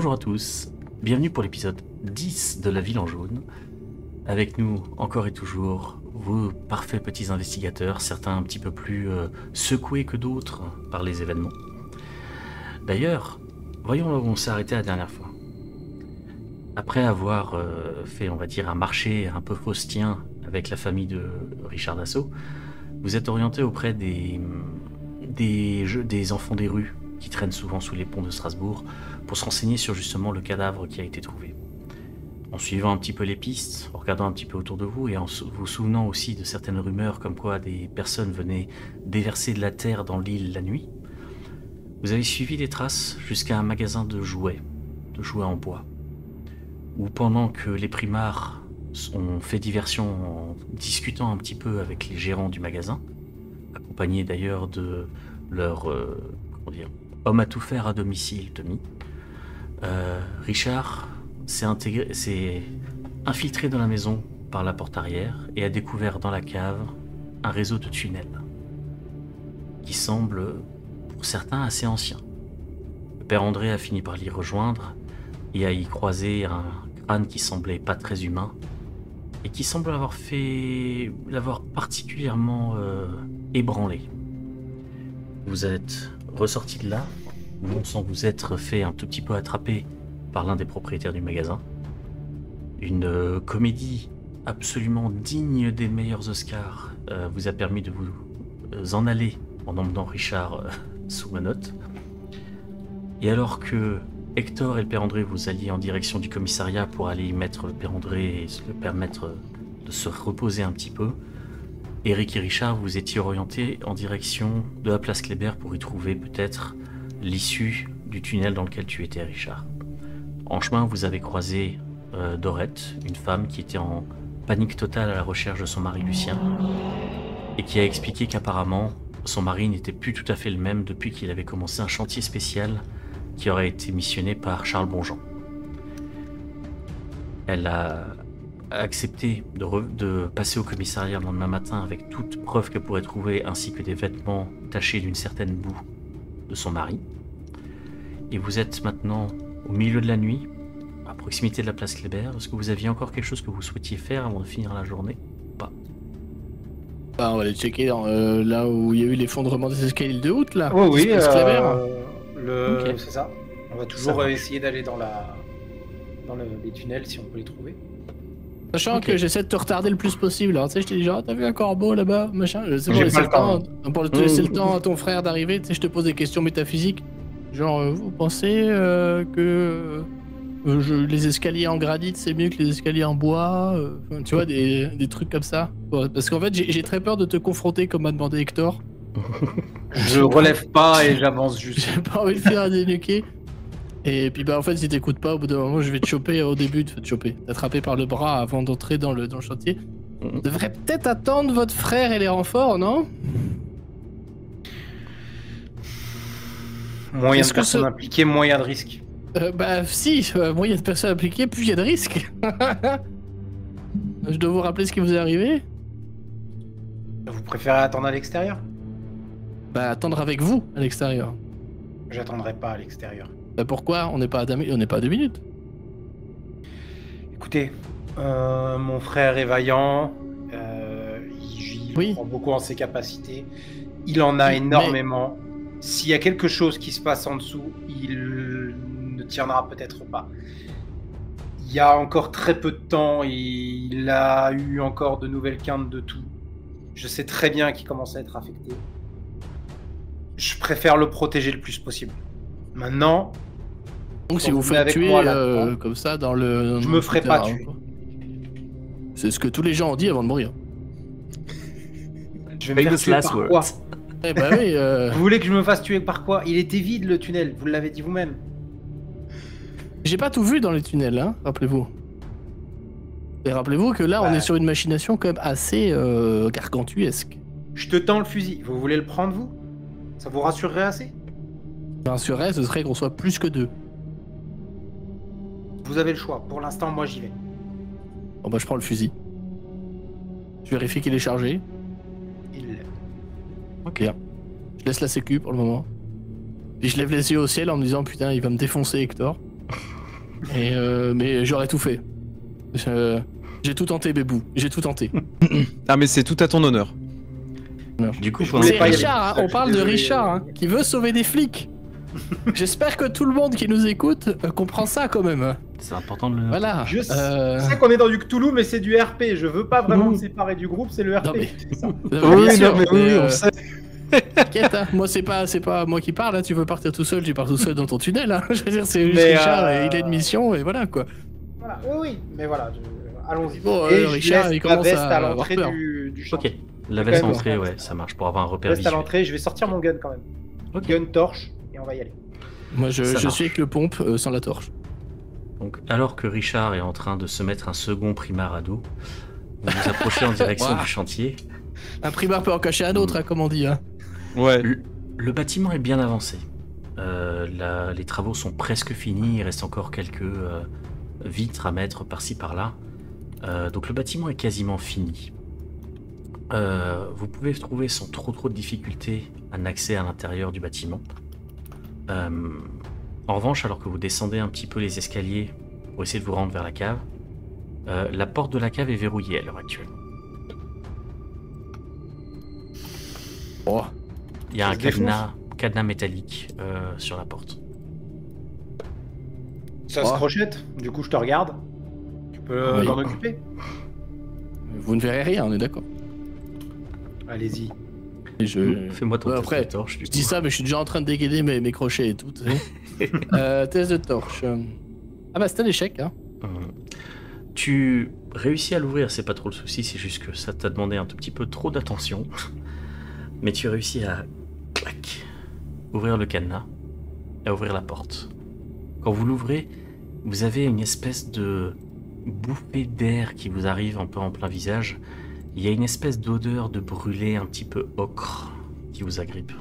Bonjour à tous, bienvenue pour l'épisode 10 de La Ville en jaune. Avec nous, encore et toujours, vos parfaits petits investigateurs, certains un petit peu plus euh, secoués que d'autres par les événements. D'ailleurs, voyons où on s'est arrêté la dernière fois. Après avoir euh, fait, on va dire, un marché un peu faustien avec la famille de Richard Dassault, vous êtes orienté auprès des, enfants des rues qui traînent souvent sous les ponts de Strasbourg pour se renseigner sur justement le cadavre qui a été trouvé. En suivant un petit peu les pistes, en regardant un petit peu autour de vous et en vous souvenant aussi de certaines rumeurs comme quoi des personnes venaient déverser de la terre dans l'île la nuit, vous avez suivi les traces jusqu'à un magasin de jouets, de jouets en bois, où pendant que les primars ont fait diversion en discutant un petit peu avec les gérants du magasin, accompagnés d'ailleurs de leur euh, comment dire, homme à tout faire à domicile, Tommy, euh, Richard s'est infiltré dans la maison par la porte arrière et a découvert dans la cave un réseau de tunnels qui semble, pour certains, assez ancien. Le père André a fini par l'y rejoindre et a y croisé un crâne qui semblait pas très humain et qui semble avoir fait l'avoir particulièrement euh, ébranlé. Vous êtes ressorti de là, non sans vous être fait un tout petit peu attraper par l'un des propriétaires du magasin. Une euh, comédie absolument digne des meilleurs Oscars euh, vous a permis de vous euh, en aller en emmenant Richard sous note. Et alors que Hector et le père André vous alliez en direction du commissariat pour aller y mettre le père André et le permettre de se reposer un petit peu, Eric et Richard vous étiez orientés en direction de la place Kléber pour y trouver peut-être l'issue du tunnel dans lequel tu étais, Richard. En chemin, vous avez croisé euh, Dorette, une femme qui était en panique totale à la recherche de son mari Lucien, et qui a expliqué qu'apparemment, son mari n'était plus tout à fait le même depuis qu'il avait commencé un chantier spécial qui aurait été missionné par Charles Bonjean. Elle a accepté de, de, passer au commissariat le lendemain matin avec toute preuve qu'elle pourrait trouver, ainsi que des vêtements tachés d'une certaine boue de son mari. Et vous êtes maintenant au milieu de la nuit, à proximité de la place Kléber. Est-ce que vous aviez encore quelque chose que vous souhaitiez faire avant de finir la journée Pas? Bah, on va aller checker dans, euh, là où il y a eu l'effondrement des escaliers de route, là. Oh, oui, euh, le... Okay. c'est ça. On va toujours essayer d'aller dans la dans le... les tunnels si on peut les trouver. Sachant okay. que j'essaie de te retarder le plus possible. Alors, tu sais, je t'ai dit genre, t'as vu un corbeau là-bas, machin. C'est bon, laisser le temps. Pour te laisser le temps à ton frère d'arriver, tu sais, je te pose des questions métaphysiques. Genre, euh, vous pensez euh, que euh, je, les escaliers en granit c'est mieux que les escaliers en bois euh, Tu vois, des, des, trucs comme ça. Parce qu'en fait, j'ai très peur de te confronter comme m'a demandé Hector. je relève pas et j'avance juste. J'ai pas envie de faire des nuquets. Et puis bah en fait si t'écoutes pas au bout d'un moment je vais te choper au début, de te choper, t'attraper par le bras avant d'entrer dans le, dans le chantier. On devrait peut-être attendre votre frère et les renforts, non? Moyen de personnes ce... impliquées, moyen de risque. Euh, bah si, euh, a de personnes impliquées, plus il y a de risques. je dois vous rappeler ce qui vous est arrivé Vous préférez attendre à l'extérieur? Bah attendre avec vous à l'extérieur. J'attendrai pas à l'extérieur. Bah pourquoi On n'est pas, à on n'est pas à deux minutes? Écoutez, euh, mon frère est vaillant, euh, il, il oui. croit beaucoup en ses capacités, il en a énormément. Mais... S'il y a quelque chose qui se passe en dessous, il ne tiendra peut-être pas. Il y a encore très peu de temps, il a eu encore de nouvelles quintes de tout. Je sais très bien qu'il commence à être affecté. Je préfère le protéger le plus possible. Maintenant. Donc si vous faites tuer moi, là, euh, comme ça dans le. Je me ferai pas tuer. C'est ce que tous les gens ont dit avant de mourir. Je vais me faire tuer par words. quoi eh bah oui, euh... Vous voulez que je me fasse tuer par quoi? Il était vide le tunnel, vous l'avez dit vous-même. J'ai pas tout vu dans les tunnels, hein, rappelez-vous. Et rappelez-vous que là, bah... on est sur une machination quand même assez euh, gargantuesque. Je te tends le fusil, vous voulez le prendre vous? Ça vous rassurerait assez? Rassurerait, ce serait qu'on soit plus que deux. Vous avez le choix, pour l'instant, moi j'y vais. Bon bah je prends le fusil. Je vérifie qu'il est chargé. Il l'est. Ok. Je laisse la sécu pour le moment. Puis je lève les yeux au ciel en me disant putain, il va me défoncer Hector. Et mais j'aurais tout fait. J'ai tout tenté, Bébou. J'ai tout tenté. ah, mais c'est tout à ton honneur. Du coup, c'est Richard. Hein. on parle de Richard hein, qui veut sauver des flics. J'espère que tout le monde qui nous écoute euh, comprend ça quand même. C'est important de le. Voilà. Je euh, sais qu'on est dans du Cthulhu, mais c'est du RP. Je veux pas vraiment me séparer du groupe, c'est le RP. oui, non, mais oui, on sait. T'inquiète, hein. moi c'est pas c'est pas moi qui parle. Hein. Tu veux partir tout seul, tu pars tout seul dans ton tunnel. Hein. Je veux dire, c'est Richard, euh, il a une mission et voilà quoi. Voilà, oui, oui, mais voilà. Allons-y. Bon, Richard, il commence à, à l'entrée du, du champ. Ok, la veste à l'entrée, ouais, ça marche pour avoir un repère. Veste à l'entrée, je vais sortir mon gun quand même. Gun torche va y aller. Moi, je, suis avec le pompe euh, sans la torche. Donc, alors que Richard est en train de se mettre un second primar à dos, vous vous approchez en direction du chantier. Un primar peut en cacher un autre, hein, comme on dit. Hein. Ouais. Le, bâtiment est bien avancé. Euh, les travaux sont presque finis. Il reste encore quelques euh, vitres à mettre par-ci par-là. donc le bâtiment est quasiment fini. vous pouvez trouver sans trop trop de difficultés un accès à l'intérieur du bâtiment. Euh, en revanche, alors que vous descendez un petit peu les escaliers pour essayer de vous rendre vers la cave, euh, la porte de la cave est verrouillée à l'heure actuelle. Oh. Il y a un cadenas, cadenas, métallique euh, sur la porte. Ça se crochette, du coup je te regarde. Tu peux t'en occuper? Vous ne verrez rien, on est d'accord. Allez-y. Je... Fais-moi ton Après, torche, je dis ça, mais je suis déjà en train de dégainer mes, mes crochets et tout. euh, test de torche. Ah bah c'est un échec. Hein. Euh, tu réussis à l'ouvrir, c'est pas trop le souci, c'est juste que ça t'a demandé un tout petit peu trop d'attention. Mais tu réussis à clac, ouvrir le cadenas et à ouvrir la porte. Quand vous l'ouvrez, vous avez une espèce de bouffée d'air qui vous arrive un peu en plein visage il y a une espèce d'odeur de brûlé un petit peu ocre qui vous agrippe.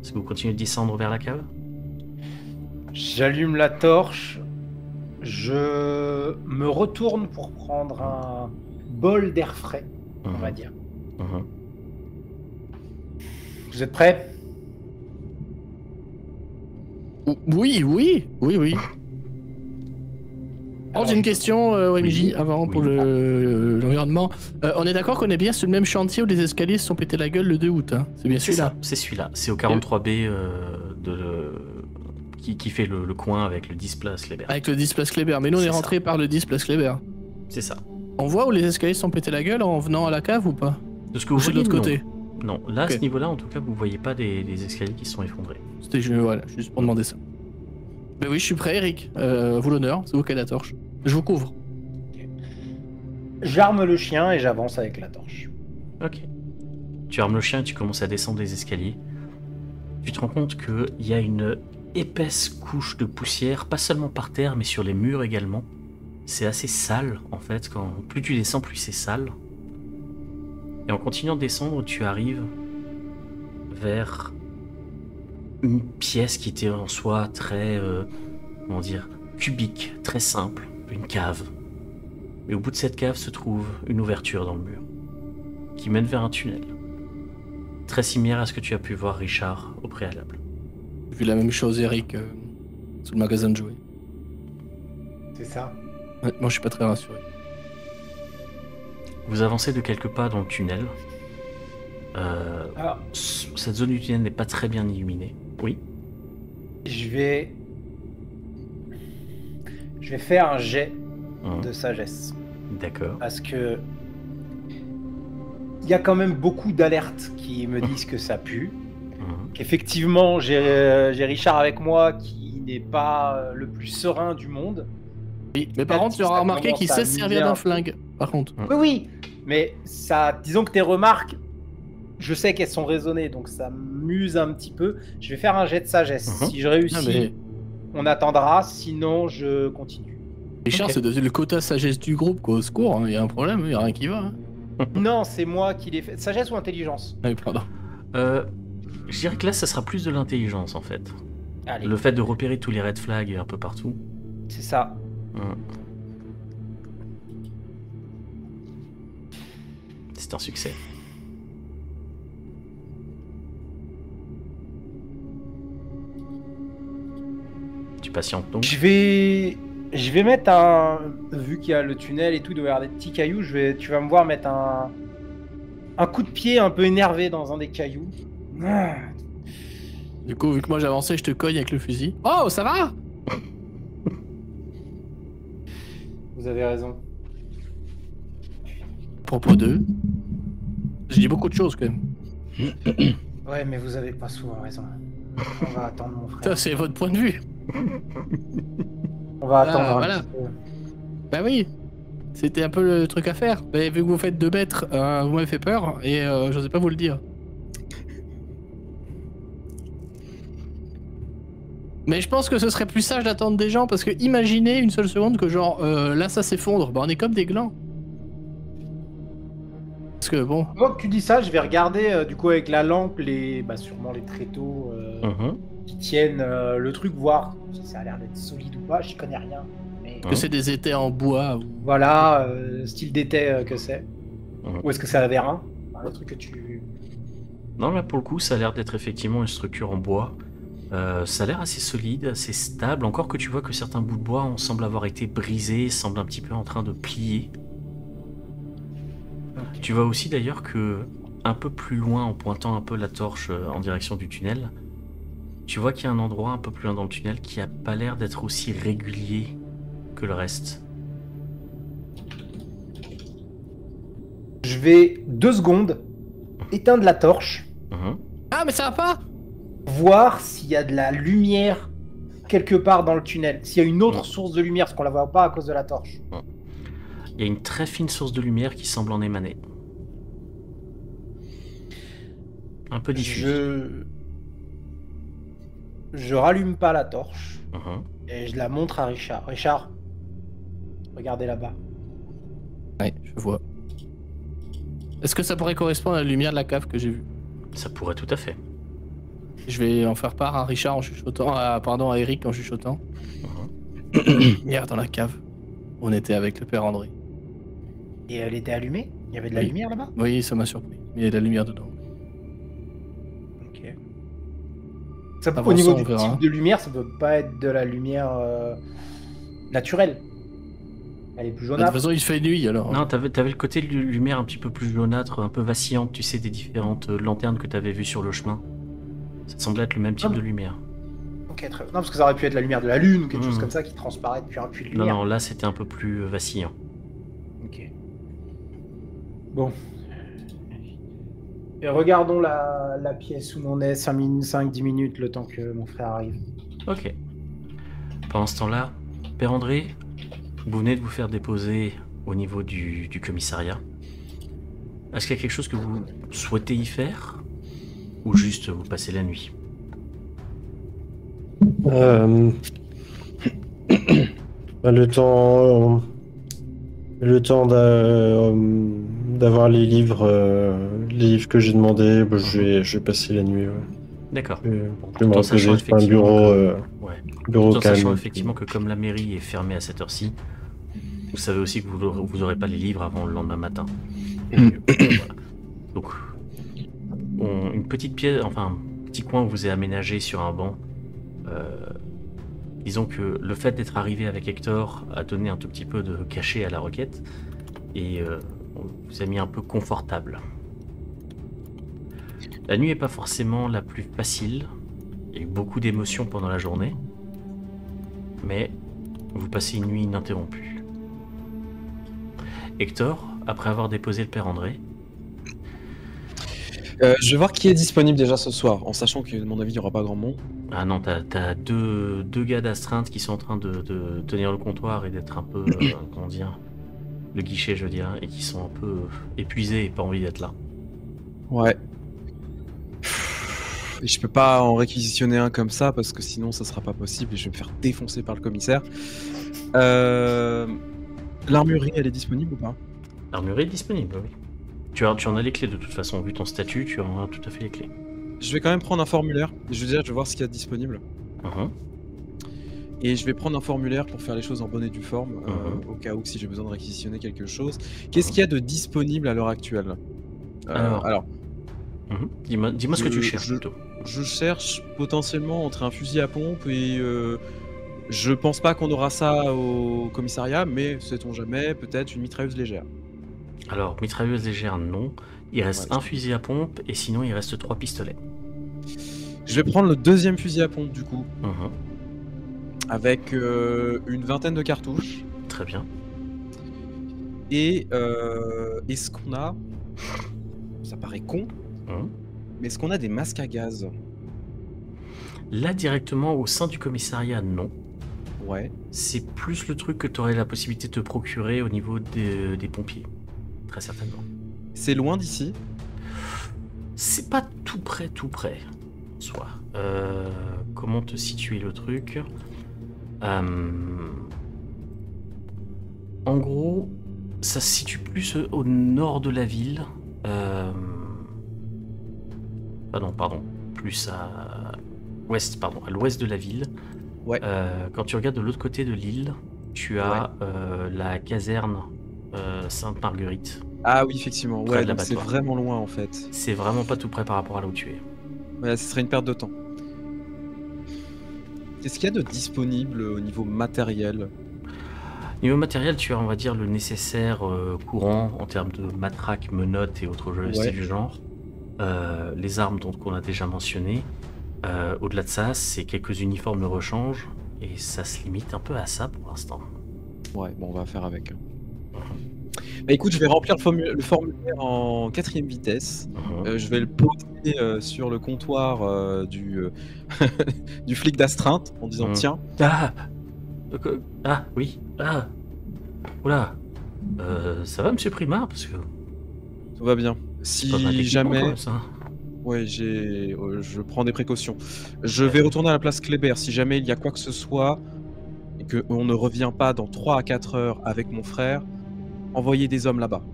Est-ce que vous continuez de descendre vers la cave? J'allume la torche. Je me retourne pour prendre un bol d'air frais, on va mhm. dire. Mhm. Vous êtes prêts? Oui, oui, oui, oui. Oh, j'ai une question, euh, avant pour l'environnement. Euh, on est d'accord qu'on est bien sur le même chantier où les escaliers se sont pété la gueule le 2 août. Hein c'est bien celui-là C'est celui-là. C'est au 43B euh, de, qui, fait le, coin avec le 10 Place Kléber. Avec le 10 Place Kléber. Mais nous, on est, rentré par le 10 Place Kléber. C'est ça. On voit où les escaliers se sont pété la gueule en venant à la cave ou pas? De ce que vous voyez, de l'autre côté Non, là, à ce niveau-là, en tout cas, vous voyez pas des, escaliers qui se sont effondrés. C'était voilà, juste pour demander ça. Mais oui, je suis prêt, Eric. Euh, vous l'honneur, c'est vous qui avez la torche. Je vous couvre. J'arme le chien et j'avance avec la torche. Ok. Tu armes le chien et tu commences à descendre les escaliers. Tu te rends compte qu'il y a une épaisse couche de poussière, pas seulement par terre, mais sur les murs également. C'est assez sale en fait. Quand plus tu descends, plus c'est sale. Et en continuant de descendre, tu arrives vers une pièce qui était en soi très, euh, comment dire, cubique, très simple, une cave. Et au bout de cette cave se trouve une ouverture dans le mur, qui mène vers un tunnel. Très similaire à ce que tu as pu voir Richard au préalable. J'ai vu la même chose Eric euh, sous le magasin de jouets. C'est ça? Moi je suis pas très rassuré. Vous avancez de quelques pas dans le tunnel. Euh, cette zone du tunnel n'est pas très bien illuminée. Oui. Je vais. Je vais faire un jet hum. de sagesse. D'accord. Parce que. Il y a quand même beaucoup d'alertes qui me disent que ça pue. Hum. Qu'effectivement, j'ai Richard avec moi qui n'est pas le plus serein du monde. Oui, mais par contre, tu auras remarqué qu'il sait se servir d'un flingue. Par contre. Oui, oui. Mais ça, disons que tes remarques je sais qu'elles sont raisonnées, donc ça m'use un petit peu. Je vais faire un jet de sagesse. Si je réussis, on attendra, sinon je continue. Richard, c'est le quota sagesse du groupe, quoi. Au secours, hein. il y a un problème, il n'y a rien qui va. Hein. non, c'est moi qui l'ai fait. Sagesse ou intelligence? Ah pardon. Euh, je dirais que là, ça sera plus de l'intelligence, en fait. Le fait de repérer tous les red flags un peu partout. C'est ça. C'est un succès. Donc Je vais. Je vais mettre un. Vu qu'il y a le tunnel et tout, il doit y avoir des petits cailloux, je vais... tu vas me voir mettre un. Un coup de pied un peu énervé dans un des cailloux. Du coup, vu que moi j'avançais, je te cogne avec le fusil. Oh, ça va? Vous avez raison. Propos d'eux. J'ai dit beaucoup de choses quand même. Ouais, mais vous avez pas souvent raison. On va attendre mon frère. Ça, c'est votre point de vue. On va attendre. Ah, voilà. Bah oui. C'était un peu le truc à faire. Mais vu que vous faites deux mètres, euh, vous m'avez fait peur et euh, je sais pas vous le dire. Mais je pense que ce serait plus sage d'attendre des gens parce que imaginez une seule seconde que genre euh, là ça s'effondre, bah on est comme des glands. Parce que bon. que tu dis ça, je vais regarder euh, du coup avec la lampe les, bah sûrement les tréteaux euh, mhm. Qui tiennent le truc, voir si ça a l'air d'être solide ou pas. J'y connais rien. Mais... Que c'est des étais en bois. Ou... Voilà, style d'été que c'est. Ou est-ce que c'est un vérin? Le truc que tu. Non là pour le coup ça a l'air d'être effectivement une structure en bois. Euh, ça a l'air assez solide, assez stable, encore que tu vois que certains bouts de bois on semble avoir été brisés, semblent un petit peu en train de plier. Tu vois aussi d'ailleurs que un peu plus loin, en pointant un peu la torche euh, en direction du tunnel, tu vois qu'il y a un endroit un peu plus loin dans le tunnel qui a pas l'air d'être aussi régulier que le reste. Je vais deux secondes éteindre la torche. Mhm. Ah mais ça va pas voir s'il y a de la lumière quelque part dans le tunnel, s'il y a une autre source de lumière, parce qu'on la voit pas à cause de la torche. Il y a une très fine source de lumière qui semble en émaner. Un peu diffuse. Je, je rallume pas la torche uh-huh. et je la montre à Richard. Richard, regardez là-bas. Ouais, je vois. Est-ce que ça pourrait correspondre à la lumière de la cave que j'ai vue? Ça pourrait tout à fait. Je vais en faire part à Richard en chuchotant, pardon, à Eric en chuchotant. Uh-huh. Hier dans la cave, on était avec le père André. Et elle était allumée? Il y avait de la lumière là-bas? Oui, ça m'a surpris. Il y a de la lumière dedans. Ça, au niveau du type de lumière, ça peut pas être de la lumière euh, naturelle. Elle est plus jaunâtre. De toute façon, il fait nuit alors. Non, t'avais avais le côté de lumière un petit peu plus jaunâtre, un peu vacillante, tu sais, des différentes lanternes que t'avais vues sur le chemin. Ça semblait être le même type de lumière. Ok, très bien. Non, parce que ça aurait pu être la lumière de la lune ou quelque chose hmm. comme ça qui transparaît depuis un puits de lumière. Non, non, là c'était un peu plus euh, vacillant. Ok. Bon. Et regardons la, pièce où on est 5-10 minutes le temps que mon frère arrive. Ok. Pendant ce temps-là, Père André, vous venez de vous faire déposer au niveau du, du commissariat. Est-ce qu'il y a quelque chose que vous souhaitez y faire ou juste vous passez la nuit? Euh, Le temps. Le temps d'avoir les livres, euh, les livres que j'ai demandé, bah, je, vais, je vais passer la nuit. D'accord. Je vais me reposer un bureau, euh, ouais. bureau Tout en sachant effectivement que comme la mairie est fermée à cette heure-ci, vous savez aussi que vous n'aurez pas les livres avant le lendemain matin. Donc une petite pièce, enfin un petit coin où vous est aménagé sur un banc. Euh, disons que le fait d'être arrivé avec Hector a donné un tout petit peu de cachet à la requête et euh, vous a mis un peu confortable. La nuit n'est pas forcément la plus facile. Il y a eu beaucoup d'émotions pendant la journée. Mais vous passez une nuit ininterrompue. Hector, après avoir déposé le père André, euh, je vais voir qui est disponible déjà ce soir, en sachant que, à mon avis, il n'y aura pas grand monde. Ah non, t'as as deux, deux gars d'astreinte qui sont en train de, tenir le comptoir et d'être un peu, euh, comment dire, le guichet, je veux dire, et qui sont un peu épuisés et pas envie d'être là. Ouais. Et je peux pas en réquisitionner un comme ça parce que sinon ça sera pas possible et je vais me faire défoncer par le commissaire. Euh... L'armurerie, elle est disponible ou pas? L'armurerie est disponible, oui. Tu, en as les clés de toute façon, vu ton statut, tu en as tout à fait les clés. Je vais quand même prendre un formulaire. Je veux dire, je vais voir ce qu'il y a disponible. Uh-huh. Et je vais prendre un formulaire pour faire les choses en bonne et due forme, euh, uh-huh. au cas où si j'ai besoin de réquisitionner quelque chose. Qu'est-ce uh-huh. qu'il y a de disponible à l'heure actuelle? Euh, Alors, dis-moi ce que tu cherches je, Je cherche potentiellement entre un fusil à pompe et euh, Je pense pas qu'on aura ça au commissariat, mais sait-on jamais, peut-être une mitrailleuse légère. Alors, mitrailleuse légère, non. Il reste un fusil à pompe et sinon il reste trois pistolets. Je vais prendre le deuxième fusil à pompe du coup. Mhm. Avec euh, une vingtaine de cartouches. Très bien. Et euh, est-ce qu'on a. Ça paraît con. Mhm. Mais est-ce qu'on a des masques à gaz? Là, directement au sein du commissariat, non. Ouais. C'est plus le truc que tu aurais la possibilité de te procurer au niveau des, pompiers. Très certainement. C'est loin d'ici? C'est pas tout près, tout près. Soit. Euh, comment te situer le truc? euh, En gros, ça se situe plus au nord de la ville. Euh... Pardon, pardon. Plus à ouest, pardon, à l'ouest de la ville. Ouais. Euh, quand tu regardes de l'autre côté de l'île, tu as euh, la caserne euh, Sainte-Marguerite. Ah oui, effectivement. Ouais, c'est vraiment loin en fait. C'est vraiment pas tout près par rapport à là où tu es. Ouais, ce serait une perte de temps. Qu'est-ce qu'il y a de disponible au niveau matériel? Niveau matériel, tu as, on va dire, le nécessaire courant en termes de matraques, menottes et autres jeux du genre. les armes dont on a déjà mentionné. Euh, au-delà de ça, c'est quelques uniformes de rechange et ça se limite un peu à ça pour l'instant. Ouais, bon, on va faire avec. Hein. Bah écoute, je vais remplir le, formulaire en quatrième vitesse. Uh-huh. Euh, je vais le poser euh, sur le comptoir du, du flic d'astreinte en disant uh-huh. tiens. Ah Ah oui Ah Oula Ça va, monsieur Primard Parce que. Tout va bien. Si jamais. Ouais, j'ai, euh, je prends des précautions. Je vais retourner à la place Kléber. Si jamais il y a quoi que ce soit et qu'on ne revient pas dans 3 à 4 heures avec mon frère, envoyez des hommes là-bas.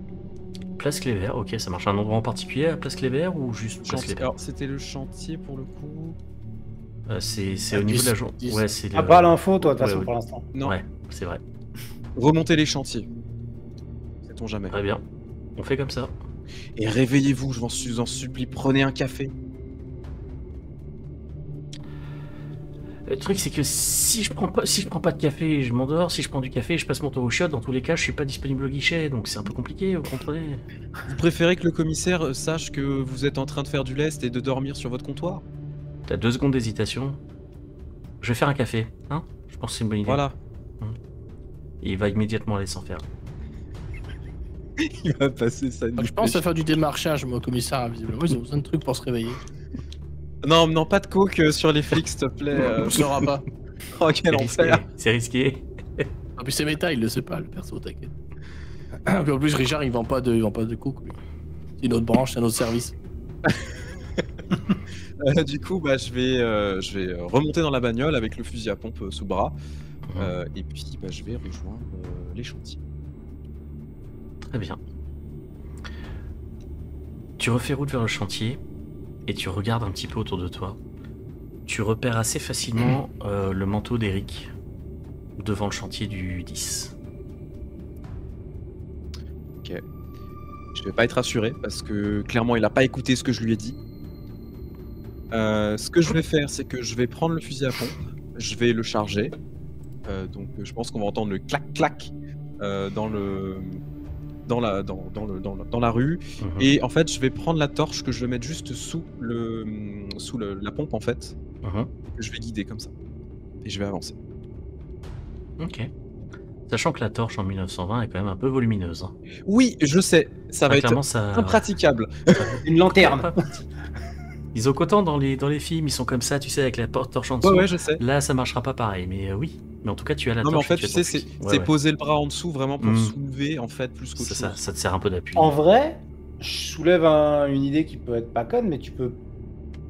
Place Kléber, ok, ça marche. Un endroit en particulier à Place Kléber ou juste Place Alors, c'était le chantier pour le coup. Euh, c'est c'est au niveau de la journée. Ouais, c'est. Ah, pas l'info, toi, de toute façon, pour l'instant. Non. Ouais, c'est vrai. Remontez les chantiers. Sait-on jamais. Très bien. On fait comme ça. Et réveillez-vous, je vous en supplie, prenez un café. Le truc, c'est que si je prends pas, si je prends pas de café, je m'endors. Si je prends du café, je passe mon temps au shot. Dans tous les cas, je suis pas disponible au guichet, donc c'est un peu compliqué, vous comprenez Vous préférez que le commissaire sache que vous êtes en train de faire du lest et de dormir sur votre comptoir? T'as deux secondes d'hésitation. Je vais faire un café, hein? Je pense que c'est une bonne idée. Voilà. Et il va immédiatement aller s'en faire. il va passer sa nuit. Je pense à faire du démarchage, moi, commissaire, visiblement. Ils ont besoin de trucs pour se réveiller. Non, non, pas de coke euh, sur les flics, s'il te plaît. Euh... On ne pas. oh, quel enfer. C'est risqué. En plus, c'est méta, il le sait pas, le perso, t'inquiète. en plus, Richard, il vend pas de, il vend pas de coke. C'est une autre branche, c'est un autre service. Euh, du coup, bah, je vais, euh, je vais remonter dans la bagnole avec le fusil à pompe sous bras. et puis, bah, je vais rejoindre les chantiers. Très bien. Tu refais route vers le chantier et tu regardes un petit peu autour de toi. Tu repères assez facilement euh, le manteau d'Eric devant le chantier du 10. Ok. Je vais pas être rassuré parce que clairement il a pas écouté ce que je lui ai dit. Euh, ce que je vais faire, c'est que je vais prendre le fusil à pompe, je vais le charger. Euh, donc je pense qu'on va entendre le clac clac dans le dans la, dans, dans, le, dans, dans la rue. Mhm. Et en fait, je vais prendre la torche que je vais mettre juste sous, le, sous le, la pompe, en fait. Mhm. je vais guider comme ça. Et je vais avancer. Ok. Sachant que la torche en 1920 est quand même un peu volumineuse. Hein. Oui, je sais. Ça va être ça... impraticable. Une lanterne. Ils ont qu'autant dans les, dans les films, ils sont comme ça, tu sais, avec la porte torche en dessous. Ouais, ouais, je sais. Là, ça marchera pas pareil, mais euh, oui. Mais en tout cas, tu as la non, torche. mais en fait, tu, sais, c'est poser le bras en dessous vraiment pour mm. soulever, en fait, plus qu'autre chose. Ça, ça te sert un peu d'appui. En vrai, je soulève une idée qui peut être pas conne, mais tu peux.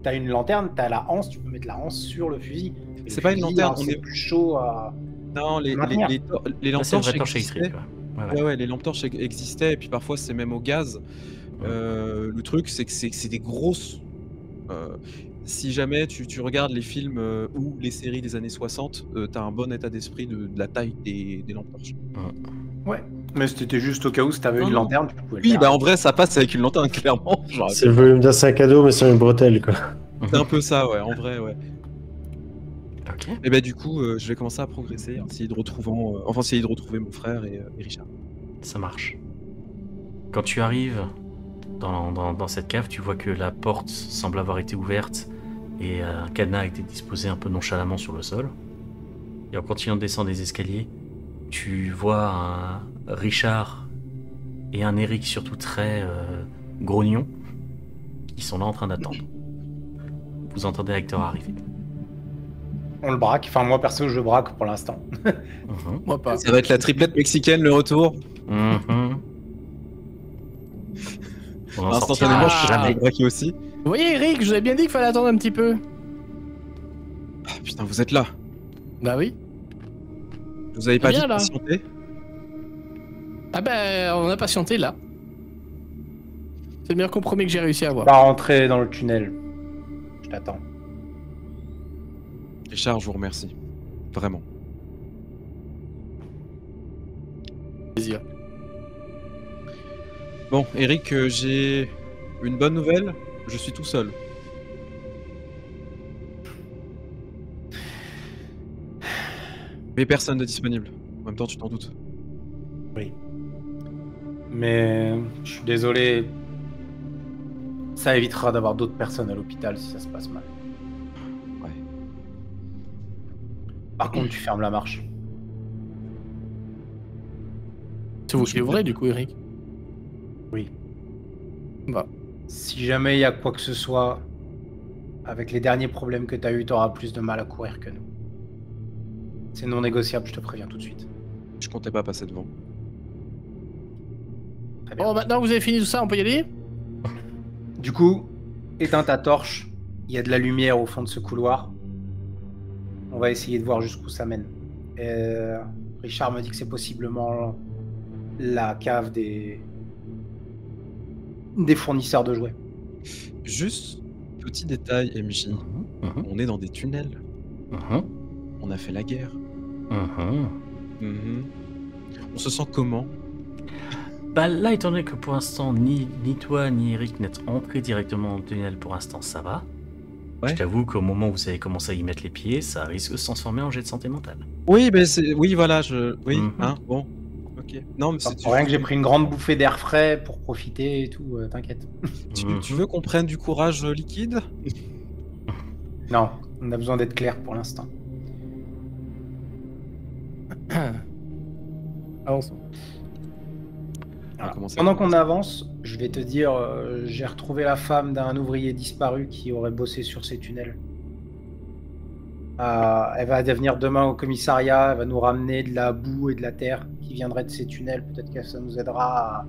T'as une lanterne, t'as la hanse, tu peux mettre la hanse sur le fusil. C'est pas une lanterne, on est plus chaud à. Non, les, les, les, les lampes torches existaient. Ouais, ouais, les lampes torches existaient, et puis parfois c'est même au gaz. Euh, le truc, c'est que c'est des grosses. Euh, si jamais tu, regardes les films euh, ou les séries des années 60, euh, t'as un bon état d'esprit de, la taille des, lampes torches. Ouais, mais c'était juste au cas où si t'avais une lanterne, tu pouvais Oui, bah en vrai, ça passe avec une lanterne, clairement. C'est le volume d'un sac à dos, mais sur une bretelle, quoi. C'est un peu ça, ouais, en vrai, ouais. Et eh bah ben, du coup, euh, je vais commencer à progresser, essayer de retrouver, euh, enfin essayer de retrouver mon frère et, Richard. Ça marche. Quand tu arrives dans, dans, cette cave, tu vois que la porte semble avoir été ouverte et un cadenas a été disposé un peu nonchalamment sur le sol. Et en continuant de descendre des escaliers, tu vois un Richard et un Eric surtout très euh, grognon qui sont là en train d'attendre. Vous entendez Hector arriver. On le braque. Enfin, moi perso, je braque pour l'instant. Mhm. Moi pas. Ça va être la triplette mexicaine le retour. Mmh. Instantanément, je suis jamais braqué aussi. Vous voyez, Eric, je vous avais bien dit qu'il fallait attendre un petit peu. Ah, putain, vous êtes là. Bah oui. Vous avez pas dit de patienter? Ah ben, on a patienté là. C'est le meilleur compromis que j'ai réussi à avoir. Pas rentrer dans le tunnel. Je t'attends. Richard, je vous remercie. Vraiment. Plaisir. Bon, Eric, euh, j'ai une bonne nouvelle. Je suis tout seul. Mais personne n'est disponible. En même temps, tu t'en doutes. Oui. Mais je suis désolé. Ça évitera d'avoir d'autres personnes à l'hôpital si ça se passe mal. Ouais. Par contre, tu fermes la marche. C'est vous qui ouvrez du coup, Eric? Oui. Bah. Si jamais il y a quoi que ce soit, avec les derniers problèmes que tu as eu, tu auras plus de mal à courir que nous. C'est non négociable, je te préviens tout de suite. Je comptais pas passer devant. Bon, maintenant que vous avez fini tout ça, on peut y aller? Du coup, éteins ta torche. Il y a de la lumière au fond de ce couloir. On va essayer de voir jusqu'où ça mène. Euh, Richard me dit que c'est possiblement la cave des des fournisseurs de jouets. Juste petit détail, MJ. Mhm, mhm. On est dans des tunnels. Mhm. On a fait la guerre. On se sent comment? Bah là, étant donné que pour l'instant, ni, ni toi ni Eric n'êtes entrés directement dans le tunnel, pour l'instant, ça va. Je t'avoue qu'au moment où vous avez commencé à y mettre les pieds, ça risque de se transformer en jet de santé mentale. Oui, mais c'est... oui, voilà, je... Oui, hein, bon. Ok. Non, mais c'est... Pour rien que j'ai pris une grande bouffée d'air frais pour profiter et tout, euh, t'inquiète. tu, tu, veux qu'on prenne du courage euh, liquide? Non, on a besoin d'être clair pour l'instant. Avançons. Pendant qu'on avance, je vais te dire, euh, j'ai retrouvé la femme d'un ouvrier disparu qui aurait bossé sur ces tunnels. Euh, elle va venir demain au commissariat, elle va nous ramener de la boue et de la terre qui viendrait de ces tunnels. Peut-être que ça nous aidera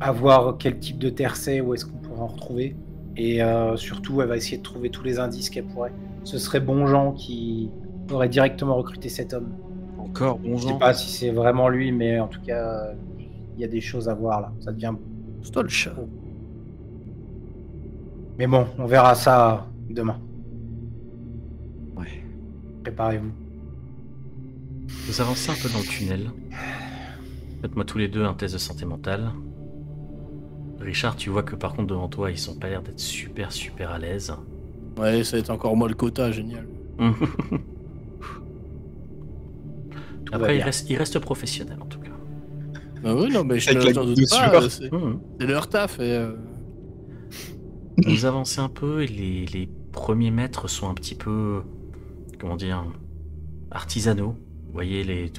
à, voir quel type de terre c'est, où est-ce qu'on pourrait en retrouver. Et euh, surtout, elle va essayer de trouver tous les indices qu'elle pourrait. Ce serait bon gens qui aurait directement recruté cet homme. Encore, bon Je sais pas si c'est vraiment lui, mais en tout cas, il y a des choses à voir là. Ça devient Stolch. Mais bon, on verra ça demain. Ouais. Préparez-vous. Vous avancez un peu dans le tunnel. Faites-moi tous les deux un test de santé mentale. Richard, tu vois que par contre devant toi, ils sont pas l'air d'être super super à l'aise. Ouais, ça va être encore moi le quota, génial. Après, il reste, il reste, professionnel en tout cas. Bah oui, non, mais je ne doute pas. C'est leur taf. Et euh... Vous avancez un peu et les, les, premiers mètres sont un petit peu, comment dire, artisanaux. Vous voyez les,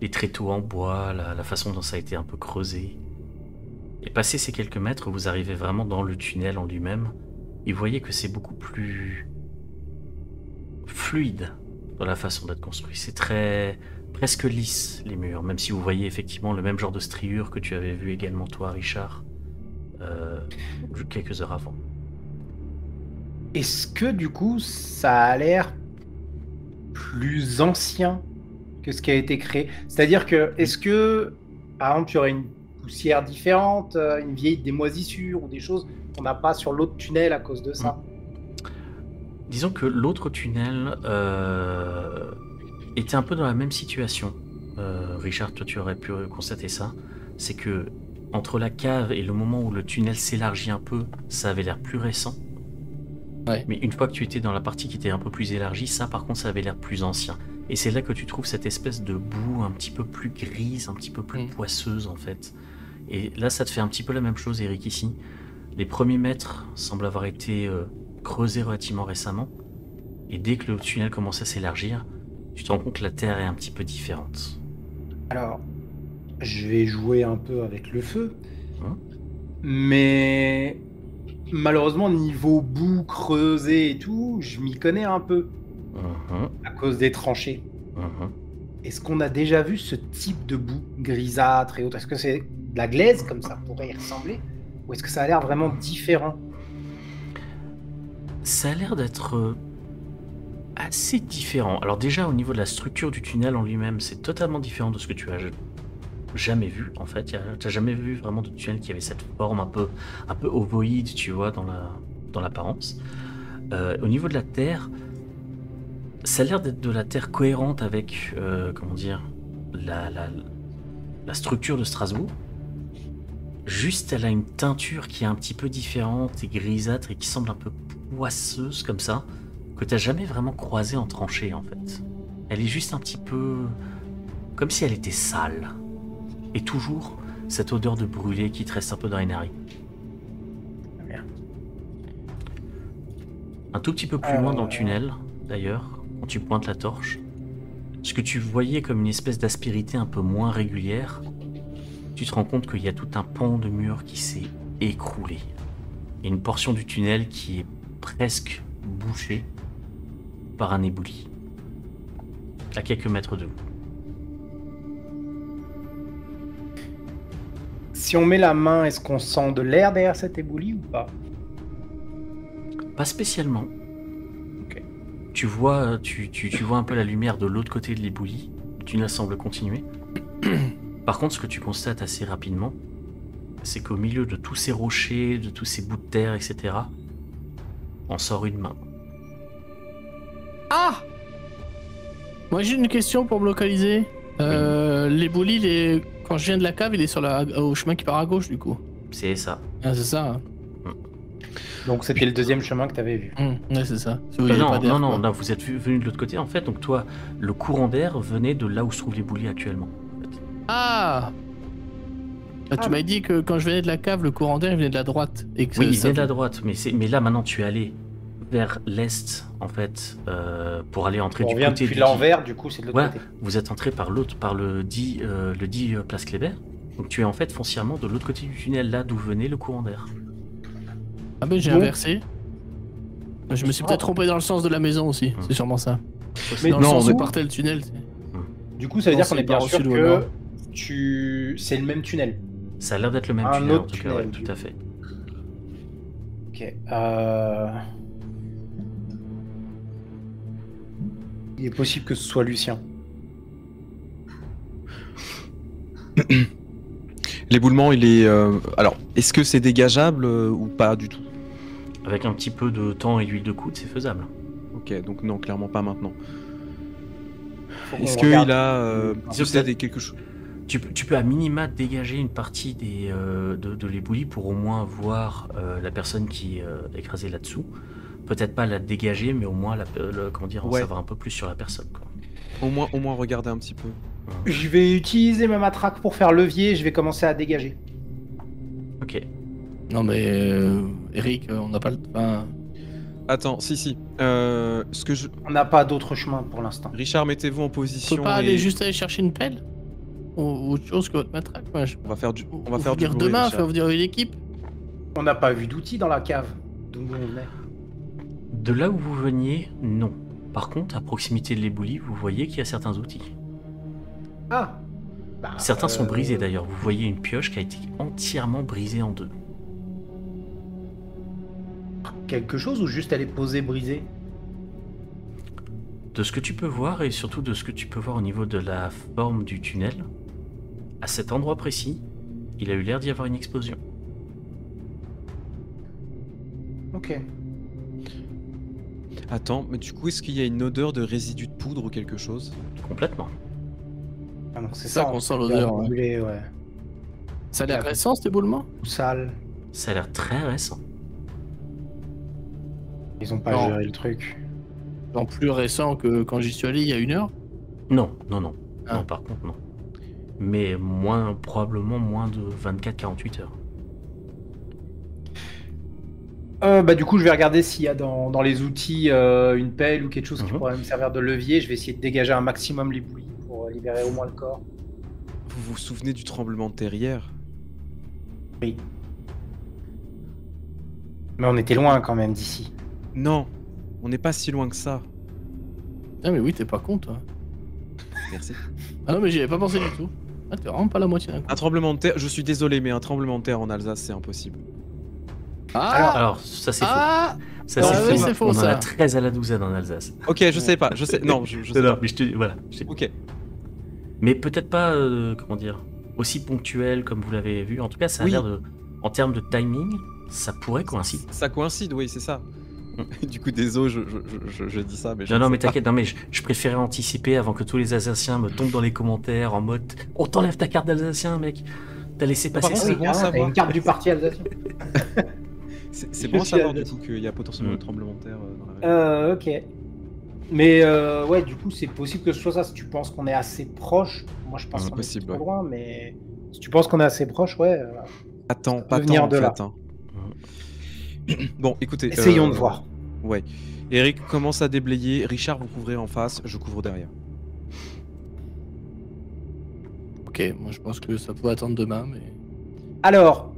les, tréteaux en bois, la, façon dont ça a été un peu creusé. Et passé ces quelques mètres, vous arrivez vraiment dans le tunnel en lui-même. Et vous voyez que c'est beaucoup plus fluide dans la façon d'être construit. C'est très presque lisses les murs, même si vous voyez effectivement le même genre de striure que tu avais vu également toi, Richard, euh, quelques heures avant. Est-ce que du coup ça a l'air plus ancien que ce qui a été créé C'est-à-dire que est-ce que par exemple tu aurais une poussière différente, euh, une vieille des moisissures ou des choses qu'on n'a pas sur l'autre tunnel à cause de ça? Hmm. Disons que l'autre tunnel euh, était un peu dans la même situation. Euh, Richard, toi tu aurais pu constater ça. C'est que entre la cave et le moment où le tunnel s'élargit un peu, ça avait l'air plus récent. Mais une fois que tu étais dans la partie qui était un peu plus élargie, ça par contre ça avait l'air plus ancien. Et c'est là que tu trouves cette espèce de boue un petit peu plus grise, un petit peu plus mm. poisseuse en fait. Et là ça te fait un petit peu la même chose Eric ici. Les premiers mètres semblent avoir été euh, creusés relativement récemment. Et dès que le tunnel commence à s'élargir, tu te rends compte que la Terre est un petit peu différente. Alors, je vais jouer un peu avec le feu. Hein? Mais malheureusement, niveau boue creusée et tout, je m'y connais un peu. Uh-huh. À cause des tranchées. Uh-huh. Est-ce qu'on a déjà vu ce type de boue grisâtre et autres? Est-ce que c'est de la glaise comme ça pourrait y ressembler? Ou est-ce que ça a l'air vraiment différent? Ça a l'air d'être euh, assez différent. Alors déjà au niveau de la structure du tunnel en lui-même, c'est totalement différent de ce que tu as jamais vu en fait. Tu n'as jamais vu vraiment de tunnel qui avait cette forme un peu, un peu ovoïde, tu vois, dans la dans l'apparence. Euh, au niveau de la Terre, ça a l'air d'être de la Terre cohérente avec, euh, comment dire, la, la, la, structure de Strasbourg. Juste, elle a une teinture qui est un petit peu différente et grisâtre et qui semble un peu poisseuse comme ça, que tu n'as jamais vraiment croisée en tranchée en fait. Elle est juste un petit peu comme si elle était sale. Et toujours cette odeur de brûlé qui te reste un peu dans les narines. Un tout petit peu plus loin dans le euh. tunnel, d'ailleurs, quand tu pointes la torche, ce que tu voyais comme une espèce d'aspérité un peu moins régulière, tu te rends compte qu'il y a tout un pan de mur qui s'est écroulé. A une portion du tunnel qui est presque bouchée par un éboulis, à quelques mètres de vous. Si on met la main, est-ce qu'on sent de l'air derrière cet éboulis ou pas? Pas spécialement. Tu vois, tu, tu, vois un peu la lumière de l'autre côté de l'éboulis. Le tunnel semble continuer. Par contre, ce que tu constates assez rapidement, c'est qu'au milieu de tous ces rochers, de tous ces bouts de terre, etc., on sort une main. Ah Moi j'ai une question pour me localiser. Euh, L'éboulis, quand je viens de la cave, il est sur la, au chemin qui part à gauche, du coup. C'est ça. Ah, c'est ça. Donc c'était le deuxième chemin que tu avais vu. Mmh, ouais, c'est ça. Euh, non, non, non, non, vous êtes venu de l'autre côté en fait. Donc toi, le courant d'air venait de là où se trouvent les bouliers actuellement. Ah, ah, Tu ah. m'as dit que quand je venais de la cave, le courant d'air venait de la droite. Et que oui, il venait de la droite, mais, mais là maintenant tu es allé vers l'est en fait euh, pour aller entrer du côté depuis l'envers du coup c'est de l'autre côté. Vous êtes entré par l'autre par le dit euh, le dit euh, place Kléber. Donc tu es en fait foncièrement de l'autre côté du tunnel là d'où venait le courant d'air. Ah ben j'ai inversé. Je me suis peut-être trompé dans le sens de la maison aussi, hum. c'est sûrement ça. Mais dans le sens où partait le tunnel. Hum. Du coup ça veut dire qu'on est bien sûr que tu c'est le même tunnel. Ça a l'air d'être le même tunnel en tout cas, tout à fait. Ok. Euh... Il est possible que ce soit Lucien. L'éboulement, il est. Euh, alors, est-ce que c'est dégageable euh, ou pas du tout? Avec un petit peu de temps et d'huile de coude, c'est faisable. Ok, donc non, clairement pas maintenant. Est-ce qu'il a euh, quelque chose tu, peux à minima dégager une partie des, de, de l'éboulis pour au moins voir la personne qui est écrasée là-dessous peut-être pas la dégager, mais au moins la, comment dire, en savoir un peu plus sur la personne. Au moins, au moins regarder un petit peu. Je vais utiliser ma matraque pour faire levier et je vais commencer à dégager. Ok. Non mais euh, Eric, on n'a pas le. temps. Attends, si si. Euh, ce que je. On n'a pas d'autre chemin pour l'instant. Richard, mettez-vous en position. On peut pas aller juste aller chercher une pelle ou autre chose que votre matraque. On va faire du. On va faire du. Dire demain, faire dire l'équipe. On n'a pas vu d'outils dans la cave. D'où on est. De là où vous veniez, non. Par contre, à proximité de l'éboulis, vous voyez qu'il y a certains outils. Ah bah, Certains sont brisés euh, d'ailleurs. Vous voyez une pioche qui a été entièrement brisée en deux. Quelque chose ou juste elle est posée brisée? De ce que tu peux voir et surtout de ce que tu peux voir au niveau de la forme du tunnel, à cet endroit précis, il a eu l'air d'y avoir une explosion. Ok. Attends, mais du coup, est-ce qu'il y a une odeur de résidu de poudre ou quelque chose? Complètement. Ah c'est ça, qu'on sent l'odeur. Ouais. Ça a l'air récent cet éboulement Ou sale Ça a l'air très récent. Ils ont pas géré le truc. En plus récent que quand j'y suis allé il y a une heure Non, non, non. Ah. Non, par contre, non. Mais moins, probablement moins de 24-48 heures. Euh, bah, du coup, je vais regarder s'il y a dans, les outils euh, une pelle ou quelque chose qui mhm. pourrait me servir de levier. Je vais essayer de dégager un maximum les bouillies pour libérer au moins le corps. Vous vous souvenez du tremblement de terre hier? Oui. Mais on était loin quand même d'ici. Non, on n'est pas si loin que ça. Ah mais oui, t'es pas con toi. Merci. Ah non mais j'y avais pas pensé du tout. Ah t'es vraiment pas la moitié Un tremblement de terre, je suis désolé mais un tremblement de terre en Alsace c'est impossible. Ah alors, ça c'est faux. Ah ça c'est faux. on en a 13 à la douzaine en Alsace. Ok, je sais pas, je sais. Non, je, sais pas. Mais je te voilà. Ok. Mais peut-être pas, euh, comment dire, aussi ponctuel comme vous l'avez vu. En tout cas, ça a l'air de, en termes de timing, ça pourrait coïncider. Ça coïncide, oui, c'est ça. du coup, désolé, je, je, je, dis ça, mais Non, non, mais t'inquiète, non, mais je, préférais anticiper avant que tous les Alsaciens me tombent dans les commentaires en mode On t'enlève ta carte d'Alsacien, mec T'as laissé passer ça. C'est une carte du parti alsacien. c'est bon à savoir du coup qu'il y a potentiellement un mm. tremblement de terre euh, dans la Euh, ok. Mais euh, ouais, du coup, c'est possible que ce soit ça. Si tu penses qu'on est assez proche, moi je pense qu'on est trop loin, mais si tu penses qu'on est assez proche, ouais. Euh, Attends, pas tant, de là. Hein. Bon, écoutez. Essayons de euh, voir. Ouais. Eric commence à déblayer. Richard, vous couvrez en face. Je couvre derrière. Ok, moi je pense que ça peut attendre demain, mais. Alors,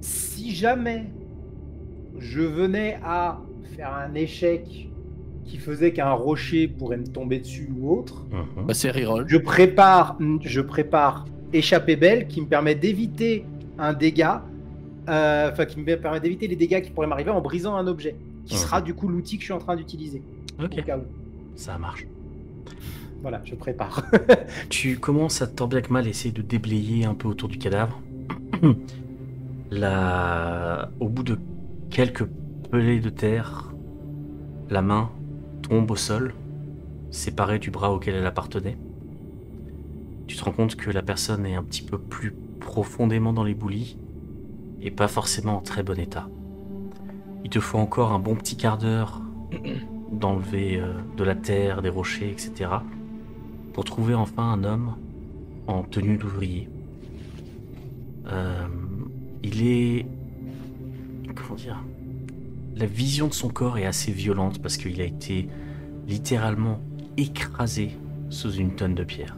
si jamais je venais à faire un échec qui faisait qu'un rocher pourrait me tomber dessus ou autre, mhm. bah, c'est reroll. Je prépare, je prépare échappée belle qui me permet d'éviter un dégât enfin qui me permet d'éviter les dégâts qui pourraient m'arriver en brisant un objet, qui sera du coup l'outil que je suis en train d'utiliser. Ok. Ça marche. Voilà, je prépare. tu commences à tant bien que mal essayer de déblayer un peu autour du cadavre. La... Au bout de quelques pelées de terre, la main tombe au sol, séparée du bras auquel elle appartenait. Tu te rends compte que la personne est un petit peu plus profondément dans les boulis et pas forcément en très bon état. Il te faut encore un bon petit quart d'heure d'enlever euh, de la terre, des rochers, etc. pour trouver enfin un homme en tenue d'ouvrier. Euh, il est... Comment dire La vision de son corps est assez violente parce qu'il a été littéralement écrasé sous une tonne de pierre.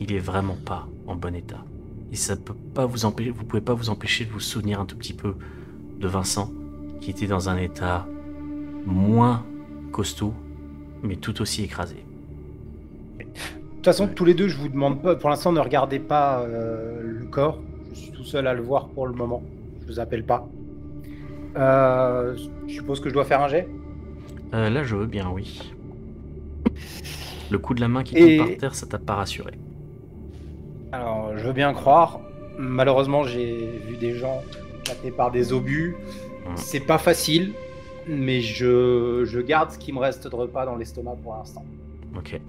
Il est vraiment pas en bon état. Et ça peut pas vous empêcher, vous pouvez pas vous empêcher de vous souvenir un tout petit peu de Vincent, qui était dans un état moins costaud, mais tout aussi écrasé. De toute façon, tous les deux, je vous demande pas. Pour l'instant, ne regardez pas euh, le corps. Je suis tout seul à le voir pour le moment. Je vous appelle pas. Euh, je suppose que je dois faire un jet? Euh, là, je veux bien, oui. Le coup de la main qui tombe par terre, ça t'a pas rassuré. Alors, je veux bien croire. Malheureusement, j'ai vu des gens tapés par des obus. C'est pas facile, mais je, je, garde ce qui me reste de repas dans l'estomac pour l'instant. Ok.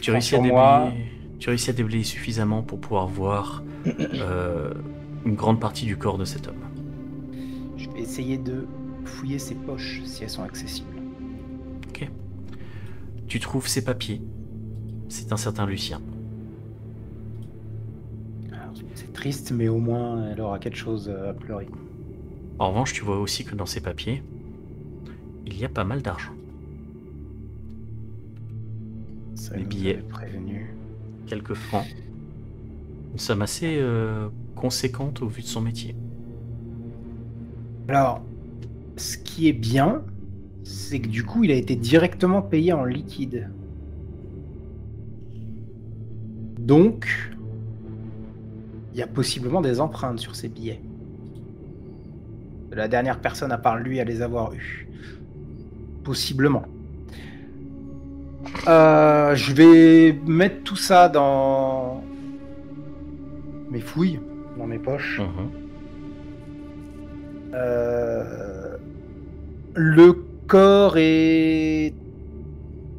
tu réussis, à déblayer, tu réussis à déblayer suffisamment pour pouvoir voir euh, une grande partie du corps de cet homme. Je vais essayer de fouiller ses poches si elles sont accessibles. Ok. Tu trouves ses papiers. C'est un certain Lucien. C'est triste, mais au moins elle aura quelque chose à pleurer. En revanche, tu vois aussi que dans ces papiers, il y a pas mal d'argent. Les billets, prévenu. quelques francs. Une somme assez euh, conséquente au vu de son métier. Alors, ce qui est bien, c'est que du coup, il a été directement payé en liquide. Donc, il y a possiblement des empreintes sur ces billets. La dernière personne à part lui à les avoir eus. Possiblement. Euh, je vais mettre tout ça dans mes fouilles, dans mes poches. Mhm. Euh, le corps est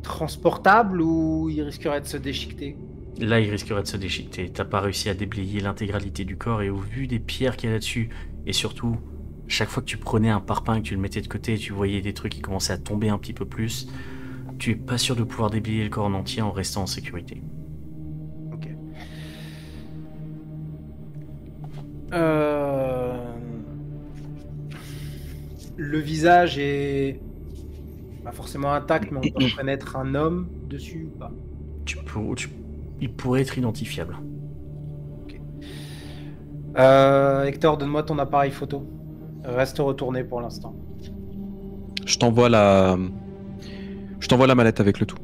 transportable ou il risquerait de se déchiqueter? Là, il risquerait de se déchiqueter. T'as pas réussi à déblayer l'intégralité du corps et au vu des pierres qu'il y a là-dessus, et surtout, chaque fois que tu prenais un parpaing et que tu le mettais de côté, tu voyais des trucs qui commençaient à tomber un petit peu plus. Tu es pas sûr de pouvoir déblayer le corps en entier en restant en sécurité. Ok. Euh... Le visage est pas forcément intact, mais on peut reconnaître un homme dessus ou pas? Tu peux, Il pourrait être identifiable. Euh, Hector, donne-moi ton appareil photo. Reste retourné pour l'instant. Je t'envoie la. Je t'envoie la mallette avec le tout.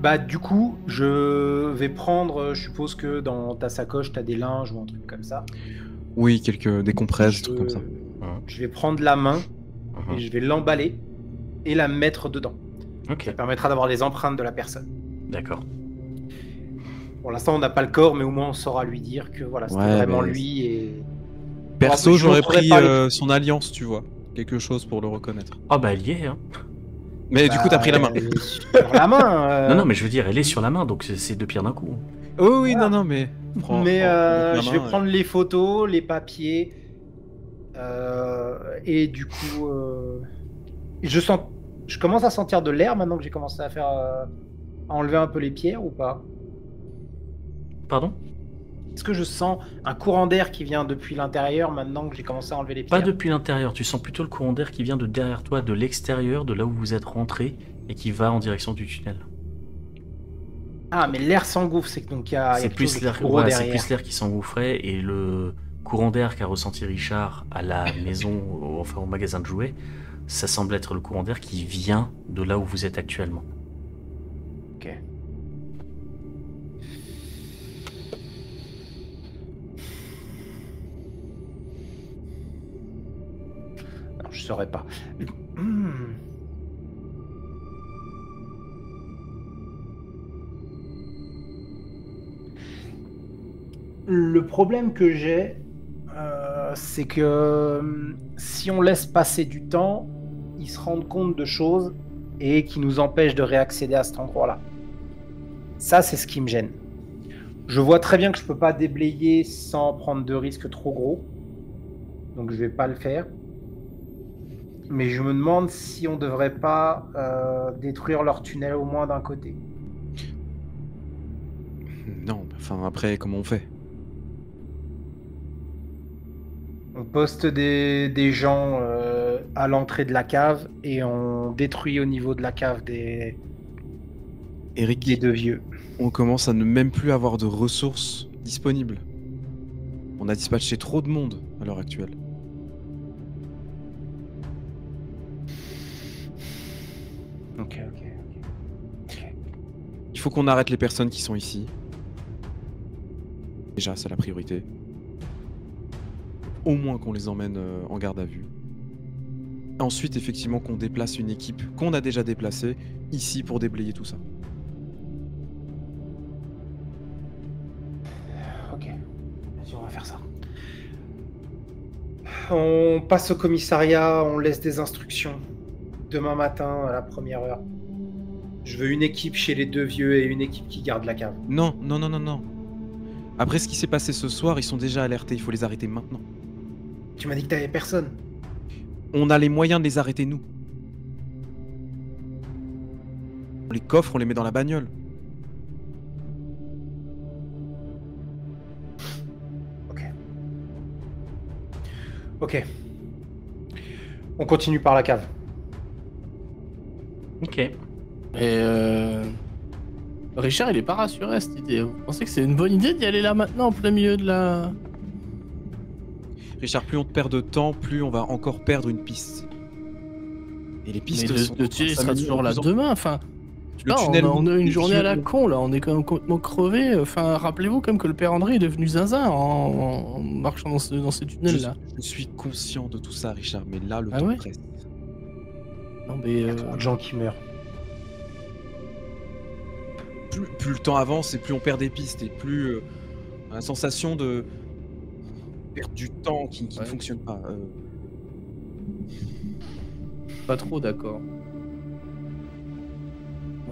Bah du coup, je vais prendre, je suppose que dans ta sacoche, tu as des linges ou un truc comme ça. Oui, quelques des compresses, des trucs comme ça. Je vais prendre la main et uh-huh. je vais l'emballer et la mettre dedans. Ça permettra d'avoir les empreintes de la personne. D'accord. Pour l'instant, on n'a pas le corps, mais au moins on saura lui dire que voilà, c'était vraiment lui et. Perso, j'aurais pris euh, son alliance, tu vois. Quelque chose pour le reconnaître. Ah bah elle y est, hein. Mais du coup, t'as pris la main. Sur la main. Euh. Non, non, mais je veux dire, elle est sur la main, donc c'est deux pierres d'un coup. Oh oui, non, non, mais. mais euh, je vais prendre les photos, les papiers, et du coup, je sens, je commence à sentir de l'air maintenant que j'ai commencé à faire, à enlever un peu les pierres ou pas Pardon est-ce que je sens un courant d'air qui vient depuis l'intérieur maintenant que j'ai commencé à enlever les pierres Pas depuis l'intérieur, tu sens plutôt le courant d'air qui vient de derrière toi, de l'extérieur, de là où vous êtes rentré, et qui va en direction du tunnel. Ah, mais l'air s'engouffre, c'est que donc il y a, c'est plus l'air, c'est plus l'air qui s'engouffrait et le courant d'air qu'a ressenti Richard à la maison, enfin au magasin de jouets, ça semble être le courant d'air qui vient de là où vous êtes actuellement. Ok. je saurais pas. Le problème que j'ai, euh, c'est que euh, si on laisse passer du temps, ils se rendent compte de choses et qui nous empêchent de réaccéder à cet endroit-là. Ça, c'est ce qui me gêne. Je vois très bien que je peux pas déblayer sans prendre de risques trop gros. Donc je vais pas le faire mais je me demande si on devrait pas euh, détruire leur tunnel au moins d'un côté. Non, enfin après, comment on fait? On poste des, gens euh, à l'entrée de la cave et on détruit au niveau de la cave des, Deux vieux. On commence à ne même plus avoir de ressources disponibles. On a dispatché trop de monde à l'heure actuelle. Il faut qu'on arrête les personnes qui sont ici. Déjà, c'est la priorité. Au moins qu'on les emmène euh, en garde à vue. Ensuite, effectivement, qu'on déplace une équipe qu'on a déjà déplacée ici pour déblayer tout ça. On passe au commissariat, on laisse des instructions. Demain matin, à la première heure. Je veux une équipe chez les deux vieux et une équipe qui garde la cave. Non, non, non, non, non. Après ce qui s'est passé ce soir, ils sont déjà alertés, il faut les arrêter maintenant. Tu m'as dit que t'avais personne. On a les moyens de les arrêter, nous. On les coffre, on les met dans la bagnole. Ok. On continue par la cave. Ok. Et euh... Richard, il est pas rassuré à cette idée. Vous pensez que c'est une bonne idée d'y aller là maintenant, en plein milieu de la. Richard, plus on te perd de temps, plus on va encore perdre une piste. Et les pistes Mais sont. Le sera toujours là demain, enfin. Le tunnel on, a, une journée à la con là, on est quand même complètement crevé. Enfin, rappelez-vous comme que le père André est devenu zinzin en, marchant dans, ce, dans ces tunnels là. Je, suis conscient de tout ça, Richard, mais là le ah temps presse. Non mais. Il y a trop de gens qui meurent plus, le temps avance et plus on perd des pistes et plus euh, la sensation de perdre du temps qui, ne fonctionne pas. Euh. Pas trop d'accord.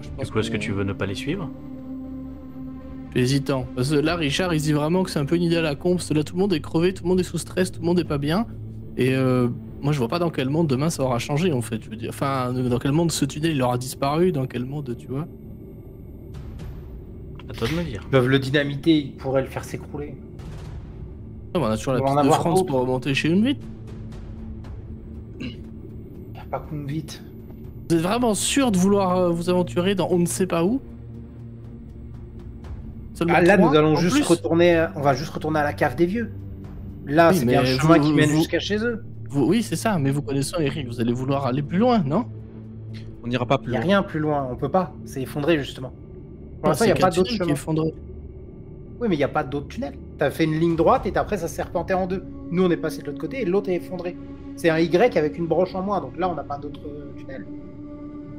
Du coup, est-ce que tu veux ne pas les suivre hésitant. Parce que là, Richard, il dit vraiment que c'est un peu une idée à la con. Parce que là, tout le monde est crevé, tout le monde est sous stress, tout le monde est pas bien. Et euh, moi, je vois pas dans quel monde demain ça aura changé, en fait. Je veux dire, enfin, dans quel monde ce tunnel il aura disparu, dans quel monde, tu vois. À toi de me dire. Ils peuvent le dynamiter, ils pourraient le faire s'écrouler. on a toujours la piste de France pour remonter chez une vite. Pas vite. Vous êtes vraiment sûr de vouloir euh, vous aventurer dans on ne sait pas où ah, Là, nous allons juste retourner. On va juste retourner à la cave des vieux. Là, c'est bien le chemin qui mène jusqu'à chez eux. oui, c'est ça. Mais vous connaissant Eric, vous allez vouloir aller plus loin, non? On n'ira pas plus loin. Il n'y a rien plus loin. On peut pas. C'est effondré justement. Pour l'instant, il n'y a pas d'autre chemin. Effondré. Oui, mais il n'y a pas d'autre tunnel. Tu as fait une ligne droite et après, ça s'est serpenté en deux. Nous, on est passé de l'autre côté et l'autre est effondré. C'est un Y avec une broche en moins. Donc là, on n'a pas d'autre tunnel.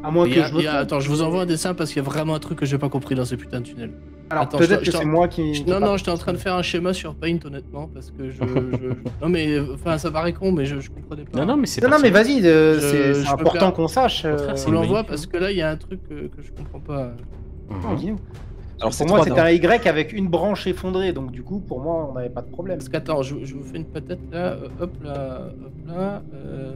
À moins que je Attends, je vous envoie un dessin parce qu'il y a vraiment un truc que j'ai pas compris dans ce putain de tunnel. Alors peut-être que c'est moi qui. Non, non, j'étais en train de faire un schéma sur Paint honnêtement parce que je. Non mais enfin ça paraît con mais je, je comprenais pas. Non non mais c'est. Non, non mais vas-y, euh, c'est important qu'on sache. Euh... On l'envoie parce que là il y a un truc que, que je comprends pas. Mhm. Alors pour moi c'est un Y avec une branche effondrée donc du coup pour moi on n'avait pas de problème. Parce qu'attends, je, je, vous fais une patate là, euh, hop là, hop là. Euh...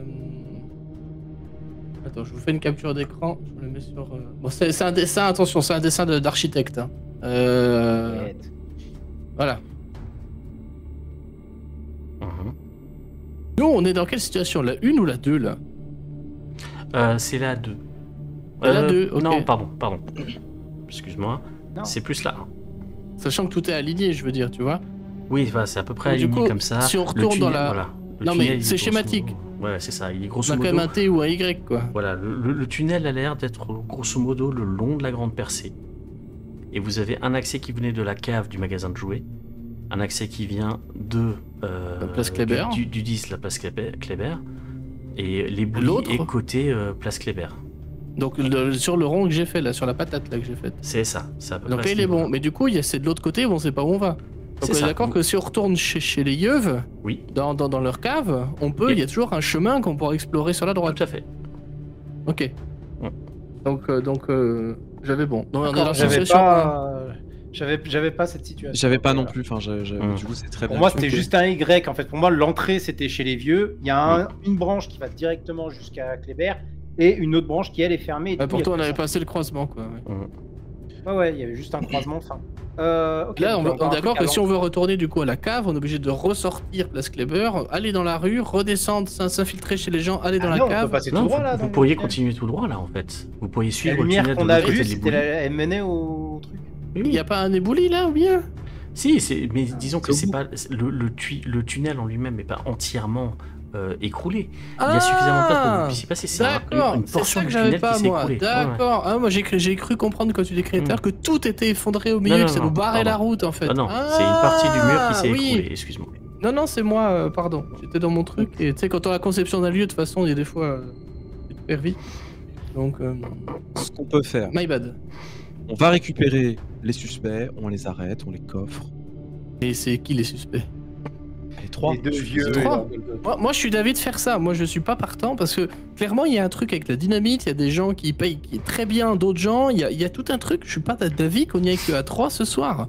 Attends, je vous fais une capture d'écran. Je le mets sur. Euh, bon, c'est un dessin, attention, c'est un dessin d'architecte. Hein. Euh... Voilà. Mhm. Nous, on est dans quelle situation La 1 ou la 2 là? Euh, C'est la 2. la 2, ok. Non, pardon, pardon. Excuse-moi. C'est plus là. Sachant que tout est aligné, je veux dire, tu vois. Oui, c'est à peu près aligné comme ça. Si on retourne dans la. Non, mais c'est schématique. Ouais, c'est ça. Il est grosso modo. quand même un T ou un Y, quoi. Voilà, le, tunnel a l'air d'être grosso modo le long de la grande percée. Et vous avez un accès qui venait de la cave du magasin de jouets, un accès qui vient de. Euh, la place Kléber. Du, 10, la place Kléber. Et les est côté euh, place Kléber. Donc sur le rond que j'ai fait là, sur la patate là que j'ai faite. C'est ça, ça. Donc là il est bon, mais du coup il y a c'est de l'autre côté, on sait pas où on va. Donc on est d'accord que si on retourne chez, les yeuves, oui. dans, dans, leur cave, on peut, il y a toujours un chemin qu'on pourra explorer sur la droite. Tout à fait. Ok. Donc, euh, donc euh, j'avais bon. J'avais pas... J'avais, j'avais pas cette situation. J'avais pas non plus. Enfin, du coup, c'est très Pour moi, c'était juste un Y. En fait, pour moi, l'entrée, c'était chez les vieux. Il y a une branche qui va directement jusqu'à Kléber et une autre branche qui, elle, est fermée. Et pourtant, on avait passé le croisement, quoi. Ouais, ouais, il y avait juste un croisement fin. Euh, Là, on, est d'accord que si on veut retourner du coup à la cave, on est obligé de ressortir Place Kleber, aller dans la rue, redescendre, s'infiltrer chez les gens, aller dans ah la cave. vous, pourriez continuer tout droit là en fait. Vous pourriez suivre la lumière qu'on a vue, elle menait au truc. Il n'y a pas un ébouli là ou bien? Si, mais disons que c'est pas le, le, le, tunnel en lui-même n'est pas entièrement euh, écroulé. il y a suffisamment de place pour que vous puissiez passer. C'est une portion du tunnel pas, qui moi. D'accord. Ah, moi j'ai cru, cru comprendre quand tu décris mm. que tout était effondré au milieu, que ça nous barrait la route en fait. Ah non, c'est une partie du mur qui s'est ah, écroulée, excuse-moi. Non, non, c'est moi, euh, pardon. J'étais dans mon truc et tu sais, quand on a la conception d'un lieu, de toute façon, il y a des fois. Euh, tu vite. Donc. Euh, Ce qu'on peut faire. My bad. On va récupérer les suspects, on les arrête, on les coffre. Et c'est qui les suspects? Trois. Moi, je suis d'avis de faire ça. Moi, je suis pas partant parce que clairement, il y a un truc avec la dynamite. Il y a des gens qui payent qui est très bien, d'autres gens. Il y, a, tout un truc. Je suis pas d'avis qu'on y aille que à trois ce soir.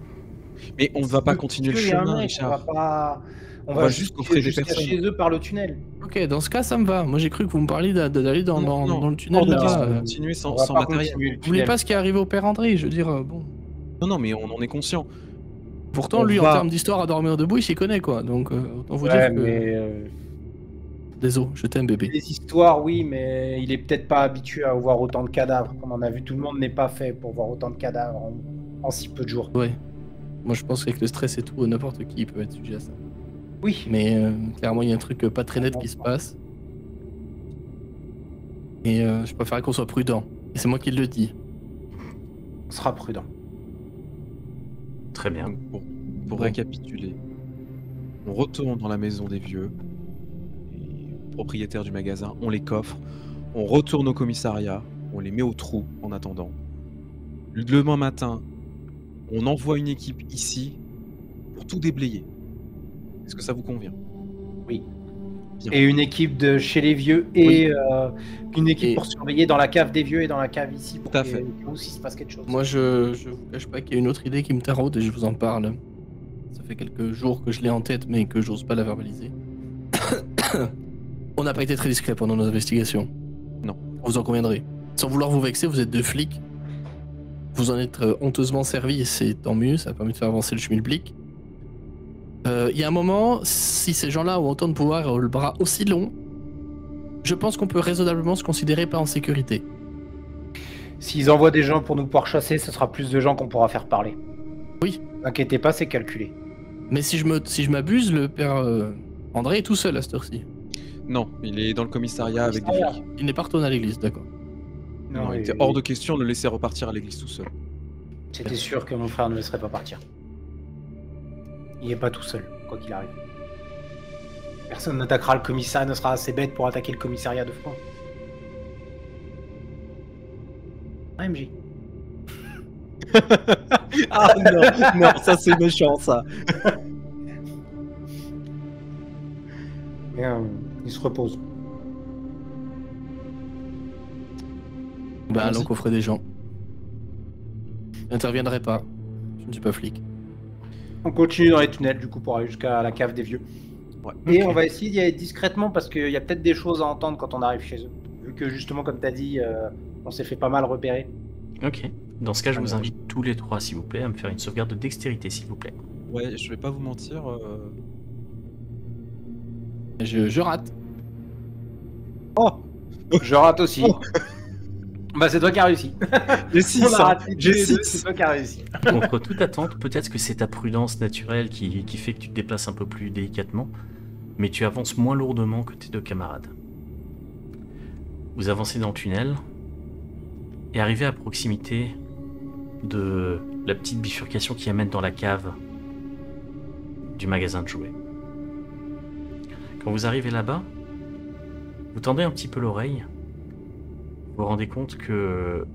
Mais on ne va pas continuer le chemin, On va, pas... on, va, juste coffrer des personnes chez eux par le tunnel. Ok, dans ce cas, ça me va. Moi, j'ai cru que vous me parliez d'aller dans, dans, le tunnel. Là, continuer sans, sans matériel. Vous voulez pas ce qui est arrivé au père André Je veux dire, euh, bon. Non, non, mais on en est conscient. Pourtant, lui, en termes d'histoire à dormir debout, il s'y connaît, quoi. Donc, euh, autant vous dire que... mais... Euh, Désolé, je t'aime, bébé. Les histoires, oui, mais il est peut-être pas habitué à voir autant de cadavres. Comme on a vu, tout le monde n'est pas fait pour voir autant de cadavres en, si peu de jours. Ouais. Moi, je pense qu'avec le stress et tout, n'importe qui peut être sujet à ça. Oui. Mais euh, clairement, il y a un truc pas très net qui se passe. Et je préfère qu'on soit prudent. Et c'est moi qui le dis. On sera prudent. Très bien. pour, récapituler, on retourne dans la maison des vieux, propriétaires du magasin, on les coffre, on retourne au commissariat, on les met au trou en attendant. Le lendemain matin, on envoie une équipe ici pour tout déblayer. Est-ce que ça vous convient? Oui. Et une équipe de chez les vieux et euh, une équipe pour surveiller dans la cave des vieux et dans la cave ici pour Tout à fait. s'il se passe quelque chose. Moi, je, je vous cache pas qu'il y a une autre idée qui me taraude et je vous en parle. Ça fait quelques jours que je l'ai en tête, mais que j'ose pas la verbaliser. On n'a pas été très discret pendant nos investigations. Non. Vous en conviendrez. Sans vouloir vous vexer, vous êtes deux flics. Vous en êtes euh, honteusement servi et c'est tant mieux, ça a permis de faire avancer le schmilblick. Euh, Il y a un moment, si ces gens-là ont autant de pouvoir et le bras aussi long, je pense qu'on peut raisonnablement se considérer pas en sécurité. S'ils envoient des gens pour nous pourchasser, ce sera plus de gens qu'on pourra faire parler. Oui. Inquiétez pas, c'est calculé. Mais si je me, si je m'abuse, le père euh, André est tout seul à cette heure-ci. Non, il est dans le commissariat avec des flics. Il n'est pas retourné à l'église, d'accord. Non, il était hors de question de le laisser repartir à l'église tout seul. C'était sûr que mon frère ne laisserait pas partir. Il est pas tout seul, quoi qu'il arrive. Personne n'attaquera le commissariat, ne sera assez bête pour attaquer le commissariat de front. AMJ. ah non, non, ça c'est méchant ça. Et, euh, il se repose. Bah, allons coffrer des gens. J'interviendrai pas. Je ne suis pas flic. On continue dans les tunnels du coup pour aller jusqu'à la cave des vieux. Ouais. Et on va essayer d'y aller discrètement parce qu'il y a peut-être des choses à entendre quand on arrive chez eux. Vu que justement, comme tu as dit, euh, on s'est fait pas mal repérer. Ok. Dans ce cas, je vous invite tous les trois, s'il vous plaît, à me faire une sauvegarde de dextérité, s'il vous plaît. Ouais, je vais pas vous mentir. euh, Je, je rate. Oh Je rate aussi. bah c'est toi qui as réussi. J'ai On a 6, raté tous J'ai les deux, 6. C'est toi qui as réussi. Contre toute attente, peut-être que c'est ta prudence naturelle qui, qui fait que tu te déplaces un peu plus délicatement, mais tu avances moins lourdement que tes deux camarades. Vous avancez dans le tunnel et arrivez à proximité de la petite bifurcation qui amène dans la cave du magasin de jouets. Quand vous arrivez là-bas, vous tendez un petit peu l'oreille, vous vous rendez compte que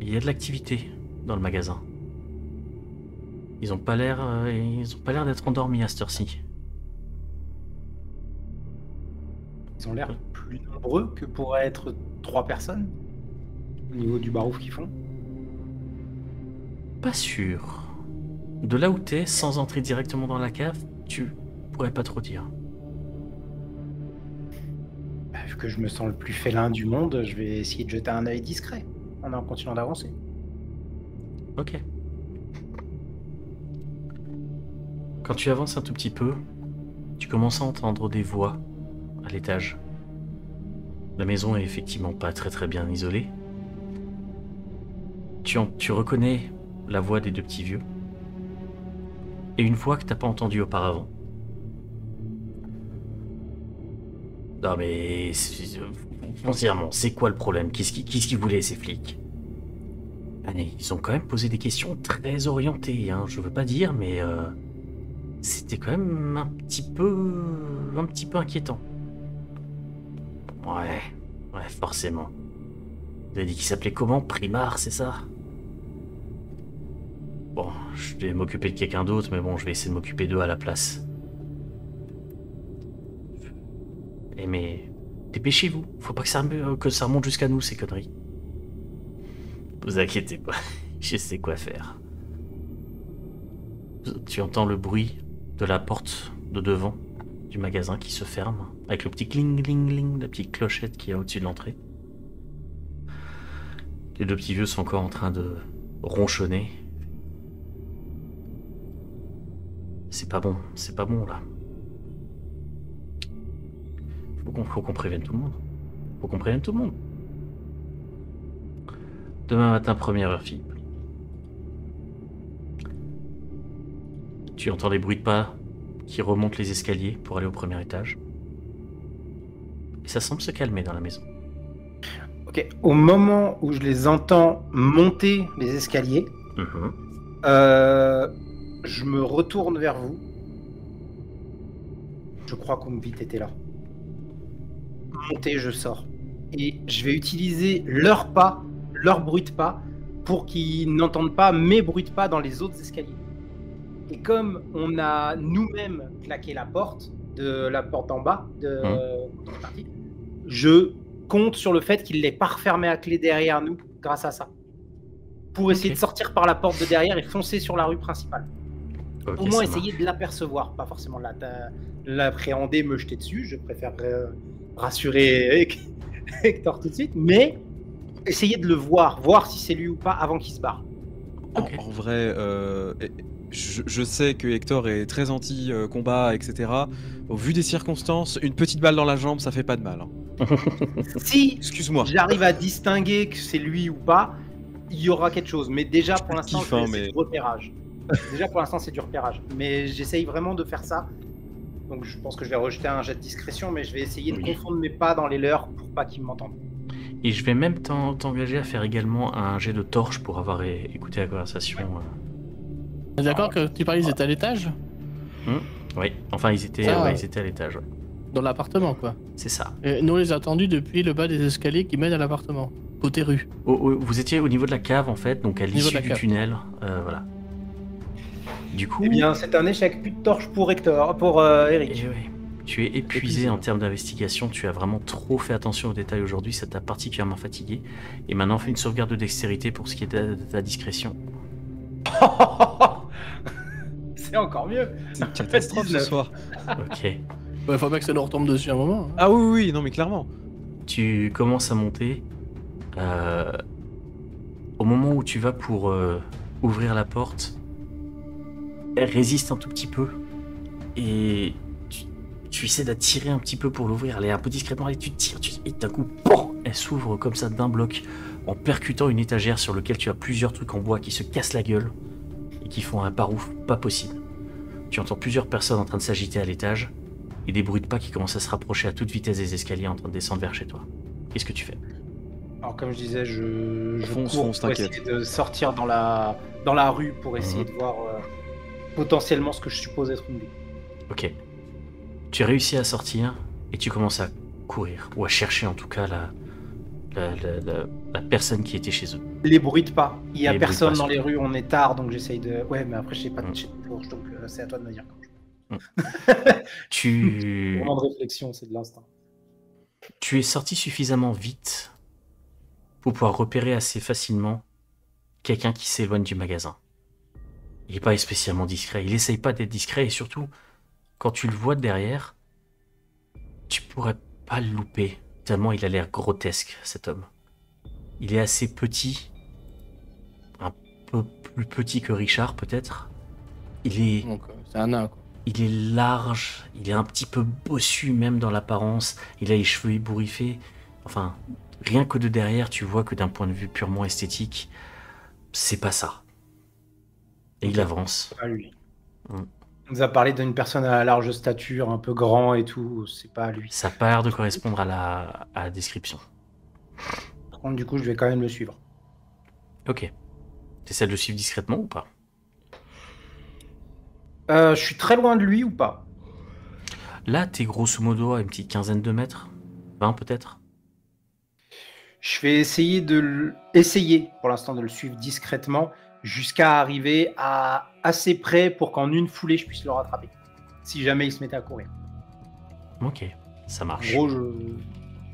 il y a de l'activité dans le magasin. Ils ont pas l'air, euh, ils ont pas l'air d'être endormis à cette heure-ci. Ils ont l'air plus nombreux que pourraient être trois personnes au niveau du barouf qu'ils font. Pas sûr. De là où t'es, sans entrer directement dans la cave, tu pourrais pas trop dire. Bah, vu que je me sens le plus félin du monde, je vais essayer de jeter un œil discret en continuant d'avancer. Ok. Quand tu avances un tout petit peu, tu commences à entendre des voix à l'étage. La maison est effectivement pas très très bien isolée. Tu, en- tu reconnais la voix des deux petits vieux. Et une voix que t'as pas entendue auparavant. Non mais... Foncièrement, c'est quoi le problème? Qu'est-ce qu'ils qu'est-ce qu'ils voulaient ces flics? Allez, ils ont quand même posé des questions très orientées, hein, je veux pas dire, mais euh, c'était quand même un petit peu, un petit peu inquiétant. Ouais, ouais, forcément. Vous avez dit qu'il s'appelait comment? Primar, c'est ça? Bon, je vais m'occuper de quelqu'un d'autre, mais bon, je vais essayer de m'occuper d'eux à la place. Eh mais, dépêchez-vous, faut pas que ça, rem- que ça remonte jusqu'à nous ces conneries. Vous inquiétez pas, je sais quoi faire. Tu entends le bruit de la porte de devant du magasin qui se ferme, avec le petit cling cling cling, la petite clochette qui est au-dessus de l'entrée. Les deux petits vieux sont encore en train de ronchonner. C'est pas bon, c'est pas bon là. Faut qu'on prévienne tout le monde. Faut qu'on prévienne tout le monde. Demain matin, première heure, Philippe. Tu entends des bruits de pas qui remontent les escaliers pour aller au premier étage. Et ça semble se calmer dans la maison. Ok, au moment où je les entends monter les escaliers, Mhm. euh, je me retourne vers vous. Je crois qu'Umvit était là. Montez, je sors. Et je vais utiliser leurs pas, leur bruit de pas, pour qu'ils n'entendent pas mes bruits de pas dans les autres escaliers. Et comme on a nous-mêmes claqué la porte, de la porte en bas de mmh. je compte sur le fait qu'il l'ait pas refermé à clé derrière nous grâce à ça. Pour essayer de sortir par la porte de derrière et foncer sur la rue principale. Au moins essayer de l'apercevoir, pas forcément l'appréhender, me jeter dessus. Je préfère euh, rassurer Hector tout de suite, mais essayer de le voir, voir si c'est lui ou pas avant qu'il se barre. En, vrai, euh, je, sais que Hector est très anti-combat, etc. Au vu des circonstances, une petite balle dans la jambe, ça fait pas de mal. Hein. si Excuse-moi. j'arrive à distinguer que c'est lui ou pas, il y aura quelque chose. Mais déjà, pour l'instant, c'est du repérage. déjà, pour l'instant, c'est du repérage. Mais j'essaye vraiment de faire ça. Donc, je pense que je vais rejeter un jet de discrétion, mais je vais essayer de confondre mes pas dans les leurs pour pas qu'ils m'entendent. Et je vais même t'engager à faire également un jet de torche pour avoir écouté la conversation. Euh. D'accord que tu parlais, ils étaient à l'étage? Hmm Oui, enfin ils étaient, ils étaient à l'étage. Dans l'appartement, quoi. C'est ça. Et nous, on les a attendus depuis le bas des escaliers qui mènent à l'appartement, côté rue. vous étiez au niveau de la cave, en fait, donc à l'issue du tunnel. Euh, voilà. Du coup. Eh bien, c'est un échec. Plus de torche pour Hector, pour euh, Eric. Eh tu es épuisé en termes d'investigation, tu as vraiment trop fait attention aux détails aujourd'hui, ça t'a particulièrement fatigué. Et maintenant, fais une sauvegarde de dextérité pour ce qui est de ta discrétion. c'est encore mieux. C'est une catastrophe ce soir. ok. Il faut bien que ça nous retombe dessus un moment. Hein. Ah oui, oui, non, mais clairement. Tu commences à monter. Euh, au moment où tu vas pour euh, ouvrir la porte, résiste un tout petit peu. Et tu essaies d'attirer un petit peu pour l'ouvrir, elle est un peu discrètement, et tu tires, et d'un coup, elle s'ouvre comme ça d'un bloc, en percutant une étagère sur laquelle tu as plusieurs trucs en bois qui se cassent la gueule, et qui font un parouf pas possible. Tu entends plusieurs personnes en train de s'agiter à l'étage, et des bruits de pas qui commencent à se rapprocher à toute vitesse des escaliers en train de descendre vers chez toi. Qu'est-ce que tu fais? Alors comme je disais, je, je fonce, cours pour essayer de sortir dans la, dans la rue pour essayer mhm. de voir euh, potentiellement ce que je suppose être une vie. Ok. Tu réussis à sortir et tu commences à courir, ou à chercher en tout cas la, la, personne qui était chez eux. Les bruits de pas. Il y a personne dans les rues, on est tard, donc j'essaye de. Ouais, mais après, je sais pas de mm. donc euh, c'est à toi de me dire. Mm. tu. Moment de réflexion, c'est de l'instinct. Tu es sorti suffisamment vite pour pouvoir repérer assez facilement quelqu'un qui s'éloigne du magasin. Il n'est pas spécialement discret, il essaye pas d'être discret et surtout, quand tu le vois derrière, tu pourrais pas le louper, tellement il a l'air grotesque, cet homme. Il est assez petit, un peu plus petit que Richard peut-être. Il est... C'est un nain, Il est large, il est un petit peu bossu même dans l'apparence, il a les cheveux ébouriffés. Enfin, rien que de derrière, tu vois que d'un point de vue purement esthétique, c'est pas ça. Et il avance. Pas lui. Mm. On nous a parlé d'une personne à large stature, un peu grand et tout. C'est pas lui. Ça l'air de correspondre à la, description. Par contre, du coup, je vais quand même le suivre. Ok. T'essaies de le suivre discrètement ou pas? Euh, Je suis très loin de lui ou pas? Là, t'es grosso modo à une petite quinzaine de mètres 20 peut-être? Je vais essayer de essayer pour l'instant de le suivre discrètement jusqu'à arriver à assez près pour qu'en une foulée, je puisse le rattraper. Si jamais il se mettait à courir. Ok, ça marche. En gros, je,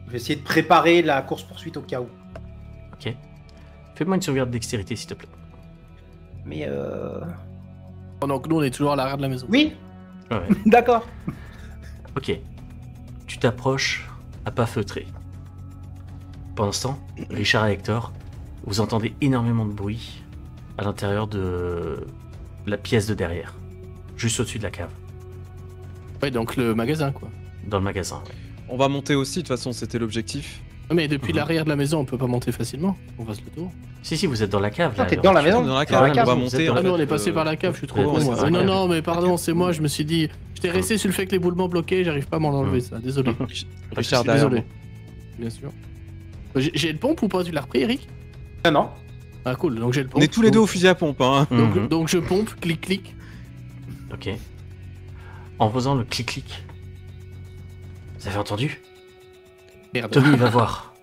vais essayer de préparer la course-poursuite au cas où. Ok. Fais-moi une sauvegarde dextérité, s'il te plaît. Mais euh... Pendant que nous, on est toujours à l'arrière de la maison. Oui D'accord. Ok. Tu t'approches à pas feutré. Pendant ce temps, Richard et Hector, vous entendez énormément de bruit à l'intérieur de la pièce de derrière, juste au-dessus de la cave. Ouais, donc le magasin, quoi. Dans le magasin, On va monter aussi, de toute façon, c'était l'objectif. Mais depuis mhm. l'arrière de la maison, on peut pas monter facilement. On fasse le tour. Si, si, vous êtes dans la cave. Là, t'es dans la maison Dans la cave, on va monter. Ah, on est passé par la cave, je suis trop con. non, non, mais pardon, c'est moi, je me suis dit. J'étais resté sur le fait que les boulements bloqués, j'arrive pas à m'en enlever, ça. Désolé. Richard, désolé. Bien sûr. J'ai le pompe ou pas Tu l'as repris, Eric? Ah non. Ah cool, donc j'ai le pompe. On est tous les deux au fusil à pompe. Hein. Donc, donc, je pompe, clic clic. Ok. En faisant le clic clic. Vous avez entendu? Merde. Tommy va voir.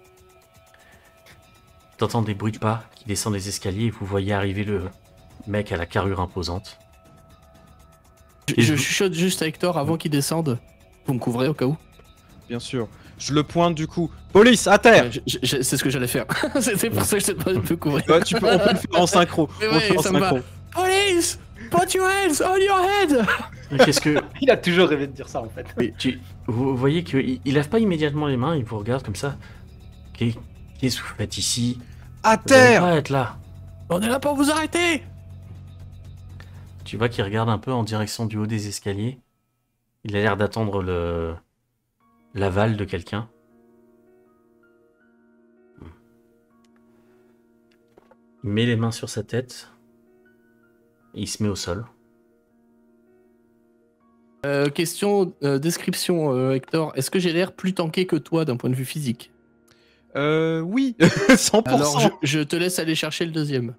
T'entends des bruits de pas qui descendent les escaliers et vous voyez arriver le mec à la carrure imposante. Je, chuchote juste à Hector avant qu'il descende. Vous me couvrez au cas où Bien sûr. Je le pointe du coup. Police, à terre C'est ce que j'allais faire. c'est pour ça que je te peux couvrir. tu peux, on peut le faire en synchro. on synchro. Police Put your hands on your head Qu'est-ce que. Il a toujours rêvé de dire ça en fait. tu... Vous voyez qu'il il lève pas immédiatement les mains, il vous regarde comme ça. Qu'est-ce que vous faites ici? À terre pas être là. On est là pour vous arrêter Tu vois qu'il regarde un peu en direction du haut des escaliers. Il a l'air d'attendre le l'aval de quelqu'un. Il met les mains sur sa tête. Et il se met au sol. Euh, question, euh, description, euh, Hector. Est-ce que j'ai l'air plus tanké que toi d'un point de vue physique? Euh, oui, 100%. Alors, je, te laisse aller chercher le deuxième.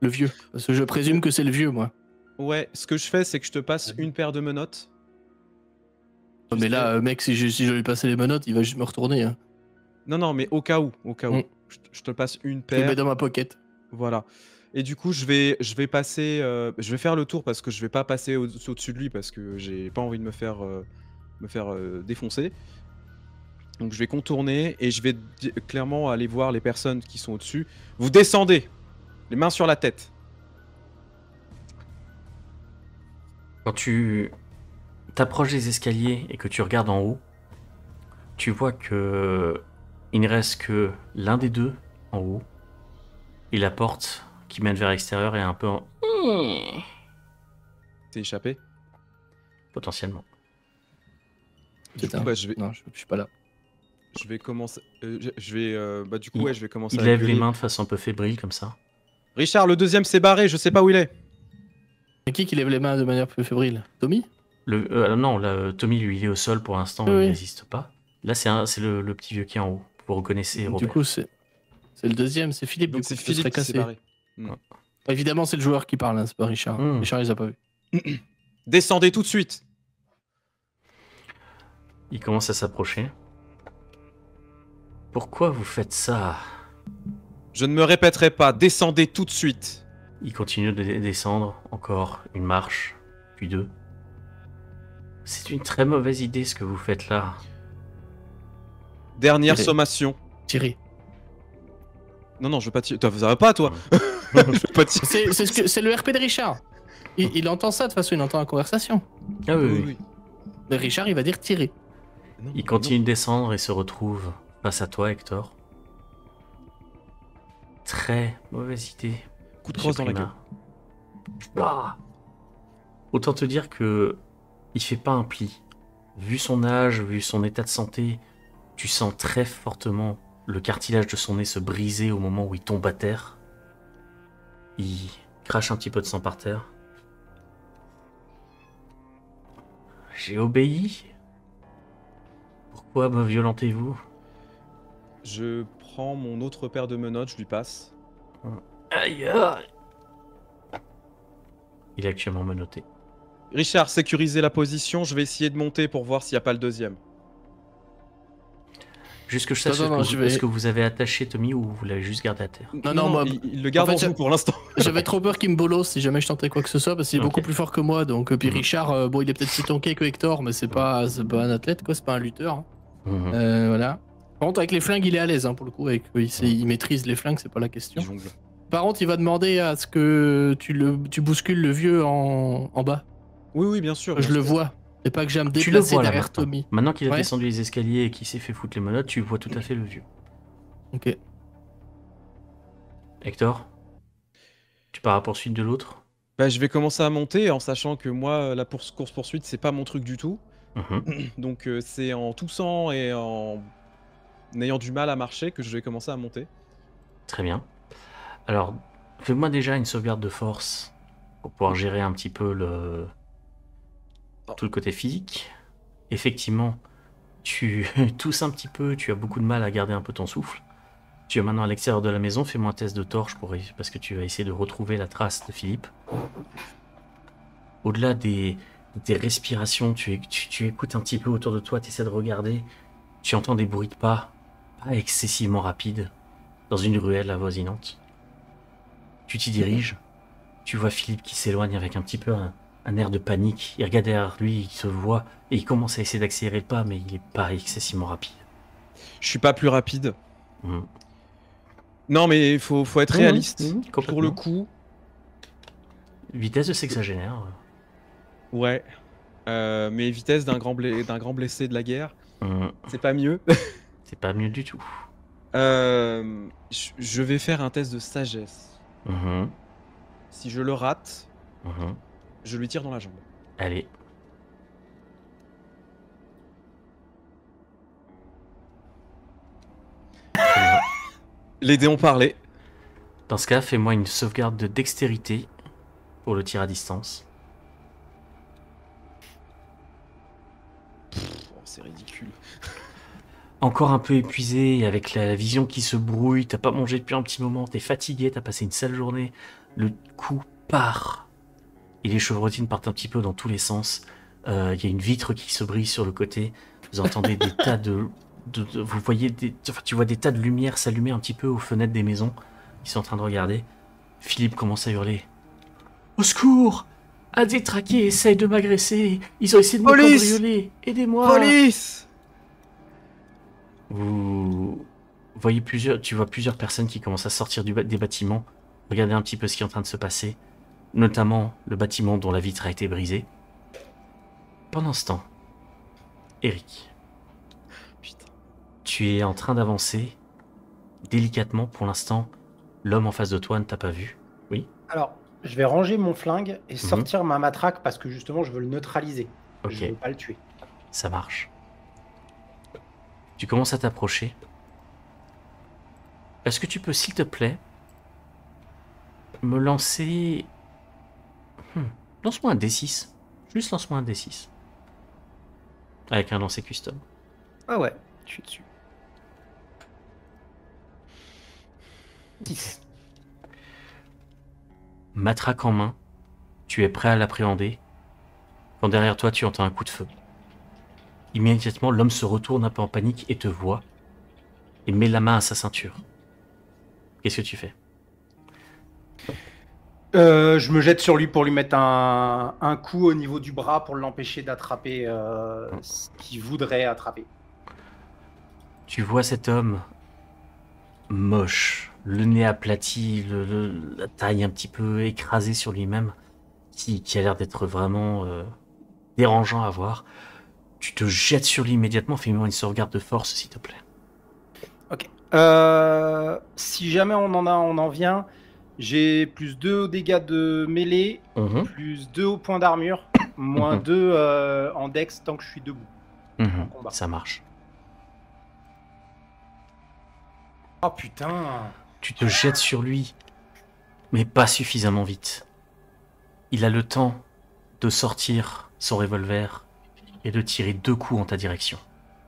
Le vieux. Parce que je présume que c'est le vieux, moi. Ouais, ce que je fais, c'est que je te passe une paire de menottes. Mais là, mec, si je, si je lui passe les menottes, il va juste me retourner. Hein. Non, non, mais au cas où, au cas où. Mm. Je, te passe une paire. Je mets dans ma pocket. Voilà. Et du coup, je vais, je vais passer, euh, je vais faire le tour parce que je vais pas passer au- dessus de lui parce que j'ai pas envie de me faire, euh, me faire euh, défoncer. Donc je vais contourner et je vais clairement aller voir les personnes qui sont au-dessus. Vous descendez, les mains sur la tête. Quand tu t'approches des escaliers et que tu regardes en haut, tu vois que il ne reste que l'un des deux en haut et la porte qui mène vers l'extérieur est un peu en... T'es échappé? Potentiellement. Du coup, bah, je vais... Non, je, suis pas là. Je vais commencer... Euh, je, vais... Euh, bah, du coup, ouais, je vais commencer Il lève les mains de façon un peu fébrile, comme ça. Richard, le deuxième s'est barré, je sais pas où il est. Et qui qui lève les mains de manière plus fébrile? Tommy? Le, euh, Non, là, Tommy, lui, il est au sol pour l'instant, il n'existe pas. Là, c'est le, le, petit vieux qui est en haut. Vous reconnaissez Du coup, c'est le deuxième, c'est Philippe. Donc c'est Philippe qui s'est barré. Mm. Évidemment, c'est le joueur qui parle, hein, c'est pas Richard. Mm. Richard, il les a pas vu. Descendez tout de suite. Il commence à s'approcher. Pourquoi vous faites ça? Je ne me répéterai pas, descendez tout de suite. Il continue de descendre, encore une marche, puis deux. C'est une très mauvaise idée ce que vous faites là. Dernière sommation. Thierry. Non, non, je veux pas tirer. Ça va pas, toi C'est le RP de Richard. Il, entend ça de toute façon, il entend la conversation. Ah oui, oui. Mais Richard, il va dire tirer. il continue de descendre et se retrouve face à toi, Hector. Très mauvaise idée. Coup de crosse dans la gueule. Ah. Autant te dire que il fait pas un pli. Vu son âge, vu son état de santé, tu sens très fortement le cartilage de son nez se briser au moment où il tombe à terre. Il crache un petit peu de sang par terre. J'ai obéi Pourquoi me violentez-vous? Je prends mon autre paire de menottes, je lui passe. Aïe Il est actuellement menotté. Richard, sécurisez la position, je vais essayer de monter pour voir s'il n'y a pas le deuxième. Juste que je sache, est-ce que, vous avez attaché Tommy ou vous l'avez juste gardé à terre Non, non, moi. Il, le garde en, fait, pour l'instant. J'avais trop peur qu'il me bolosse si jamais je tentais quoi que ce soit parce qu'il est beaucoup plus fort que moi. Donc, euh, puis mhm. Richard, euh, bon, il est peut-être plus tanké que Hector, mais c'est pas, pas un athlète, quoi, c'est pas un lutteur. Hein. Mhm. Euh, voilà. Par contre, avec les flingues, il est à l'aise hein, pour le coup. Avec, il, il, maîtrise les flingues, c'est pas la question. Par contre, il va demander à ce que tu, le, tu bouscules le vieux en, en bas. Oui, oui, bien sûr. Je le vois. Et pas que j'ai à me déplacer derrière Tommy. Maintenant qu'il a descendu les escaliers et qu'il s'est fait foutre les menottes, tu vois tout à fait le vieux. Ok. Hector Tu pars à poursuite de l'autre? Bah je vais commencer à monter en sachant que moi la course poursuite c'est pas mon truc du tout. Mhm. Donc euh, c'est en toussant et en ayant du mal à marcher que je vais commencer à monter. Très bien. Alors fais-moi déjà une sauvegarde de force pour pouvoir gérer un petit peu le, tout le côté physique. Effectivement, tu tousses un petit peu, tu as beaucoup de mal à garder un peu ton souffle. Tu es maintenant à l'extérieur de la maison, fais-moi un test de torche parce que tu vas essayer de retrouver la trace de Philippe. Au-delà des, des respirations, tu, écoutes un petit peu autour de toi, tu essaies de regarder, tu entends des bruits de pas, pas excessivement rapides, dans une ruelle avoisinante. Tu t'y diriges, tu vois Philippe qui s'éloigne avec un petit peu un air de panique. Il regarde derrière lui, il se voit et il commence à essayer d'accélérer le pas, mais il est pas excessivement rapide. Je suis pas plus rapide. Mmh. Non, mais il faut, faut, être mmh, réaliste. Mmh, pour le coup. Vitesse de sexagénaire. Ouais. Euh, mais vitesse d'un grand, grand blessé de la guerre, c'est pas mieux. c'est pas mieux du tout. Euh, je vais faire un test de sagesse. Si je le rate, je lui tire dans la jambe. Allez. Les dés ont parlé. Dans ce cas, fais-moi une sauvegarde de dextérité pour le tir à distance. Oh, c'est ridicule. Encore un peu épuisé, avec la vision qui se brouille, t'as pas mangé depuis un petit moment, t'es fatigué, t'as passé une sale journée, le coup part et les chevrotines partent un petit peu dans tous les sens. Euh, il y a une vitre qui se brise sur le côté. Vous entendez des tas de, vous voyez des, enfin, tu vois des tas de lumière s'allumer un petit peu aux fenêtres des maisons. Ils sont en train de regarder. Philippe commence à hurler. Au secours Un détraqué essaye de m'agresser. Ils ont essayé de me cambrioler. Aidez-moi Police Vous voyez plusieurs, tu vois plusieurs personnes qui commencent à sortir du, des bâtiments. Regardez un petit peu ce qui est en train de se passer notamment le bâtiment dont la vitre a été brisée. Pendant ce temps, Eric, tu es en train d'avancer délicatement pour l'instant. L'homme en face de toi ne t'a pas vu. Oui Alors, je vais ranger mon flingue et mhm. sortir ma matraque parce que justement, je veux le neutraliser. Ok. Je veux pas le tuer. Ça marche. Tu commences à t'approcher. Est-ce que tu peux, s'il te plaît, me lancer Hmm. Lance-moi un D6. Juste lance-moi un D6. Avec un lancer custom. Ah ouais, je suis dessus. 10. Matraque en main, tu es prêt à l'appréhender. Quand derrière toi tu entends un coup de feu. Immédiatement, l'homme se retourne un peu en panique et te voit et met la main à sa ceinture. Qu'est-ce que tu fais? Euh, je me jette sur lui pour lui mettre un, un coup au niveau du bras pour l'empêcher d'attraper euh, ce qu'il voudrait attraper. Tu vois cet homme moche, le nez aplati, la taille un petit peu écrasée sur lui-même, qui, a l'air d'être vraiment euh, dérangeant à voir. Tu te jettes sur lui immédiatement, fais-moi une sauvegarde de force s'il te plaît. Ok. si jamais on en a, on en vient. J'ai plus 2 au dégâts de mêlée, mhm. plus 2 au point d'armure, moins 2 mhm. euh, en dex tant que je suis debout. Mhm. Ça marche. Oh putain Tu te jettes sur lui, mais pas suffisamment vite. Il a le temps de sortir son revolver et de tirer deux coups en ta direction.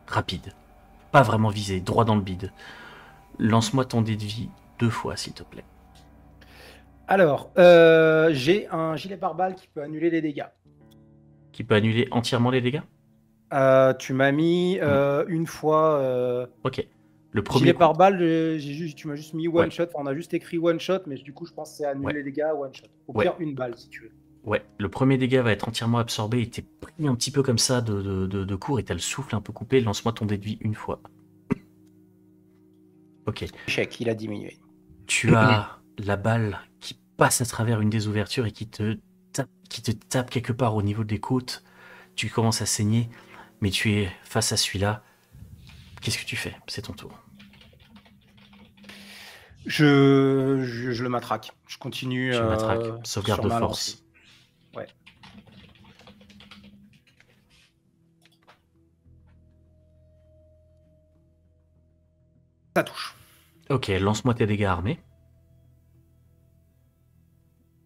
Rapide. Pas vraiment visé, droit dans le bide. Lance-moi ton dé de vie deux fois, s'il te plaît. Alors, euh, j'ai un gilet pare-balles qui peut annuler les dégâts. Qui peut annuler entièrement les dégâts? Euh, Tu m'as mis euh, une fois. Ok. Le premier gilet pare-balles, tu m'as juste mis one shot. on a juste écrit one shot, mais du coup, je pense que c'est annuler les dégâts one shot. Au pire, une balle si tu veux. Ouais, le premier dégât va être entièrement absorbé. Il t'est pris un petit peu comme ça de, de, de, cours et t'as le souffle un peu coupé. Lance-moi ton déduit une fois. Ok. Échec, il a diminué. Tu as la balle qui passe à travers une des ouvertures et qui te tape, qui te tape quelque part au niveau des côtes. Tu commences à saigner, mais tu es face à celui-là. Qu'est-ce que tu fais? C'est ton tour. Je, je, le matraque. Je continue. Tu euh, Sauvegarde de force. Ouais. Ça touche. Ok, lance-moi tes dégâts armés.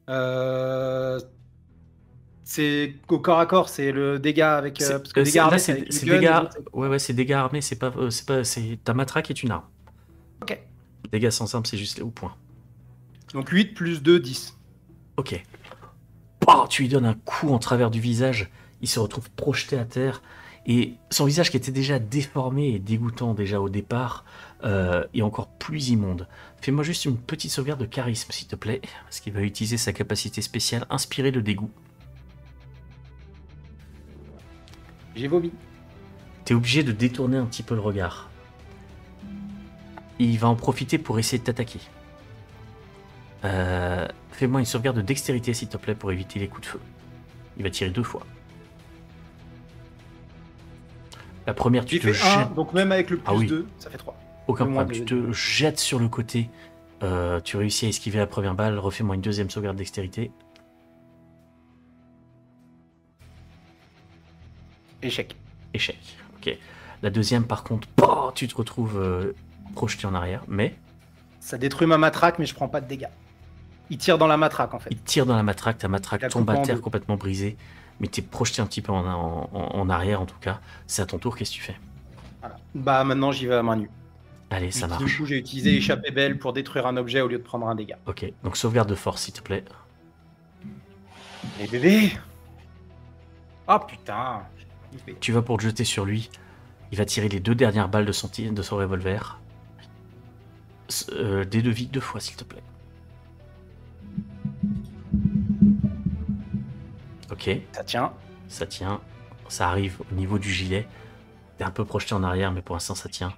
Euh, c'est au corps à corps, c'est le dégât avec. Euh, parce que dégâts armés, c'est dégâts. Ouais, ouais, c'est dégâts armés, c'est pas, euh, c'est pas, c'est ta matraque est une arme. Ok. Dégâts sans arme, c'est juste au point. Donc 8 plus 2, 10. Ok. Oh, tu lui donnes un coup en travers du visage, il se retrouve projeté à terre, et son visage qui était déjà déformé et dégoûtant déjà au départ, euh, et encore plus immonde. Fais-moi juste une petite sauvegarde de charisme, s'il te plaît, parce qu'il va utiliser sa capacité spéciale inspirer le dégoût. J'ai vomi. T'es obligé de détourner un petit peu le regard. Il va en profiter pour essayer de t'attaquer. Euh, fais-moi une sauvegarde de dextérité, s'il te plaît, pour éviter les coups de feu. Il va tirer deux fois. La première, tu te jettes. donc même avec le ah plus 2, ça fait 3. Aucun problème, tu te jettes sur le côté. Euh, tu réussis à esquiver la première balle. Refais-moi une deuxième sauvegarde dextérité. Échec. Échec, ok. La deuxième, par contre, tu te retrouves euh, projeté en arrière, mais. Ça détruit ma matraque, mais je prends pas de dégâts. Il tire dans la matraque en fait. Il tire dans la matraque, ta matraque tombe à terre complètement brisée, mais tu es projeté un petit peu en, arrière en tout cas. C'est à ton tour, qu'est-ce que tu fais? Bah maintenant j'y vais à main nue. Allez, ça marche. Du coup, j'ai utilisé échappée belle pour détruire un objet au lieu de prendre un dégât. Ok, donc sauvegarde de force s'il te plaît. Les bébés Oh putain Tu vas pour te jeter sur lui. Il va tirer les deux dernières balles de son, de son revolver. Euh, des deux deux fois, s'il te plaît. Ok. Ça tient. Ça tient. Ça arrive au niveau du gilet. T'es un peu projeté en arrière, mais pour l'instant, ça tient.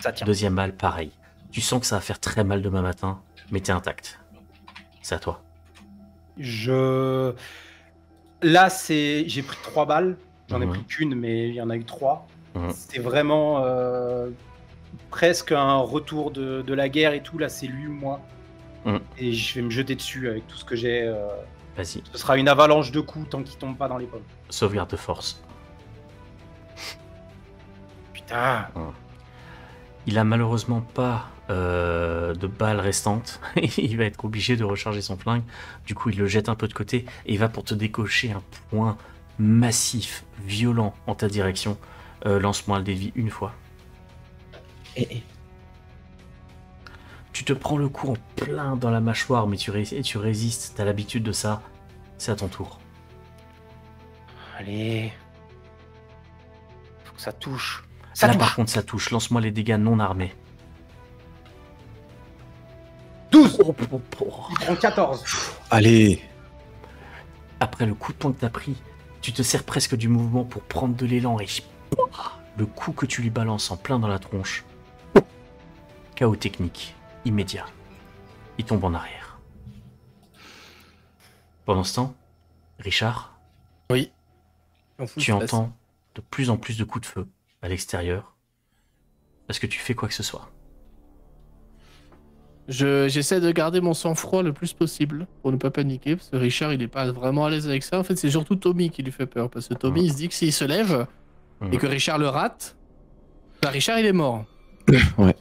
Ça tient. Deuxième balle, pareil. Tu sens que ça va faire très mal demain matin, mais t'es intact. C'est à toi. Je. Là, c'est. J'ai pris trois balles. J'en ai mhm. pris qu'une, mais il y en a eu trois. Mhm. C'est vraiment. Euh, presque un retour de, la guerre et tout. Là, c'est lui ou moi. Mm. Et je vais me jeter dessus avec tout ce que j'ai. Euh, Vas-y. Ce sera une avalanche de coups tant qu'il tombe pas dans les pommes. Sauvegarde de force. Putain. Mm. Il a malheureusement pas euh, de balles restantes. il va être obligé de recharger son flingue. Du coup, il le jette un peu de côté et il va pour te décocher un point massif, violent en ta direction. Euh, lance-moi le dévi une fois. Eh, eh. Tu te prends le coup en plein dans la mâchoire, mais tu, tu résistes. T'as l'habitude de ça. C'est à ton tour. Allez. Faut que ça touche. Ça Là, par contre, ça touche. Lance-moi les dégâts non armés. 12 Il prend 14. Allez. Après le coup de poing que t'as pris, tu te sers presque du mouvement pour prendre de l'élan et le coup que tu lui balances en plein dans la tronche Chaos technique, immédiat. Il tombe en arrière. Pendant ce temps, Richard Oui. Tu entends de plus en plus de coups de feu à l'extérieur. Est-ce que tu fais quoi que ce soit? J'essaie de garder mon sang-froid le plus possible pour ne pas paniquer, parce que Richard il est pas vraiment à l'aise avec ça. En fait, c'est surtout Tommy qui lui fait peur, parce que Tommy il se dit que s'il se lève et que Richard le rate, bah, Richard il est mort. ouais.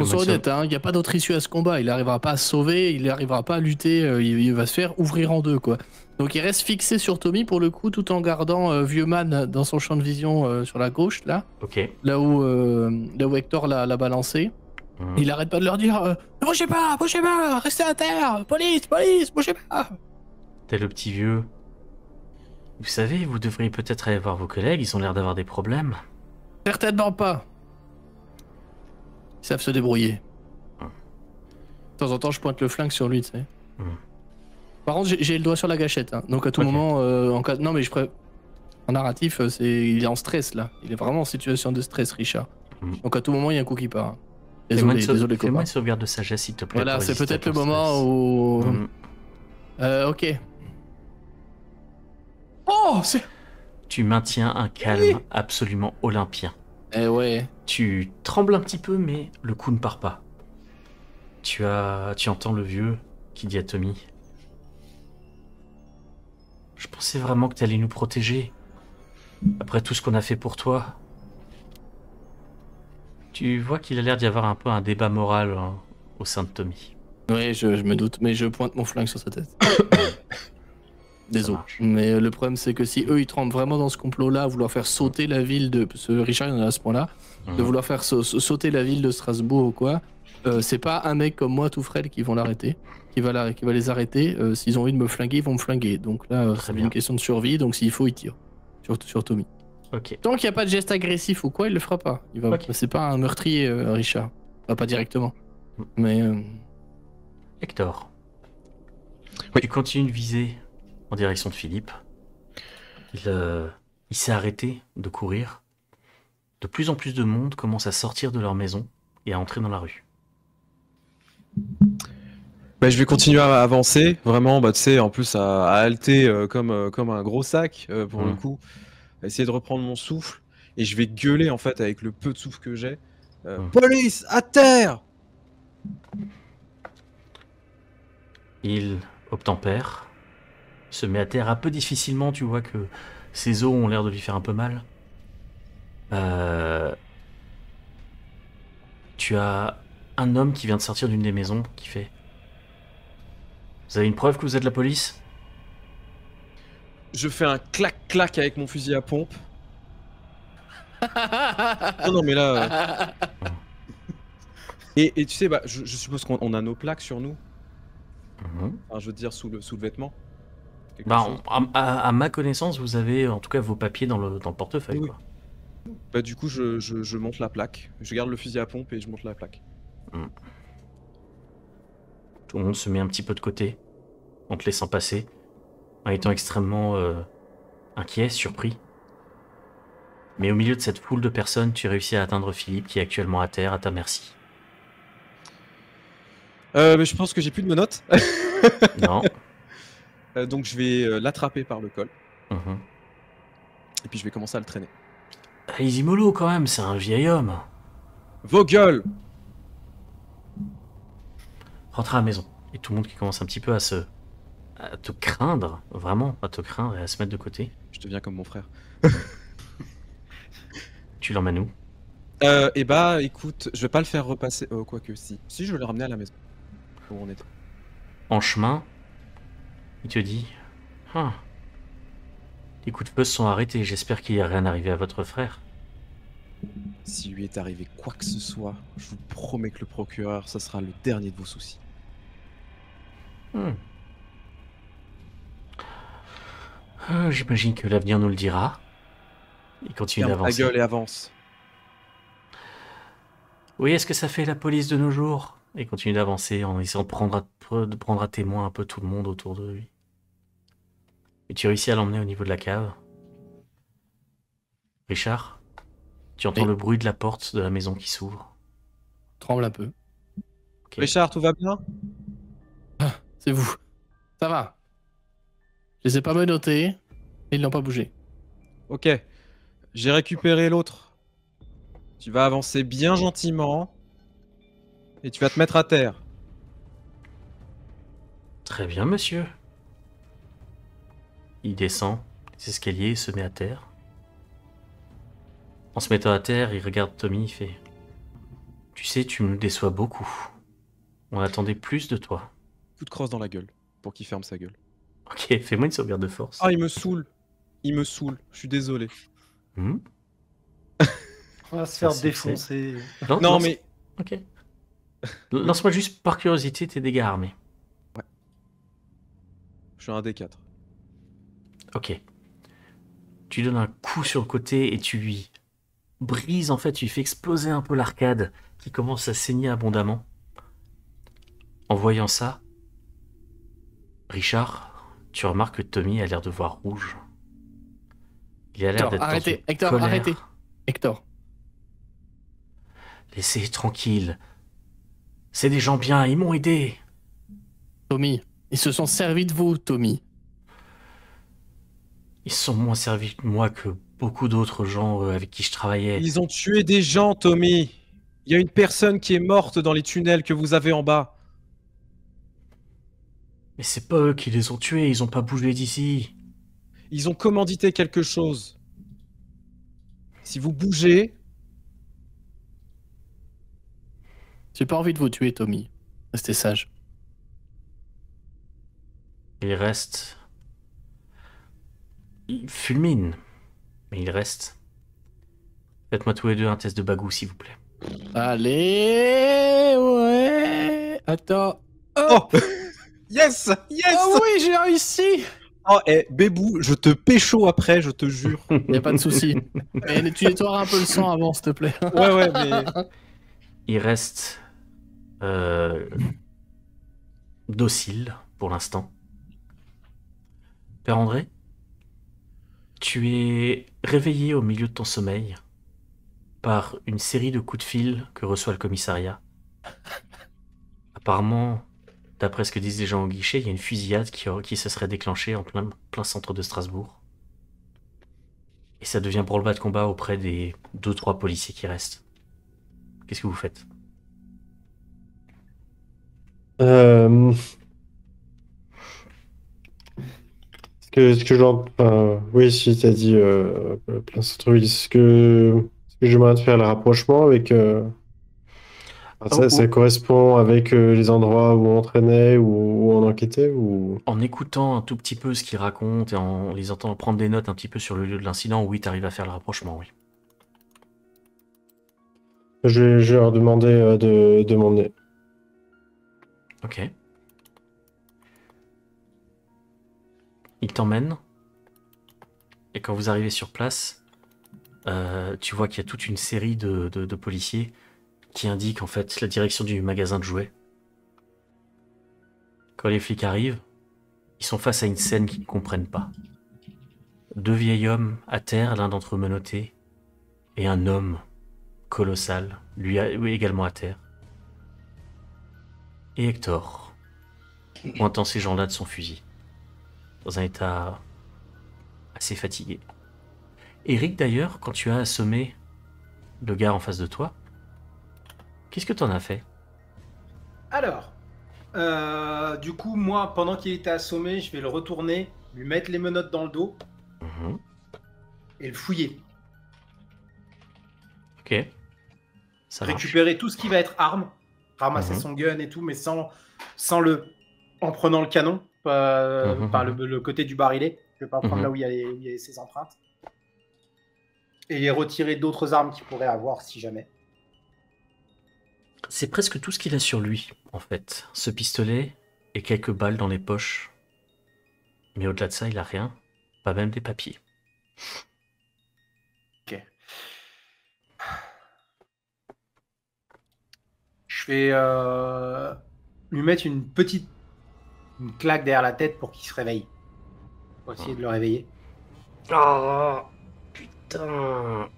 Qu'on soit honnête, il hein, n'y a pas d'autre issue à ce combat. Il n'arrivera pas à se sauver, il n'arrivera pas à lutter, euh, il, va se faire ouvrir en deux, quoi. Donc il reste fixé sur Tommy pour le coup, tout en gardant euh, Vieux Man dans son champ de vision euh, sur la gauche, là. Ok. Là où, là où Hector l'a balancé. Mhm. Il arrête pas de leur dire Ne bougez pas, bougez pas, restez à terre, police, police, bougez pas. T'es le petit vieux. Vous savez, vous devriez peut-être aller voir vos collègues, ils ont l'air d'avoir des problèmes. Certainement pas. Ils savent se débrouiller. De temps en temps, je pointe le flingue sur lui, tu sais. Par contre, j'ai le doigt sur la gâchette. Hein. Donc à tout moment, euh, en cas... non mais je pré... en narratif, euh, c'est il est en stress là. Il est vraiment en situation de stress, Richard. Mm. Donc à tout moment, il y a un coup qui part. Désolé, désolé. Fais-moi une sauvegarde de sagesse, s'il te plaît. Voilà, c'est peut-être le moment où. Mm. Euh, ok. Oh, c'est. Tu maintiens un calme absolument olympien. Eh ouais. Tu trembles un petit peu, mais le coup ne part pas. Tu as, tu entends le vieux qui dit à Tommy. Je pensais vraiment que tu allais nous protéger. Après tout ce qu'on a fait pour toi. Tu vois qu'il a l'air d'y avoir un peu un débat moral hein, au sein de Tommy. Oui, je, me doute, mais je pointe mon flingue sur sa tête. Désolé. Mais euh, le problème, c'est que si eux, ils tremblent vraiment dans ce complot-là, vouloir faire sauter la ville de. Parce que Richard, il en a à ce point-là. De mhm. vouloir faire sauter la ville de Strasbourg ou quoi. Euh, c'est pas un mec comme moi, tout frêle, qui vont l'arrêter. Qui va, qui va les arrêter. Euh, s'ils ont envie de me flinguer, ils vont me flinguer. Donc là, c'est une question de survie. Donc s'il faut, il tire. Sur, sur Tommy. Ok. Tant qu'il n'y a pas de geste agressif ou quoi, il le fera pas. Il va... C'est pas un meurtrier, Richard. pas directement. Mm. Mais. Hector. Oui. Tu continues de viser en direction de Philippe. Il, euh, il s'est arrêté de courir. De plus en plus de monde commence à sortir de leur maison et à entrer dans la rue. Bah, je vais continuer à avancer, vraiment, bah, tu sais, en plus à, halter euh, comme, euh, comme un gros sac, euh, pour le mmh. coup, essayer de reprendre mon souffle, et je vais gueuler en fait avec le peu de souffle que j'ai. Mmh. Police, à terre Il obtempère, se met à terre un peu difficilement, tu vois que ses os ont l'air de lui faire un peu mal. Tu as un homme qui vient de sortir d'une des maisons qui fait vous avez une preuve que vous êtes la police? Je fais un clac-clac avec mon fusil à pompe. non, non, mais là. Euh. Et, tu sais, bah, je, suppose qu'on a nos plaques sur nous. Mhm. Enfin, je veux dire, sous le, sous le vêtement. Bah, à, ma connaissance, vous avez en tout cas vos papiers dans le, dans le portefeuille. Quoi. Bah, du coup, je, je, monte la plaque. Je garde le fusil à pompe et je monte la plaque. Mm. Tout le monde se met un petit peu de côté, en te laissant passer, en étant extrêmement euh, inquiet, surpris. Mais au milieu de cette foule de personnes, tu réussis à atteindre Philippe qui est actuellement à terre à ta merci. Euh, mais je pense que j'ai plus de menottes. non. Euh, donc je vais l'attraper par le col. Mhm. Et puis je vais commencer à le traîner. Easy mollo quand même, c'est un vieil homme. Vos gueules Rentre à la maison. Et tout le monde qui commence un petit peu à se. à te craindre, vraiment, à te craindre et à se mettre de côté. Je deviens comme mon frère. tu l'emmènes où? Euh, Eh bah, écoute, je vais pas le faire repasser. Oh, quoique, si. Si, je vais le ramener à la maison. Où on était. En chemin, il te dit ah, Les coups de feu sont arrêtés. J'espère qu'il n'y a rien arrivé à votre frère. Si lui est arrivé quoi que ce soit, je vous promets que le procureur, ça sera le dernier de vos soucis. Hmm. Ah, j'imagine que l'avenir nous le dira. Il continue d'avancer. gueule et avance. Oui, est-ce que ça fait la police de nos jours? Il continue d'avancer en essayant de prendre, à, de prendre à témoin un peu tout le monde autour de lui. Et tu réussis à l'emmener au niveau de la cave. Richard tu entends le bruit de la porte de la maison qui s'ouvre. Tremble un peu. Richard, tout va bien? Ah, C'est vous. Ça va. Je les ai pas menottés, et ils n'ont pas bougé. Ok. J'ai récupéré l'autre. Tu vas avancer bien gentiment. Et tu vas te mettre à terre. Très bien, monsieur. Il descend les escaliers et se met à terre. En se mettant à terre, il regarde Tommy, il fait Tu sais, tu nous déçois beaucoup. On attendait plus de toi. Coup de crosse dans la gueule, pour qu'il ferme sa gueule. Ok, fais-moi une sauvegarde de force. Ah, il me saoule. Il me saoule. Je suis désolé. Hmm On va se faire défoncer. Non, mais. Ok. Lance-moi juste par curiosité tes dégâts armés. Ouais. Je suis un D4. Ok. Tu donnes un coup sur le côté et tu lui brise en fait, tu fais exploser un peu l'arcade qui commence à saigner abondamment. En voyant ça, Richard, tu remarques que Tommy a l'air de voir rouge. Il a l'air d'être arrêtez, Hector, arrêtez, Hector. Laissez tranquille. C'est des gens bien, ils m'ont aidé. Tommy, ils se sont servis de vous, Tommy. Ils sont moins servis de moi que beaucoup d'autres gens euh, avec qui je travaillais. Ils ont tué des gens, Tommy. Il y a une personne qui est morte dans les tunnels que vous avez en bas. Mais c'est pas eux qui les ont tués, ils ont pas bougé d'ici. Ils ont commandité quelque chose. Si vous bougez. J'ai pas envie de vous tuer, Tommy. Restez sage. Il reste. Il fulmine. Mais il reste. Faites-moi tous les deux un test de bagou, s'il vous plaît. Allez, ouais. Attends. Oh, Yes Yes Oh oui, j'ai réussi Oh, eh, Bébou, je te pécho après, je te jure. Y a pas de souci. Mais tu nettoieras un peu le sang avant, s'il te plaît. ouais, ouais, mais. Il reste. Euh, docile pour l'instant. Père André tu es réveillé au milieu de ton sommeil par une série de coups de fil que reçoit le commissariat. Apparemment, d'après ce que disent les gens au guichet, il y a une fusillade qui, se serait déclenchée en plein, plein centre de Strasbourg. Et ça devient pour le bas de combat auprès des deux trois policiers qui restent. Qu'est-ce que vous faites? Euh... Ce que, que oui, si tu as dit euh, plein centre ce que, ce que j'aimerais faire le rapprochement avec. Euh, ça, ça, correspond avec euh, les endroits où on entraînait ou où on enquêtait ou... En écoutant un tout petit peu ce qu'ils racontent et en les entendant prendre des notes un petit peu sur le lieu de l'incident, oui, tu arrives à faire le rapprochement, oui. Je vais, leur demander euh, de, de m'emmener. Ok. Ils t'emmènent. Et quand vous arrivez sur place, euh, tu vois qu'il y a toute une série de, policiers qui indique en fait la direction du magasin de jouets. Quand les flics arrivent, ils sont face à une scène qu'ils ne comprennent pas. Deux vieils hommes à terre, l'un d'entre eux menotté, et un homme colossal, lui, également à terre. Et Hector, pointant ces gens-là de son fusil, dans un état assez fatigué. Eric d'ailleurs, quand tu as assommé le gars en face de toi, Qu'est-ce que tu en as fait? Alors, euh, du coup, moi, pendant qu'il était assommé, je vais le retourner, lui mettre les menottes dans le dos mhm. et le fouiller. Ok. Ça Récupérer tout ce qui va être arme, ramasser mhm. son gun et tout, mais sans, sans le. en prenant le canon mhm, par le, côté du barillet. Je vais pas prendre là où il, y a où il y a ses empreintes. Et retirer d'autres armes qu'il pourrait avoir si jamais. C'est presque tout ce qu'il a sur lui, en fait. Ce pistolet et quelques balles dans les poches. Mais au-delà de ça, il a rien. Pas même des papiers. Ok. Je vais euh, lui mettre une petite une claque derrière la tête pour qu'il se réveille. Pour essayer de le réveiller. Oh putain.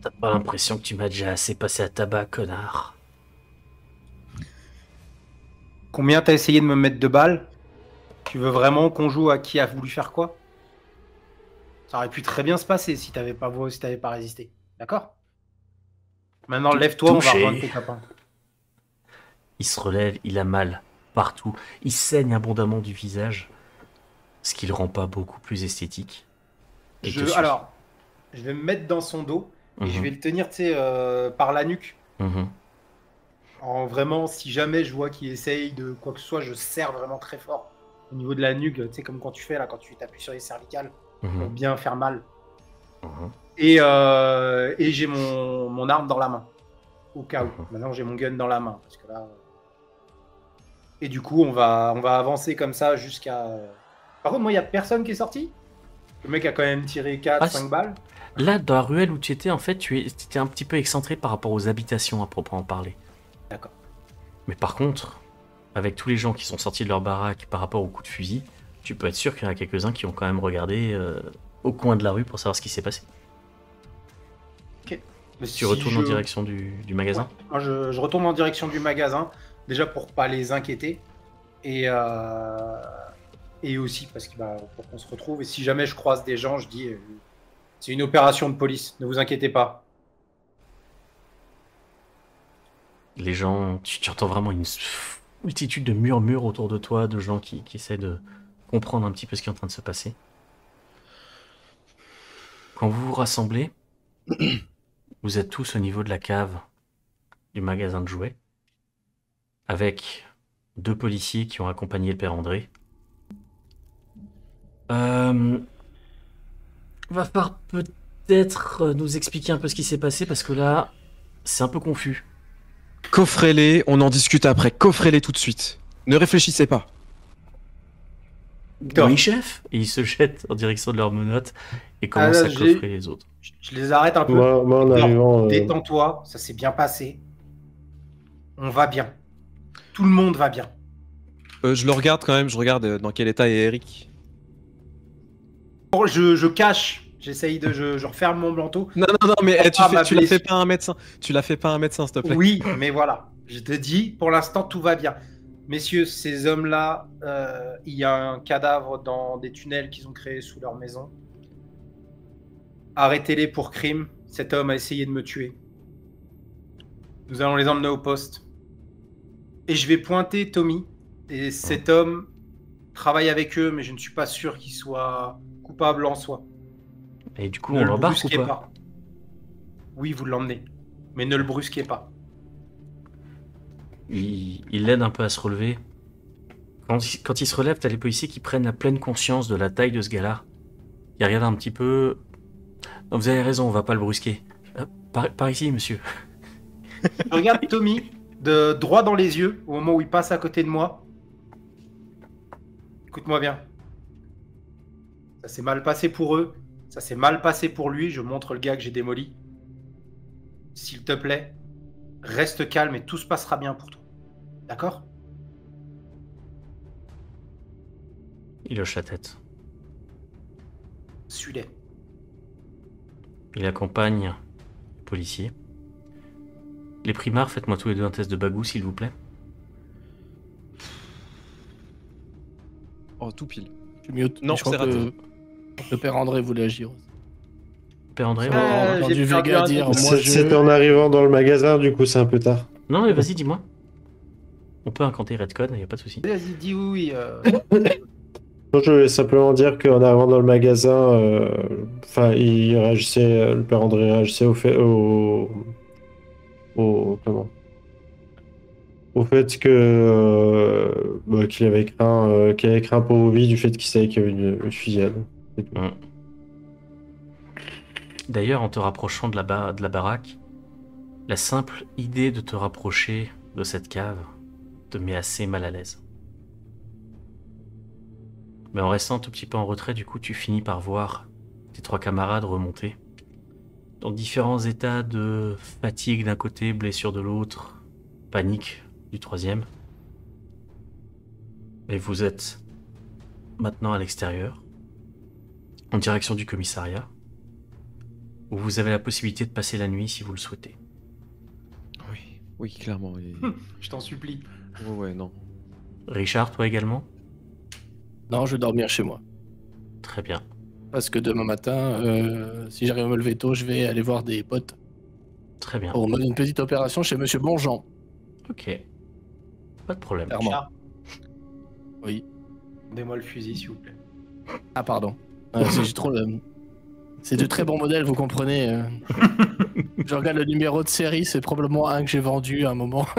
T'as pas l'impression que tu m'as déjà assez passé à tabac, connard Combien t'as essayé de me mettre de balles? Tu veux vraiment qu'on joue à qui a voulu faire quoi? Ça aurait pu très bien se passer si t'avais pas, si t'avais pas résisté. D'accord? Maintenant, lève-toi, on va rejoindre tes copains. Il se relève, il a mal partout. Il saigne abondamment du visage, ce qui le rend pas beaucoup plus esthétique. je, alors, je vais me mettre dans son dos et je mhm. vais le tenir, euh, par la nuque. Mhm vraiment, si jamais je vois qu'il essaye de quoi que ce soit, je serre vraiment très fort au niveau de la nuque, tu sais, comme quand tu fais là, quand tu t'appuies sur les cervicales pour mhm. bien faire mal. Et, euh, et j'ai mon, mon, arme dans la main, au cas où. Maintenant, j'ai mon gun dans la main. Parce que là... Et du coup, on va, on va avancer comme ça jusqu'à. Par contre, moi, il n'y a personne qui est sorti? Le mec a quand même tiré 4, 5 ah, balles. Là, dans la ruelle où tu étais, en fait, tu étais un petit peu excentré par rapport aux habitations à proprement parler. D'accord. Mais par contre, avec tous les gens qui sont sortis de leur baraque par rapport au coup de fusil, tu peux être sûr qu'il y en a quelques-uns qui ont quand même regardé euh, au coin de la rue pour savoir ce qui s'est passé. Ok. tu retournes en direction du, magasin? Moi, je, retourne en direction du magasin, déjà pour pas les inquiéter. Et, euh, et aussi parce que bah, pour qu'on se retrouve. Et si jamais je croise des gens, je dis euh, c'est une opération de police, ne vous inquiétez pas. les gens, tu, entends vraiment une multitude de murmures autour de toi, de gens qui, essaient de comprendre un petit peu ce qui est en train de se passer. Quand vous vous rassemblez, vous êtes tous au niveau de la cave du magasin de jouets, avec deux policiers qui ont accompagné le père André. Euh, va falloir peut-être nous expliquer un peu ce qui s'est passé parce que là, c'est un peu confus. Coffrez-les, on en discute après. Coffrez-les tout de suite. Ne réfléchissez pas. Oui, chef Et ils se jettent en direction de leur menottes et commencent ah, à coffrer les autres. Je les arrête un peu. Euh, détends-toi, ça s'est bien passé. On va bien. Tout le monde va bien. Euh, je le regarde quand même, je regarde euh, dans quel état est Eric. Je, je cache J'essaye de. Je, referme mon manteau. Non, non, non, mais eh, tu, fais, tu l'as fait pas un médecin. Tu l'as fait pas un médecin, s'il te plaît. Oui, mais voilà. Je te dis, pour l'instant, tout va bien. Messieurs, ces hommes-là, euh, il y a un cadavre dans des tunnels qu'ils ont créés sous leur maison. Arrêtez-les pour crime. Cet homme a essayé de me tuer. Nous allons les emmener au poste. Et je vais pointer Tommy. Et cet homme travaille avec eux, mais je ne suis pas sûr qu'il soit coupable en soi. Et du coup, on l'embarque ou pas, Oui, vous l'emmenez. Mais ne le brusquez pas. Il l'aide un peu à se relever. Quand il, se relève, t'as les policiers qui prennent la pleine conscience de la taille de ce gars-là. Il regarde un petit peu. vous avez raison, on va pas le brusquer. Euh, par, ici, monsieur. Je regarde Tommy de droit dans les yeux au moment où il passe à côté de moi. Écoute-moi bien. Ça s'est mal passé pour eux. Ça s'est mal passé pour lui. Je montre le gars que j'ai démoli. S'il te plaît, reste calme et tout se passera bien pour toi. D'accord? Il hoche la tête. Suis-les. Il accompagne le policier. Les primars, faites-moi tous les deux un test de bagou, s'il vous plaît. Oh, tout pile. Mieux... Non, c'est raté. Le père André voulait agir. Père André, on a entendu Vega dire. C'est en arrivant dans le magasin, du coup, c'est un peu tard. Non, mais vas-y, dis-moi. On peut incanter Redcon, il n'y a pas de souci. Vas-y, dis oui. Euh... je voulais simplement dire qu'en arrivant dans le magasin, euh, enfin, il réagissait, le père André réagissait au fait, au, au comment, au fait que euh, bah, qu'il avait craint, euh, qu'il avait pour vie du fait qu'il savait qu'il y avait une, fusillade. D'ailleurs, en te rapprochant de la, de la baraque, la simple idée de te rapprocher de cette cave te met assez mal à l'aise. Mais en restant un tout petit peu en retrait, du coup, tu finis par voir tes trois camarades remonter dans différents états de fatigue d'un côté, blessure de l'autre, panique du troisième. Et vous êtes maintenant à l'extérieur, en direction du commissariat, où vous avez la possibilité de passer la nuit si vous le souhaitez. Oui, oui, clairement. Je t'en supplie. ouais, non. Richard, toi également? Non, je vais dormir chez moi. Très bien. Parce que demain matin, euh, si j'arrive à me lever tôt, je vais aller voir des potes. Très bien. Pour une petite opération chez Monsieur Bonjean. Ok. Pas de problème. Clairement. Oui. Donnez-moi le fusil, s'il vous plaît. Ah, pardon. c'est trop. C'est de très bons modèles, vous comprenez. Euh. je regarde le numéro de série, c'est probablement un que j'ai vendu à un moment.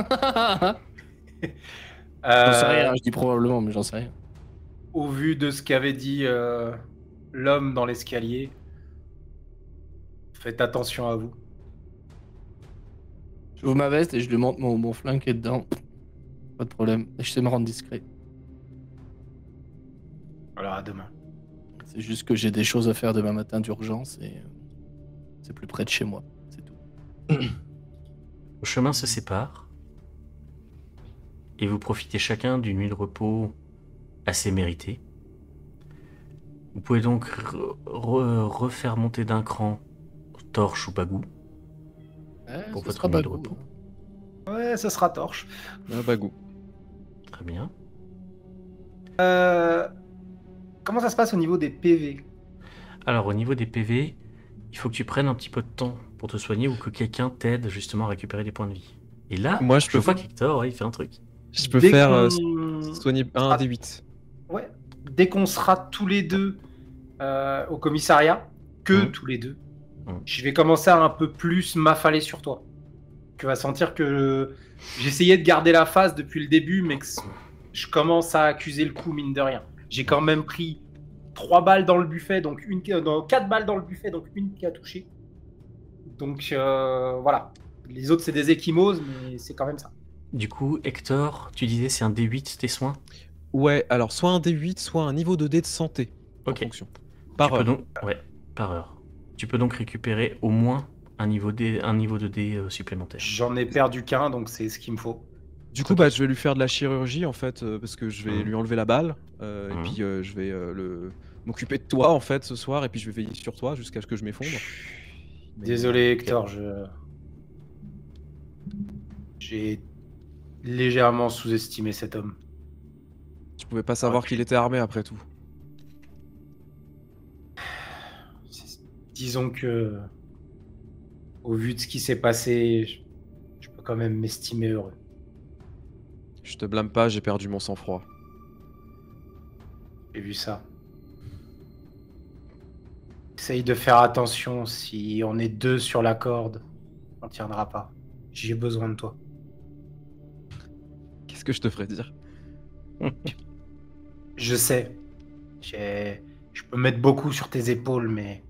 J'en sais rien, je dis probablement, mais j'en sais rien. Au vu de ce qu'avait dit euh, l'homme dans l'escalier, faites attention à vous. Je vous ma veste et je lui montre mon, mon flingue qui est dedans. Pas de problème. Je sais me rendre discret. Alors à demain. C'est juste que j'ai des choses à faire demain matin d'urgence et euh, c'est plus près de chez moi. C'est tout. Le chemin se sépare et vous profitez chacun d'une nuit de repos assez méritée. Vous pouvez donc refaire monter d'un cran torche ou bagou pour votre nuit de repos. Ouais, ce sera torche. bagou. Très bien. Euh, comment ça se passe au niveau des PV Alors, au niveau des PV, il faut que tu prennes un petit peu de temps pour te soigner ou que quelqu'un t'aide justement à récupérer des points de vie. Et là, moi je, peux vois qu'Hector, il fait un truc. Je peux faire euh, soigner un des 8. Dès qu'on sera tous les deux euh, au commissariat, que mmh. tous les deux, mmh. je vais commencer à un peu plus m'affaler sur toi. Tu vas sentir que j'essayais de garder la face depuis le début, mais que je commence à accuser le coup, mine de rien. J'ai quand même pris 3 balles dans le buffet, donc une, dans 4 balles dans le buffet, donc une qui a touché. Donc euh, voilà. Les autres, c'est des échymoses, mais c'est quand même ça. Du coup, Hector, tu disais c'est un D8 tes soins? Ouais, alors soit un D8, soit un niveau de D de santé. Ok. fonction. Par heure. Donc... Ouais, par heure. Tu peux donc récupérer au moins un niveau, D, un niveau de D euh, supplémentaire. J'en ai perdu qu'un, donc c'est ce qu'il me faut. Du coup, bah, je vais lui faire de la chirurgie en fait, euh, parce que je vais mmh. lui enlever la balle, euh, et mmh. puis je vais le m'occuper de toi en fait ce soir et puis je vais veiller sur toi jusqu'à ce que je m'effondre. Désolé Hector, je. J'ai légèrement sous-estimé cet homme. Tu pouvais pas savoir qu'il était armé après tout. Disons que, au vu de ce qui s'est passé, je peux quand même m'estimer heureux. Je te blâme pas, j'ai perdu mon sang-froid. J'ai vu ça. Essaye de faire attention, si on est deux sur la corde, on tiendra pas. J'ai besoin de toi. Qu'est-ce que je te ferais dire? Je sais. Je peux mettre beaucoup sur tes épaules, mais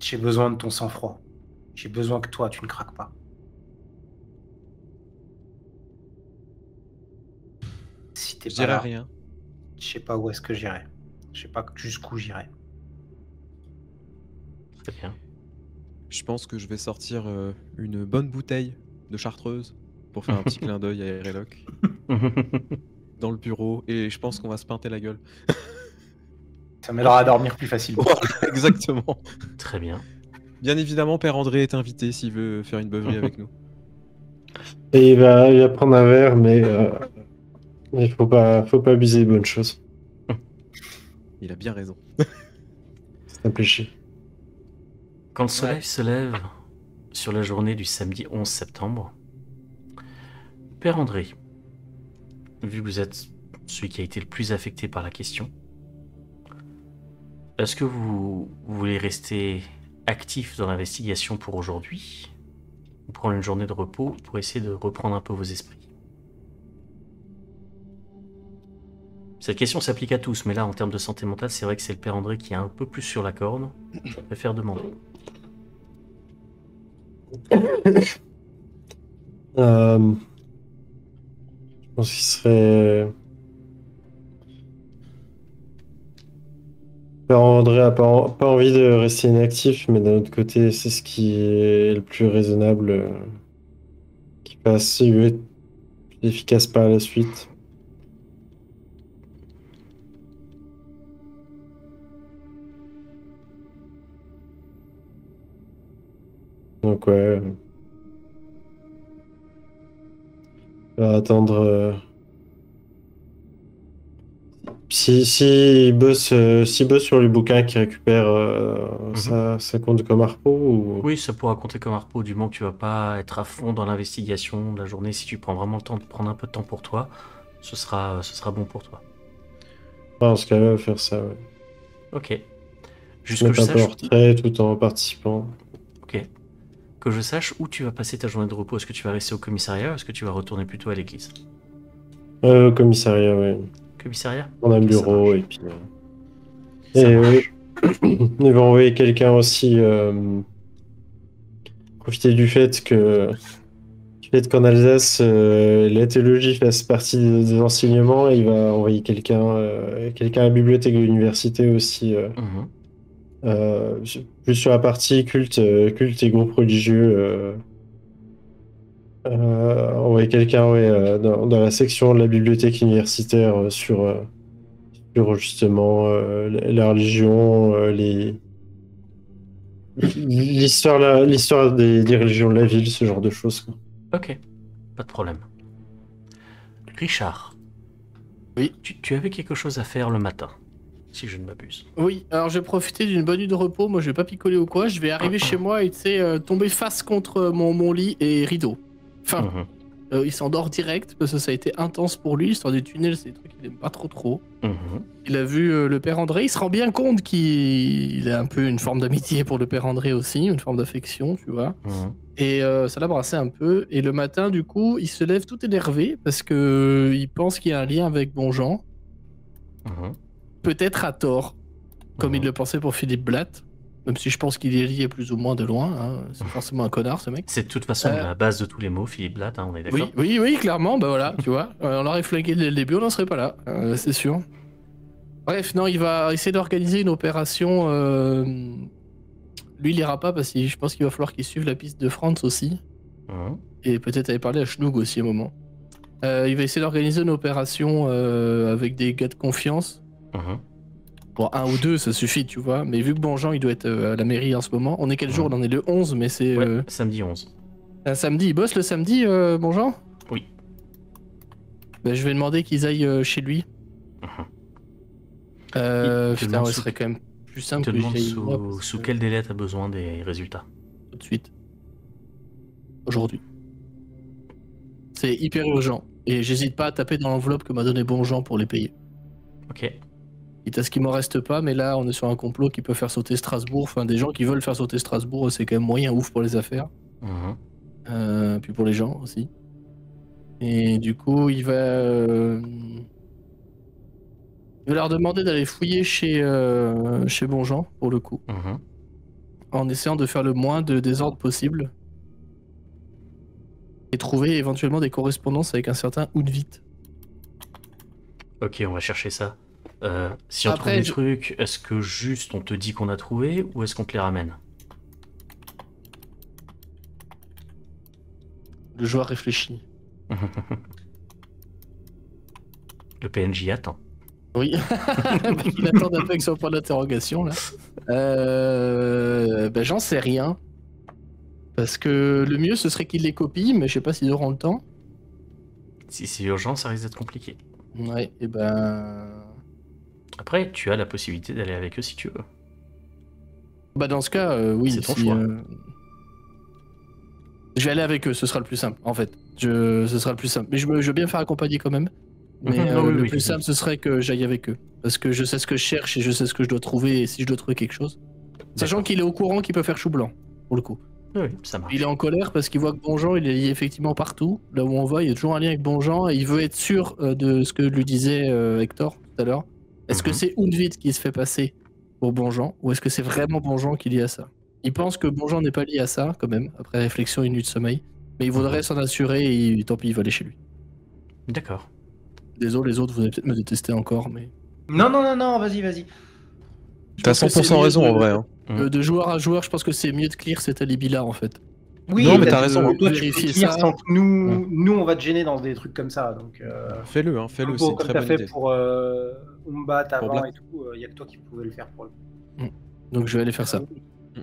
j'ai besoin de ton sang-froid. J'ai besoin que toi, tu ne craques pas. Si t'es pas là, rien. Je sais pas où est-ce que j'irai. Je sais pas jusqu'où j'irai. Très bien. Je pense que je vais sortir euh, une bonne bouteille de chartreuse pour faire un petit clin d'œil à Reloc dans le bureau et je pense qu'on va se pinter la gueule. Ça m'aidera à dormir plus facilement. exactement. Très bien. Bien évidemment, Père André est invité s'il veut faire une beuverie avec nous. Et il va, il va prendre un verre, mais euh, il faut pas, faut pas abuser des bonnes choses. Il a bien raison. C'est un péché. Quand le soleil se lève sur la journée du samedi 11 septembre, Père André, vu que vous êtes celui qui a été le plus affecté par la question, est-ce que vous, voulez rester actif dans l'investigation pour aujourd'hui ou prendre une journée de repos pour essayer de reprendre un peu vos esprits? Cette question s'applique à tous, mais là, en termes de santé mentale, c'est vrai que c'est le père André qui est un peu plus sur la corde. Je préfère demander. Euh, pense qu'il serait. André n'a pas, pas, envie de rester inactif, mais d'un autre côté, c'est ce qui est le plus raisonnable, euh, qui passe plus efficace par la suite. Donc ouais. Va attendre. Euh, si, si, il bosse, euh, bosse sur les bouquins qu'il récupère, euh, mhm. ça, ça, compte comme arpo ou... Oui, ça pourra compter comme arpo du moment que tu vas pas être à fond dans l'investigation de la journée. Si tu prends vraiment le temps de prendre un peu de temps pour toi, ce sera, ce sera bon pour toi. Ah, on se cas à faire ça, ouais. Ok. Juste que je sache... tout en participant. Que je sache où tu vas passer ta journée de repos. Est-ce que tu vas rester au commissariat ou est-ce que tu vas retourner plutôt à l'église euh, Au commissariat, oui. Commissariat On a un bureau et puis. Euh, et oui, ils vont envoyer quelqu'un aussi. Euh, profiter du fait que. Du fait qu'en Alsace, la théologie fasse partie des, enseignements, il va envoyer quelqu'un quelqu'un à la bibliothèque de l'université aussi. Mhm. Euh, plus sur la partie culte, euh, culte et groupe religieux. Euh, on voyait quelqu'un dans, la section de la bibliothèque universitaire sur, sur justement la religion, les l'histoire l'histoire des, des, religions de la ville, ce genre de choses. Ok, pas de problème. Richard. Oui. tu avais quelque chose à faire le matin si je ne m'abuse. Oui, alors je vais profiter d'une bonne nuit de repos. Moi, je vais pas picoler ou quoi. Je vais arriver chez moi et tu sais, euh, tomber face contre mon, mon lit et rideau. Enfin, mhm. euh, il s'endort direct parce que ça a été intense pour lui. L'histoire des tunnels, c'est des trucs qu'il aime pas trop trop. Mhm. Il a vu euh, le père André. Il se rend bien compte qu'il a un peu une forme d'amitié pour le père André aussi, une forme d'affection, tu vois. Mhm. Et ça l'a brassé un peu. Et le matin, du coup, il se lève tout énervé parce que il pense qu'il y a un lien avec Bonjean peut-être à tort, comme il le pensait pour Philippe Blatt. Même si je pense qu'il est lié plus ou moins de loin. Hein. C'est forcément un connard, ce mec. C'est de toute façon euh, la base de tous les mots, Philippe Blatt, hein, on est d'accord oui, oui, oui, clairement. Bah voilà, tu vois. Euh, on l'aurait flingué dès le début, on n'en serait pas là. Euh, c'est sûr. Bref, non, il va essayer d'organiser une opération. Lui, il ira pas parce que je pense qu'il va falloir qu'il suive la piste de France aussi. Mmh. Et peut-être aller parler à Schnoog aussi un moment. il va essayer d'organiser une opération avec des gars de confiance Mhm. Pour un ou deux, ça suffit, tu vois. Mais vu que Bonjean, il doit être à la mairie en ce moment. On est quel jour? On en est le 11, mais c'est. samedi 11. Un samedi, il bosse le samedi, Bonjean? Oui. Ben, je vais demander qu'ils aillent chez lui. Uh-huh. Euh, putain, ouais, serait quand même plus simple. Je te demande sous, sous quel délai tu as besoin des résultats? Tout de suite. Aujourd'hui. C'est hyper urgent. Et j'hésite pas à taper dans l'enveloppe que m'a donné Bonjean pour les payer. Ok. Quitte à ce qu'il m'en reste pas, mais là, on est sur un complot qui peut faire sauter Strasbourg. Enfin, des gens qui veulent faire sauter Strasbourg, c'est quand même moyen ouf pour les affaires. Uh-huh. Euh, puis pour les gens aussi. Et du coup, il va. Euh, je vais leur demander d'aller fouiller chez, euh, chez Bonjean, pour le coup. Mhm. En essayant de faire le moins de désordre possible. Et trouver éventuellement des correspondances avec un certain Oudvit. Ok, on va chercher ça. Euh, si on trouve des trucs, est-ce que juste on te dit qu'on a trouvé ou est-ce qu'on te les ramène? Le joueur réfléchit. le PNJ attend. Oui, il attend un peu avec son point d'interrogation là. Euh, ben, j'en sais rien. Parce que le mieux ce serait qu'il les copie, mais je sais pas s'ils auront le temps. Si c'est urgent, ça risque d'être compliqué. Ouais, et ben. Après, tu as la possibilité d'aller avec eux si tu veux. Bah dans ce cas, euh, oui. C'est ton choix. Euh, je vais aller avec eux, ce sera le plus simple en fait. Je... Ce sera le plus simple. Mais je, je veux bien faire accompagner quand même. Mais euh, le plus simple, ce serait que j'aille avec eux. Parce que je sais ce que je cherche et je sais ce que je dois trouver et si je dois trouver quelque chose. Sachant qu'il est au courant qu'il peut faire chou blanc, pour le coup. Oui, ça marche. Il est en colère parce qu'il voit que Bonjean, il est effectivement partout. Là où on va, il y a toujours un lien avec Bonjean et il veut être sûr euh, de ce que lui disait euh, Hector tout à l'heure. Est-ce que mhm. c'est Undvit qui se fait passer pour Bonjean ou est-ce que c'est vraiment Bonjean qui est lié à ça? Il pense que Bonjean n'est pas lié à ça, quand même, après réflexion et nuit de sommeil. Mais il voudrait mhm. s'en assurer et tant pis, il va aller chez lui. D'accord. Désolé, les autres, vous allez peut-être me détester encore, mais. Non, non, non, non, vas-y, vas-y. T'as 100% raison en vrai. Hein. De, joueur à joueur, je pense que c'est mieux de clear cet alibi-là en fait. Oui, non, mais t'as raison. Toi, tu ça. nous, nous, on va te gêner dans des trucs comme ça. Donc, euh... fais-le, hein, fais-le. C'est très t'as fait pour euh, Umba, Tavan et tout. Il euh, y a que toi qui pouvais le faire pour le. Mm. Donc, je vais aller faire ça.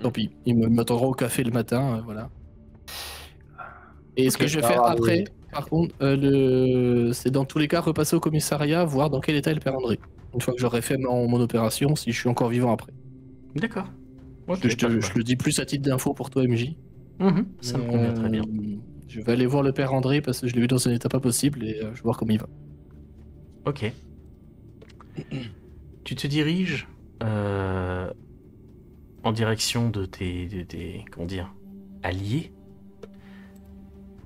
Tant pis. Il m'attendra au café le matin, euh, voilà. Et ce que je vais faire après, par contre, euh, c'est dans tous les cas repasser au commissariat, voir dans quel état est le père André. Une fois que j'aurai fait mon, opération, si je suis encore vivant après. D'accord. je, le dis plus à titre d'info pour toi, MJ. Mhm, ça me convient très bien. Euh, je vais aller voir le père André parce que je l'ai vu dans un état pas possible et euh, je vais voir comment il va. Ok. tu te diriges en direction de tes, de tes, comment dire, alliés.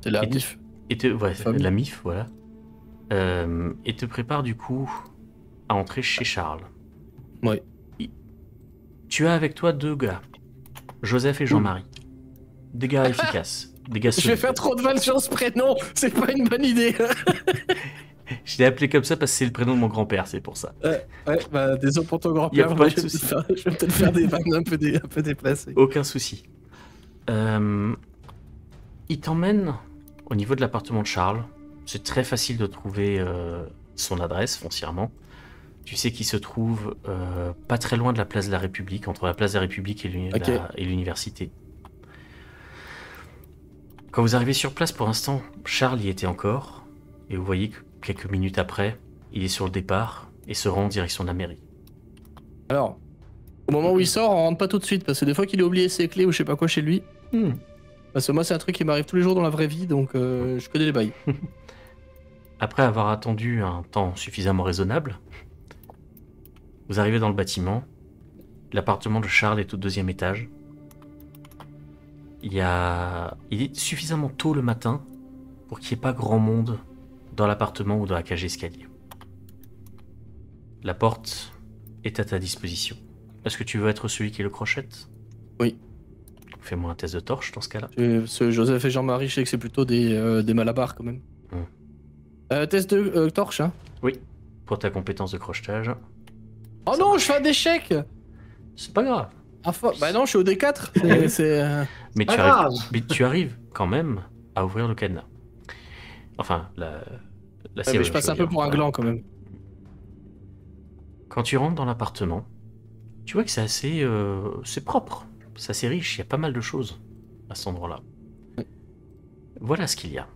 C'est la MIF. Et te, ouais, la MIF, voilà. Euh, et te prépare du coup à entrer chez Charles. Ouais. Tu as avec toi deux gars, Joseph et Jean-Marie. Gars efficaces. Gars Je vais faire trop de mal sur ce prénom, c'est pas une bonne idée. je l'ai appelé comme ça parce que c'est le prénom de mon grand-père, c'est pour ça. Ouais, ouais bah désolé pour ton grand-père. pas je, je vais peut-être faire des vannes un peu, un peu déplacées. Aucun souci. Euh, il t'emmène au niveau de l'appartement de Charles, c'est très facile de trouver euh, son adresse foncièrement. Tu sais qu'il se trouve euh, pas très loin de la place de la République, entre la place de la République et l'université. Quand vous arrivez sur place, pour l'instant, Charles y était encore, et vous voyez que quelques minutes après, il est sur le départ et se rend en direction de la mairie. Alors, au moment où il sort, on rentre pas tout de suite, parce que des fois qu'il a oublié ses clés ou je sais pas quoi chez lui. Hmm. Parce que moi, c'est un truc qui m'arrive tous les jours dans la vraie vie, donc euh, je connais les bails. Après avoir attendu un temps suffisamment raisonnable, vous arrivez dans le bâtiment. L'appartement de Charles est au deuxième étage. Il, y a... Il est suffisamment tôt le matin pour qu'il n'y ait pas grand monde dans l'appartement ou dans la cage escalier. La porte est à ta disposition. Est-ce que tu veux être celui qui le crochette? Oui. Fais-moi un test de torche dans ce cas-là. Ce Joseph et Jean-Marie, je sais que c'est plutôt des, euh, des malabars quand même. Euh, test de euh, torche, hein Oui, pour ta compétence de crochetage. Oh non, je fais un échec C'est pas grave. Ah, bah non, je suis au D4. mais, tu arrives, mais tu arrives quand même à ouvrir le cadenas. Enfin, la, la je passe un peu pour un gland quand même. Quand tu rentres dans l'appartement, Tu vois que c'est assez... Euh, c'est propre, c'est assez riche, il y a pas mal de choses à cet endroit-là. Voilà ce qu'il y a.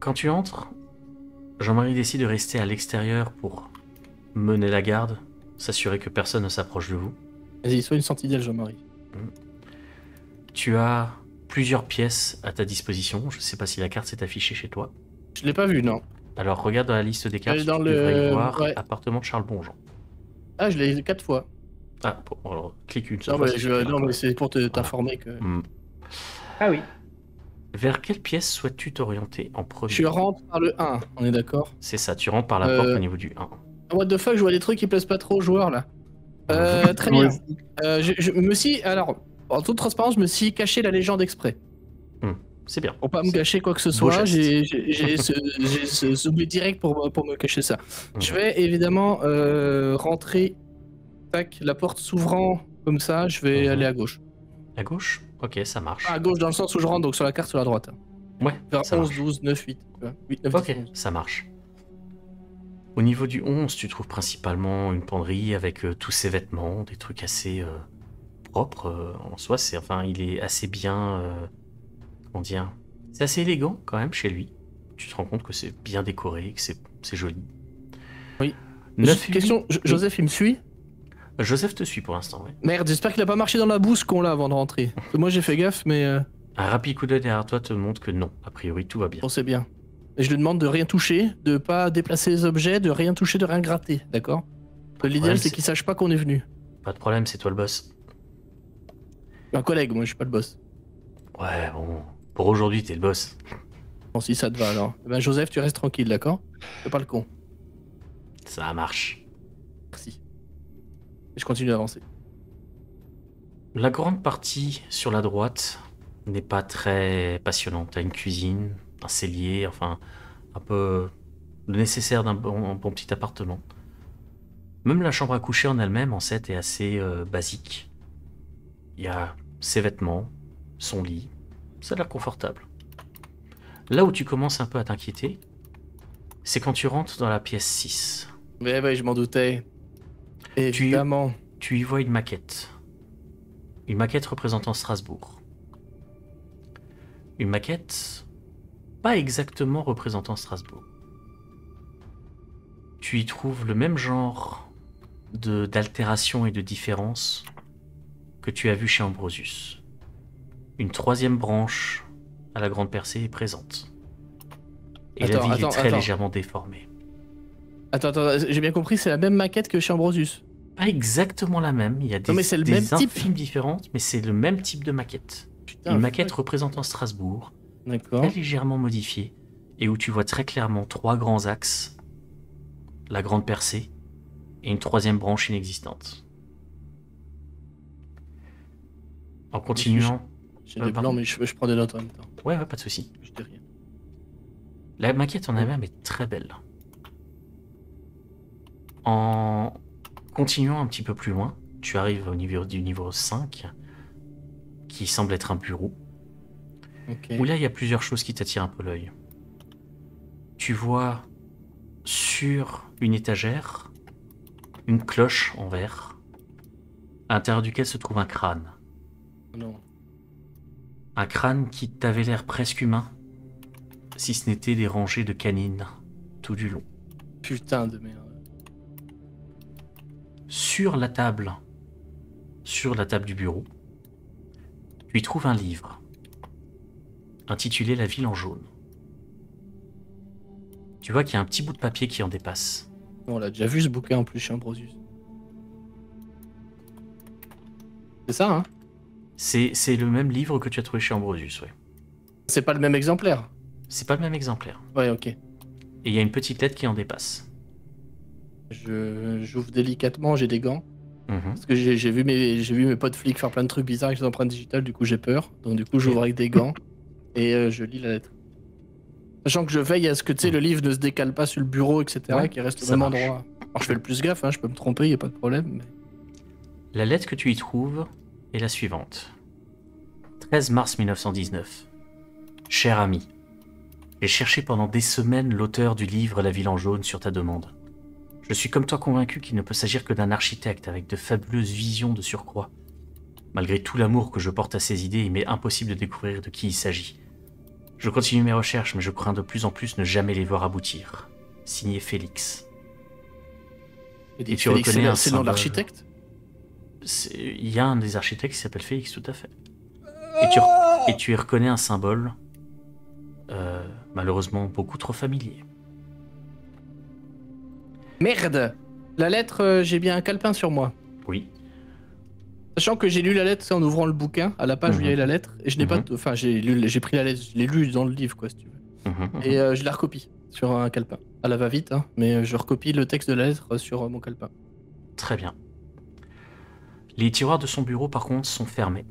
Quand tu entres, Jean-Marie décide de rester à l'extérieur pour mener la garde, s'assurer que personne ne s'approche de vous. Vas-y, sois une sentinelle, Jean-Marie. Hmm. Tu as plusieurs pièces à ta disposition. Je ne sais pas si la carte s'est affichée chez toi. Je l'ai pas vue, non. Alors regarde dans la liste des cartes. Dans tu le... voir appartement de Charles Bonjean. Ah, je l'ai quatre fois. Ah, bon, alors clique une. Non, mais, non, mais c'est pour t'informer que. Hmm. Ah oui. Vers quelle pièce souhaites-tu t'orienter en premier? Je rentre par le 1, on est d'accord? C'est ça, tu rentres par la porte euh, au niveau du 1. What the fuck, je vois des trucs qui plaisent pas trop aux joueurs là. Euh, très bien. Euh, je, me suis. Alors, en toute transparence, je me suis caché la légende exprès. Hmm, c'est bien. Pour pas me cacher quoi que ce soit, j'ai ce, ce, direct pour, pour me cacher ça. Hmm. Je vais évidemment rentrer. Tac, la porte s'ouvrant comme ça, je vais hmm. aller à gauche. À gauche? Ok, ça marche. à gauche, dans le sens où je rentre, donc sur la carte sur la droite. Ouais. Vers 11, 12, 9, 8. 8 9, ok, ça marche. Au niveau du 11, tu trouves principalement une penderie avec euh, tous ses vêtements, des trucs assez euh, propres euh, en soi. C'est enfin, il est assez bien, comment dire, c'est assez élégant quand même chez lui. Tu te rends compte que c'est bien décoré, que c'est joli. Oui. 9, Question, Joseph, il me suit? Joseph te suit pour l'instant, oui. Merde, j'espère qu'il a pas marché dans la bouse qu'on l'a avant de rentrer. Moi j'ai fait gaffe, mais. Un rapide coup d'œil derrière toi te montre que non. A priori, tout va bien. Bon, c'est bien. Et je lui demande de rien toucher, de pas déplacer les objets, de rien toucher, de rien gratter, d'accord? L'idéal c'est qu'il sache pas qu'on est venu. Pas de problème, c'est toi le boss. Un collègue, moi je suis pas le boss. Ouais, bon. Pour aujourd'hui, t'es le boss. Bon, si ça te va alors. Eh ben, Joseph, tu restes tranquille, d'accord? Fais pas le con. Ça marche. Merci je continue d'avancer. La grande partie sur la droite n'est pas très passionnante. T'as une cuisine, un cellier, enfin un peu le nécessaire d'un bon, petit appartement. Même la chambre à coucher en elle-même, en fait, est assez euh, basique. Il y a ses vêtements, son lit, ça a l'air confortable. Là où tu commences un peu à t'inquiéter, c'est quand tu rentres dans la pièce 6. Mais ouais, je m'en doutais. Évidemment. Tu, tu y vois une maquette. Une maquette représentant Strasbourg. Une maquette pas exactement représentant Strasbourg. Tu y trouves le même genre de d'altération et de différence que tu as vu chez Ambrosius. Une troisième branche à la grande percée est présente. Et la ville est très légèrement déformée. Attends, attends, j'ai bien compris, c'est la même maquette que chez Ambrosius pas exactement la même. Il y a des, mais le même type. films différentes, mais c'est le même type de maquette. Une maquette représentant Strasbourg, très légèrement modifiée, et où tu vois très clairement trois grands axes, la grande percée, et une troisième branche inexistante. En continuant. J'ai des blancs, mais je, prends des notes en même temps. Ouais, ouais, pas de souci. Je dis rien. La maquette en elle-même est très belle. En Continuons un petit peu plus loin, tu arrives au niveau du niveau 5, qui semble être un bureau. Où là, il y a plusieurs choses qui t'attirent un peu l'œil. Tu vois sur une étagère une cloche en verre, à l'intérieur duquel se trouve un crâne. Non. Un crâne qui t'avait l'air presque humain, si ce n'était des rangées de canines tout du long. Putain de merde sur la table, sur la table du bureau, tu y trouves un livre intitulé La ville en jaune. Tu vois qu'il y a un petit bout de papier qui en dépasse. On l'a déjà vu ce bouquin en plus chez Ambrosius. C'est ça, hein? C'est le même livre que tu as trouvé chez Ambrosius, ouais. C'est pas le même exemplaire? C'est pas le même exemplaire. Ouais, ok. Et il y a une petite lettre qui en dépasse. Je j'ouvre délicatement, j'ai des gants. Mhm. Parce que j'ai vu, mes, vu mes potes flics faire plein de trucs bizarres avec les empreintes digitales, du coup j'ai peur. Donc du coup j'ouvre avec des gants et euh, je lis la lettre. Sachant que je veille à ce que tu sais, le livre ne se décale pas sur le bureau, etc., qu'il reste au même endroit. Alors je fais le plus gaffe, hein, je peux me tromper, il a pas de problème. La lettre que tu y trouves est la suivante. 13 mars 1919. Cher ami, j'ai cherché pendant des semaines l'auteur du livre La ville en jaune sur ta demande. Je suis comme toi convaincu qu'il ne peut s'agir que d'un architecte avec de fabuleuses visions de surcroît. Malgré tout l'amour que je porte à ses idées, il m'est impossible de découvrir de qui il s'agit. Je continue mes recherches, mais je crains de plus en plus ne jamais les voir aboutir. Signé Félix. Et, tu reconnais un C'est le nom de l'architecte? Il y a un des architectes qui s'appelle Félix, tout à fait. Et tu, et tu y reconnais un symbole, euh, malheureusement beaucoup trop familier. Merde La lettre, euh, j'ai bien un calepin sur moi. Oui. Sachant que j'ai lu la lettre en ouvrant le bouquin, à la page où il y avait la lettre, et je n'ai pas. Mhm. Enfin, j'ai pris la lettre, je l'ai lu dans le livre, quoi, si tu veux. Mhm, mhm. Et euh, je la recopie sur un calepin. À la va-vite, hein, mais je recopie le texte de la lettre sur mon calepin. Très bien. Les tiroirs de son bureau, par contre, sont fermés.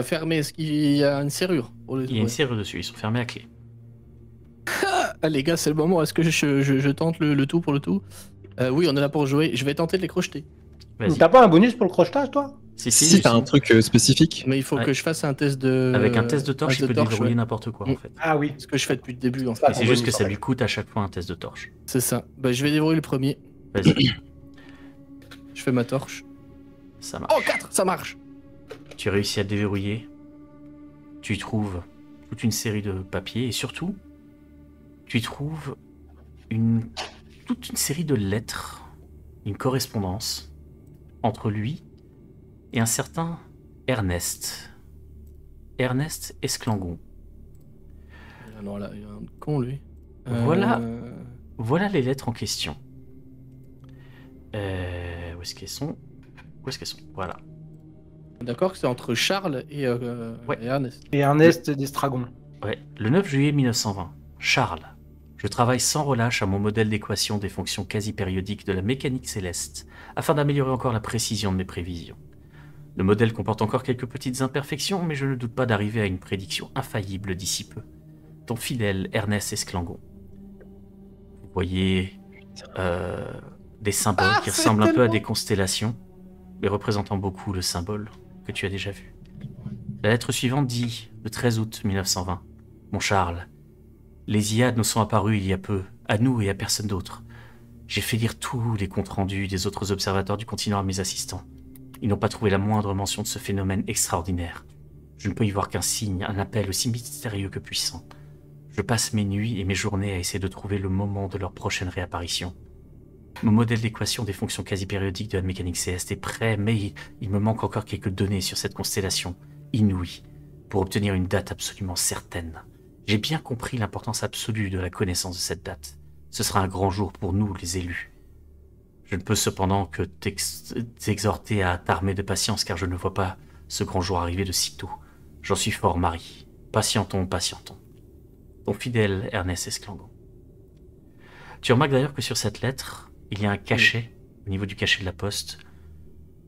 Fermé, est-ce qu'il y a une serrure Il y a une serrure dessus, ils sont fermés à clé. ah les gars, c'est le moment, est-ce que je, tente le, tout pour le tout? Euh, Oui, on est là pour jouer, je vais tenter de les crocheter. T'as pas un bonus pour le crochetage, toi? Si, si, t'as un truc euh, spécifique. Mais il faut que je fasse un test de. Avec un test de torche, il peut déverrouiller n'importe quoi en mm. fait. Ah oui. Ce que je fais depuis le début en fait. C'est juste que ça lui coûte à chaque fois un test de torche. C'est ça. Bah, je vais déverrouiller le premier. Vas-y. je fais ma torche. Ça marche. Oh, 4 Ça marche Tu réussis à déverrouiller tu y trouves toute une série de papiers et surtout, tu y trouves une, toute une série de lettres, une correspondance entre lui et un certain Ernest. Ernest Esclangon. Alors là, il y a un con lui. Voilà, euh. voilà les lettres en question. Euh, où est-ce qu'elles sont? Où est-ce qu'elles sont? Voilà. D'accord, c'est entre Charles et, euh, Ernest. Et Ernest d'Estragon. Ouais, le 9 juillet 1920. Charles. Je travaille sans relâche à mon modèle d'équation des fonctions quasi-périodiques de la mécanique céleste, afin d'améliorer encore la précision de mes prévisions. Le modèle comporte encore quelques petites imperfections, mais je ne doute pas d'arriver à une prédiction infaillible d'ici peu. Ton fidèle Ernest Esclangon. Vous voyez euh, des symboles ah, qui ressemblent un peu à des constellations, mais représentant beaucoup le symbole que tu as déjà vu. La lettre suivante dit, le 13 août 1920, Mon Charles, les Iades nous sont apparus il y a peu, à nous et à personne d'autre. J'ai fait lire tous les comptes rendus des autres observateurs du continent à mes assistants. Ils n'ont pas trouvé la moindre mention de ce phénomène extraordinaire. Je ne peux y voir qu'un signe, un appel aussi mystérieux que puissant. Je passe mes nuits et mes journées à essayer de trouver le moment de leur prochaine réapparition. Mon modèle d'équation des fonctions quasi-périodiques de la mécanique céleste est prêt, mais il, me manque encore quelques données sur cette constellation inouïe pour obtenir une date absolument certaine. J'ai bien compris l'importance absolue de la connaissance de cette date. Ce sera un grand jour pour nous, les élus. Je ne peux cependant que t'exhorter à t'armer de patience car je ne vois pas ce grand jour arriver de sitôt. J'en suis fort, Marie. Patientons, patientons. Ton fidèle Ernest Esclangon. Tu remarques d'ailleurs que sur cette lettre, il y a un cachet au niveau du cachet de la poste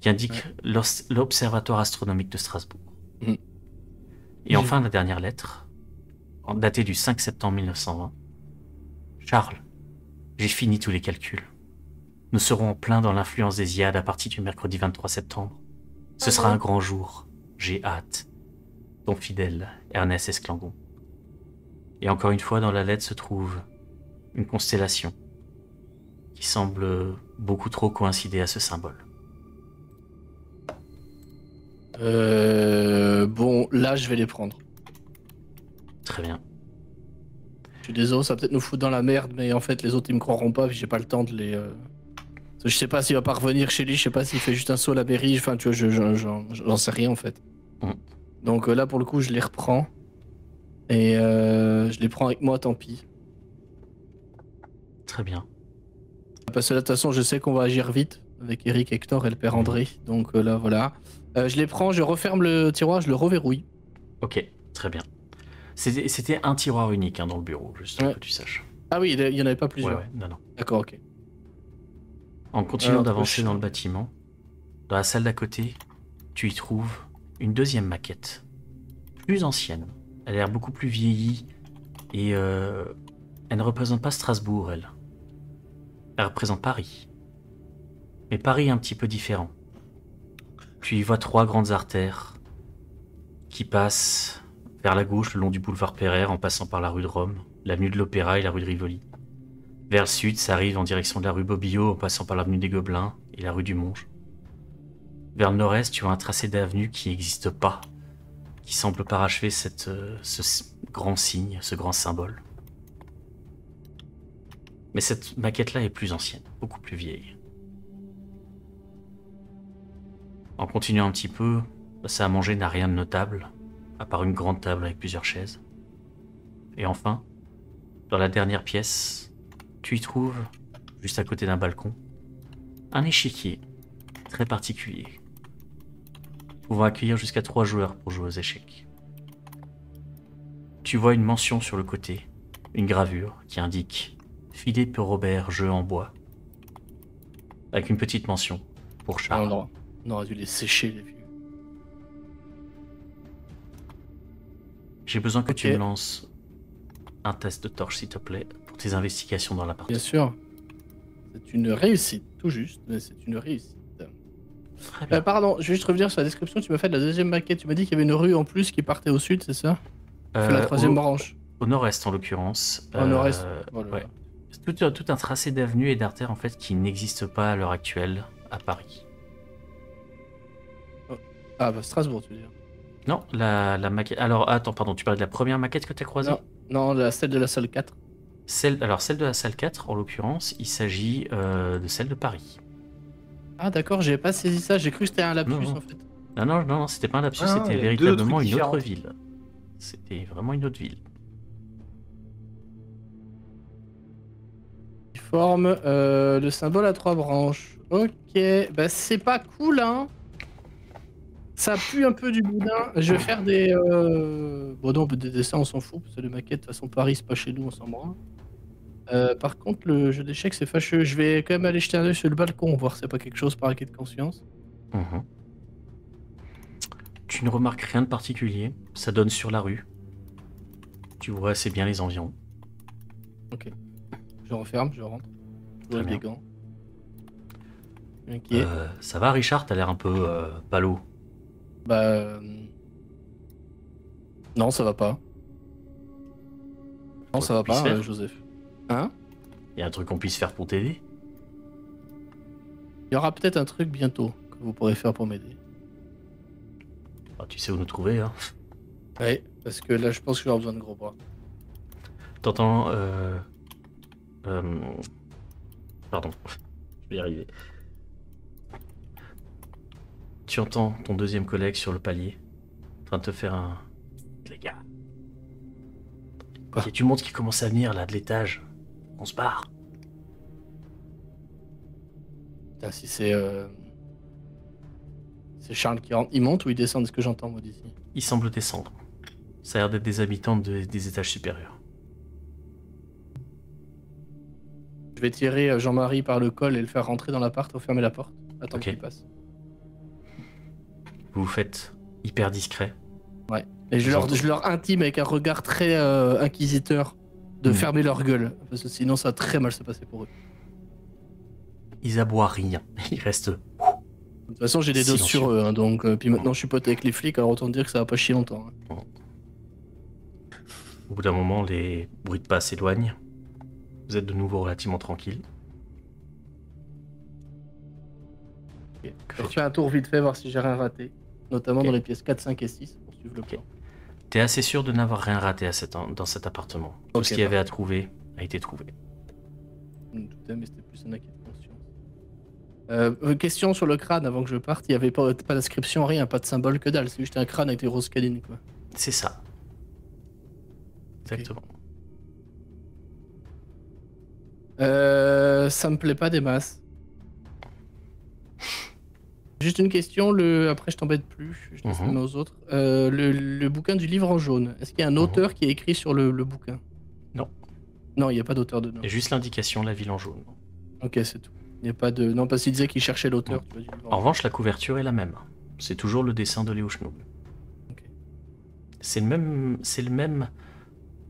qui indique l'Observatoire astronomique de Strasbourg. Mm. Et enfin, la dernière lettre, datée du 5 septembre 1920. Charles, j'ai fini tous les calculs. Nous serons en plein dans l'influence des Iades à partir du mercredi 23 septembre. Ce sera un grand jour. J'ai hâte. Ton fidèle, Ernest Esclangon. Et encore une fois, dans la lettre se trouve une constellation semble beaucoup trop coïncider à ce symbole. Euh, bon, là, je vais les prendre. Très bien. Je suis désolé, ça va peut-être nous foutre dans la merde, mais en fait, les autres, ils me croiront pas, j'ai pas le temps de les. Euh, je sais pas s'il va pas revenir chez lui, je sais pas s'il fait juste un saut à la mairie, enfin, tu vois, j'en sais rien en fait. Mm. Donc euh, là, pour le coup, je les reprends. Et je les prends avec moi, tant pis. Très bien. Parce que là, de toute façon, je sais qu'on va agir vite avec Eric, Hector et le père André. Donc euh, là, voilà. Euh, je les prends, je referme le tiroir, je le reverrouille. Ok, très bien. C'était un tiroir unique hein, dans le bureau, juste pour que tu saches. Ah oui, il n'y en avait pas plusieurs. Ouais, non, non. D'accord, ok. En continuant d'avancer dans le bâtiment, dans la salle d'à côté, tu y trouves une deuxième maquette. Plus ancienne. Elle a l'air beaucoup plus vieillie et euh, elle ne représente pas Strasbourg, elle. Elle représente Paris. Mais Paris est un petit peu différent. Tu y vois trois grandes artères qui passent vers la gauche le long du boulevard Pereire en passant par la rue de Rome, l'avenue de l'Opéra et la rue de Rivoli. Vers le sud, ça arrive en direction de la rue Bobillot en passant par l'avenue des Gobelins et la rue du Monge. Vers le nord-est, tu vois un tracé d'avenue qui n'existe pas, qui semble parachever euh, ce grand signe, ce grand symbole. Mais cette maquette-là est plus ancienne, beaucoup plus vieille. En continuant un petit peu, ça à manger n'a rien de notable, à part une grande table avec plusieurs chaises. Et enfin, dans la dernière pièce, tu y trouves, juste à côté d'un balcon, un échiquier très particulier, pouvant accueillir jusqu'à trois joueurs pour jouer aux échecs. Tu vois une mention sur le côté, une gravure qui indique Philippe Robert jeu en bois, avec une petite mention pour Charles. Non, on aurait dû les sécher les J'ai besoin que tu me lances un test de torche, s'il te plaît, pour tes investigations dans l'appart. Bien sûr. C'est une réussite, tout juste, mais c'est une réussite. Euh, pardon, je vais juste revenir sur la description. Tu m'as fait de la deuxième maquette. Tu m'as dit qu'il y avait une rue en plus qui partait au sud, c'est ça euh, la troisième branche. Au nord-est, en l'occurrence. Au nord-est. Euh, tout, tout, un tracé d'avenues et d'artères en fait qui n'existe pas à l'heure actuelle à Paris. Oh. Ah, bah Strasbourg, tu veux dire Non, la, la maquette. Alors, attends, pardon, tu parlais de la première maquette que tu as croisée? Non, la, celle de la salle 4. Celle, alors, celle de la salle 4, en l'occurrence, il s'agit euh, de celle de Paris. Ah, d'accord, j'ai pas saisi ça, j'ai cru que c'était un lapsus en fait. Non, non, non, c'était pas un lapsus, ah, c'était véritablement une autre ville. C'était vraiment une autre ville. Il forme euh, le symbole à trois branches. Ok, bah c'est pas cool, hein. Ça pue un peu du boudin. Je vais faire des. Euh... Bon, non, des dessins, on s'en fout, parce que les maquettes, de toute façon, Paris, c'est pas chez nous, on s'en branle. Euh, par contre, le jeu d'échecs, c'est fâcheux. Je vais quand même aller jeter un oeil sur le balcon, voir si c'est pas quelque chose par acquis de conscience. Mhm. Tu ne remarques rien de particulier. Ça donne sur la rue. Tu vois assez bien les environs. Ok. Je referme, je rentre. Je des gants. Euh, ça va, Richard? T'as l'air un peu euh, palo. Bah. Euh, non, ça va pas. Non, ça va pas, euh, Joseph. Hein? Il y a un truc qu'on puisse faire pour t'aider? Il y aura peut-être un truc bientôt que vous pourrez faire pour m'aider. Ah, tu sais où nous trouver, hein? Ouais, parce que là, je pense que j'aurai besoin de gros bras. T'entends. Euh... Euh... Pardon, je vais y arriver. Tu entends ton deuxième collègue sur le palier, en train de te faire un. Les gars. Il y a du monde qui commence à venir là de l'étage. On se barre. Putain, si c'est. Euh... C'est Charles qui rentre. Il monte ou il descend de ce que j'entends, moi, d'ici? Il semble descendre. Ça a l'air d'être des habitants des étages supérieurs. Je vais tirer euh, Jean-Marie par le col et le faire rentrer dans l'appart pour fermer la porte. Attends qu'il passe. Vous vous faites hyper discret. Ouais. Et je leur, je leur, intime avec un regard très euh, inquisiteur de hmm. fermer leur gueule. Parce que sinon, ça va très mal se passer pour eux. Ils aboient rien. Ils restent. De toute façon, j'ai des doses sur eux. Hein, donc, euh, puis maintenant, je suis pote avec les flics. Alors, autant dire que ça va pas chier longtemps. Hein. Au bout d'un moment, les bruits de pas s'éloignent. Vous êtes de nouveau relativement tranquille. Je fais un tour vite fait, voir si j'ai rien raté notamment dans les pièces 4, 5 et 6 pour suivre le plan. T'es assez sûr de n'avoir rien raté à cet, dans cet appartement? Tout ce qu'il y avait à trouver a été trouvé. Tout mais c'était plus un acquis de conscience. Euh, euh, question sur le crâne avant que je parte, il n'y avait pas, pas d'inscription, rien, pas de symbole que dalle, c'est juste un crâne avec des roses câlines quoi. C'est ça. Exactement. Euh, ça me plaît pas des masses. Juste une question, le... après je t'embête plus, je laisse mhm. aux autres. Euh, le, bouquin du livre en jaune, est-ce qu'il y a un mhm. auteur qui a écrit sur le, bouquin? Non. Non, il n'y a pas d'auteur dedans. Il y a juste l'indication, la ville en jaune. Ok, c'est tout. Il n'y a pas de. Non, parce qu'il disait qu'il cherchait l'auteur. En revanche, la couverture est la même. C'est toujours le dessin de Léo Schnoub. C'est le même, c'est le même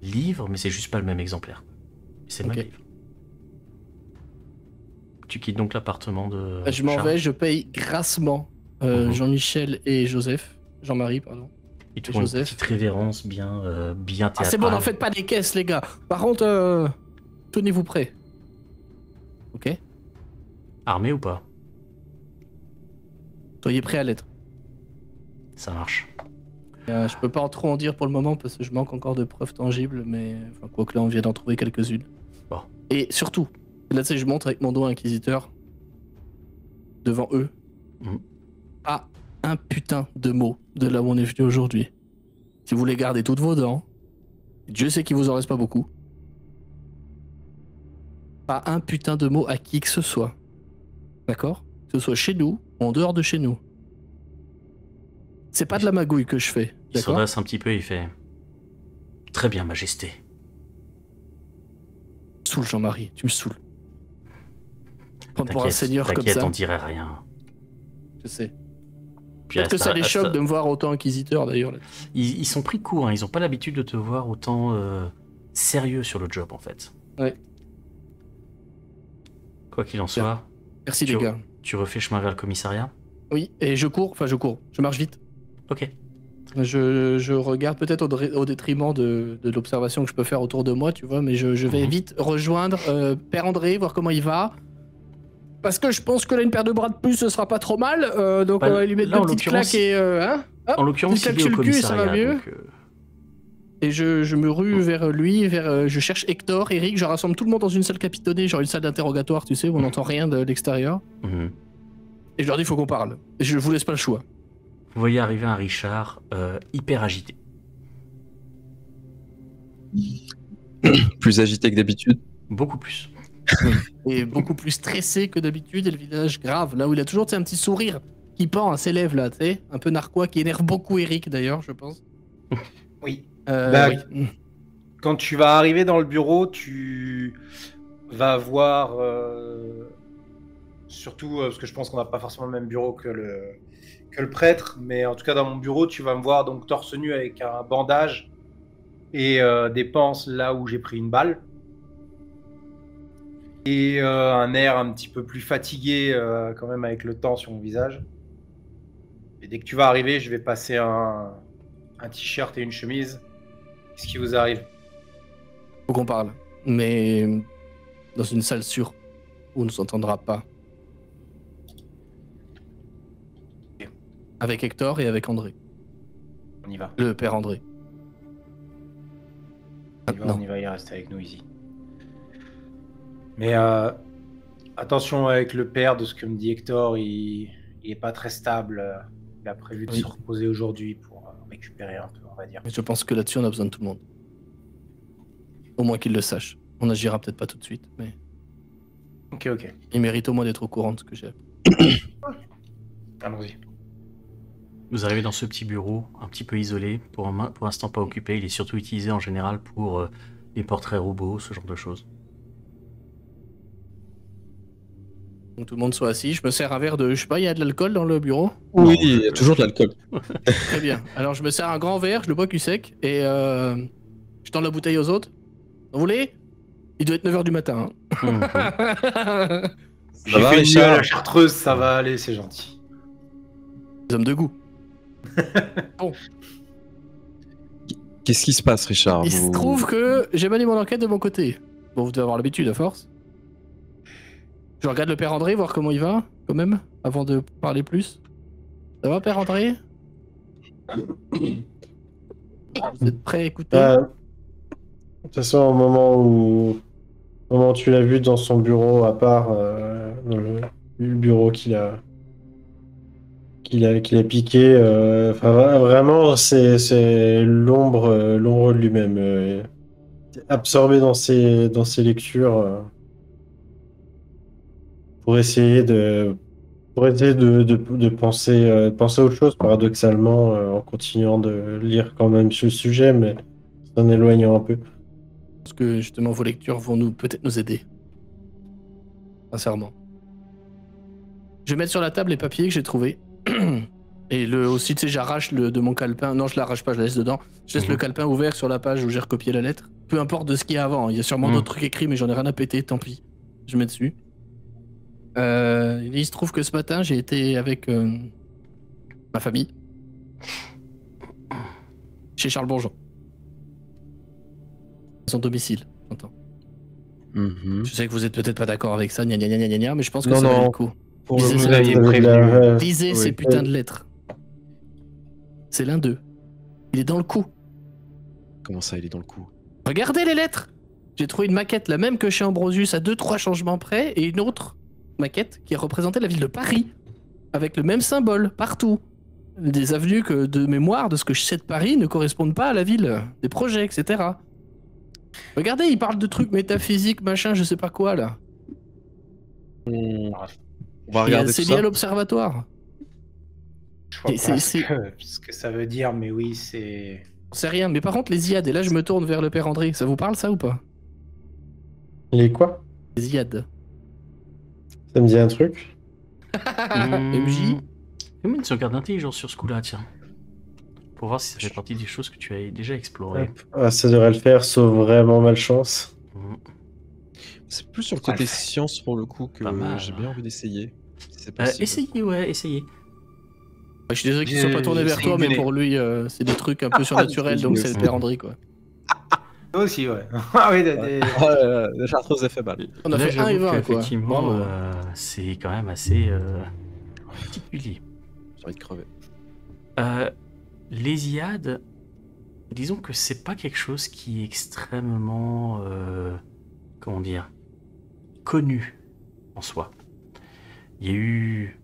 livre, mais c'est juste pas le même exemplaire. C'est le même livre. Tu quittes donc l'appartement de. Je m'en vais, je paye grassement euh, mhm. Jean-Michel et Joseph. Jean-Marie, pardon. Il te une petite révérence bien, euh, bien théâtrale. Ah, c'est bon, n'en faites pas des caisses, les gars. Par contre, euh, tenez-vous prêts. Ok Armé ou pas? Soyez prêts à l'être. Ça marche. Euh, je peux pas trop en dire pour le moment parce que je manque encore de preuves tangibles, mais enfin, quoi que là, on vient d'en trouver quelques-unes. Bon. Et surtout, là, tu sais, je montre avec mon doigt inquisiteur devant eux. Mmh. Pas un putain de mots de là où on est venu aujourd'hui. Si vous voulez garder toutes vos dents, Dieu sait qu'il vous en reste pas beaucoup. Pas un putain de mot à qui que ce soit. D'accord? Que ce soit chez nous ou en dehors de chez nous. C'est pas de la magouille que je fais. Il se un petit peu et il fait Très bien, Majesté. Saoule, Jean-Marie, tu me saoules. Prendre pour un seigneur comme ça. On dirait rien. Je sais. Peut-être que ça les choque de me voir autant inquisiteur d'ailleurs. Ils, sont pris court, hein. ils ont pas l'habitude de te voir autant euh, sérieux sur le job en fait. Ouais. Quoi qu'il en soit. Merci les gars. Tu refais chemin vers le commissariat? Oui, et je cours, enfin je cours, je marche vite. Ok. Je, regarde peut-être au, détriment de, l'observation que je peux faire autour de moi, tu vois, mais je, vais mhm. vite rejoindre euh, Père André, voir comment il va. Parce que je pense que là, une paire de bras de plus, ce sera pas trop mal. Euh, donc, bah, on va lui mettre une petite claque et. Euh, hein en l'occurrence, il est au cul, ça va mieux. Et je, me rue vers lui, vers, je cherche Hector, Eric, je rassemble tout le monde dans une salle capitonnée, genre une salle d'interrogatoire, tu sais, où on n'entend rien de l'extérieur. Mhm. Et je leur dis, il faut qu'on parle. Et je vous laisse pas le choix. Vous voyez arriver un Richard euh, hyper agité. plus agité que d'habitude Beaucoup plus. Et beaucoup plus stressé que d'habitude, et le visage grave, là où il a toujours un petit sourire qui pend à ses lèvres, là, tu sais, un peu narquois, qui énerve beaucoup Eric d'ailleurs, je pense. Oui. Euh, bah, quand tu vas arriver dans le bureau, tu vas voir, euh, surtout parce que je pense qu'on n'a pas forcément le même bureau que le, que le prêtre, mais en tout cas dans mon bureau, tu vas me voir donc torse nu avec un bandage et euh, des panses là où j'ai pris une balle. Et euh, un air un petit peu plus fatigué euh, quand même avec le temps sur mon visage. Et dès que tu vas arriver, je vais passer un, un t-shirt et une chemise. Qu'est-ce qui vous arrive? Faut qu'on parle, mais dans une salle sûre où on ne s'entendra pas. Avec Hector et avec André. On y va. Le père André. On y va, on y va, il reste avec nous ici. Mais euh, attention avec le père, de ce que me dit Hector, il, il est pas très stable. Il a prévu de se reposer aujourd'hui pour euh, récupérer un peu, on va dire. Mais je pense que là-dessus, on a besoin de tout le monde. Au moins qu'il le sache. On agira peut-être pas tout de suite, mais. Ok, ok. Il mérite au moins d'être au courant de ce que j'ai. Allons-y. Vous arrivez dans ce petit bureau, un petit peu isolé, pour, l'instant pas occupé. Il est surtout utilisé en général pour euh, les portraits robots, ce genre de choses. Donc tout le monde soit assis. Je me sers un verre de. Je sais pas, il y a de l'alcool dans le bureau Oui, il y a toujours de l'alcool. Très bien. Alors je me sers un grand verre, je le bois cul sec et euh, je tends la bouteille aux autres. Vous voulez? Il doit être 9h du matin. Hein. Mmh. J'ai fait une la chartreuse, ça va aller, c'est gentil. Les hommes de goût. bon. Qu'est-ce qui se passe, Richard? Il se trouve que j'ai mené mon enquête de mon côté. Bon, vous devez avoir l'habitude à force. Je regarde le père André, voir comment il va, quand même, avant de parler plus. Ça va, père André Vous êtes prêt à écouter euh, De toute façon, au moment où, au moment où tu l'as vu dans son bureau, à part euh, le bureau qu'il a qu'il a, qu'il a piqué. Euh, vraiment, c'est l'ombre l'ombre de lui-même. Absorbé dans ses, dans ses lectures pour essayer de pour essayer de, de, penser, penser à autre chose, paradoxalement, en continuant de lire quand même sur le sujet, mais en éloignant un peu. Parce que justement, vos lectures vont nous peut-être nous aider? Sincèrement. Je vais mettre sur la table les papiers que j'ai trouvés. Et le, aussi, tu sais, j'arrache de mon calepin. Non, je l'arrache pas, je la laisse dedans. Je laisse le mhm. calepin ouvert sur la page où j'ai recopié la lettre. Peu importe de ce qu'il y a avant. Il y a sûrement mhm. d'autres trucs écrits, mais j'en ai rien à péter, tant pis. Je mets dessus. Euh, il se trouve que ce matin, j'ai été avec euh, ma famille. Chez Charles Bonjean. Son domicile, j'entends. Mhm. Je sais que vous êtes peut-être pas d'accord avec ça, gna gna gna gna gna, mais je pense que ça vaut le coup. Pour Lisez, vous aviez prévenu. Lisez ces putains de lettres. C'est l'un d'eux. Il est dans le coup. Comment ça, il est dans le coup Regardez les lettres J'ai trouvé une maquette, la même que chez Ambrosius, à 2-3 changements près, et une autre maquette qui représentait la ville de Paris, avec le même symbole partout. Des avenues que, de mémoire de ce que je sais de Paris, ne correspondent pas à la ville, des projets, etc. Regardez, il parle de trucs métaphysiques, machin, je sais pas quoi là. On, va regarder C'est lié à l'observatoire. Je vois pas ce que, ce que ça veut dire, mais oui, c'est. C'est rien, mais par contre, les IAD, et là je me tourne vers le père André, ça vous parle ça ou pas? Les quoi? Les IAD. Ça me dit un truc MJ Fais-moi une sauvegarde d'intelligence sur ce coup-là, tiens. Pour voir si ça fait partie des choses que tu as déjà explorées. Ah, ça devrait le faire, sauf vraiment malchance. Mm. C'est plus sur le côté science pour le coup que j'ai bien envie d'essayer. Si Euh, essayez, ouais, essayez. Je suis désolé qu'ils ne sont pas tournés vers toi, mais pour lui, euh, c'est des trucs un peu surnaturels, donc c'est le père André quoi. Moi aussi, ouais. ah oui, des, des- euh, la chartreuse a fait mal. On a Là, fait 1 et j'avoue 20 quoi. qu'effectivement, Bravo. euh, c'est quand même assez euh, particulier. J'ai envie de crever. Euh, les IAD, disons que c'est pas quelque chose qui est extrêmement, euh, comment dire, connu en soi. Il y a eu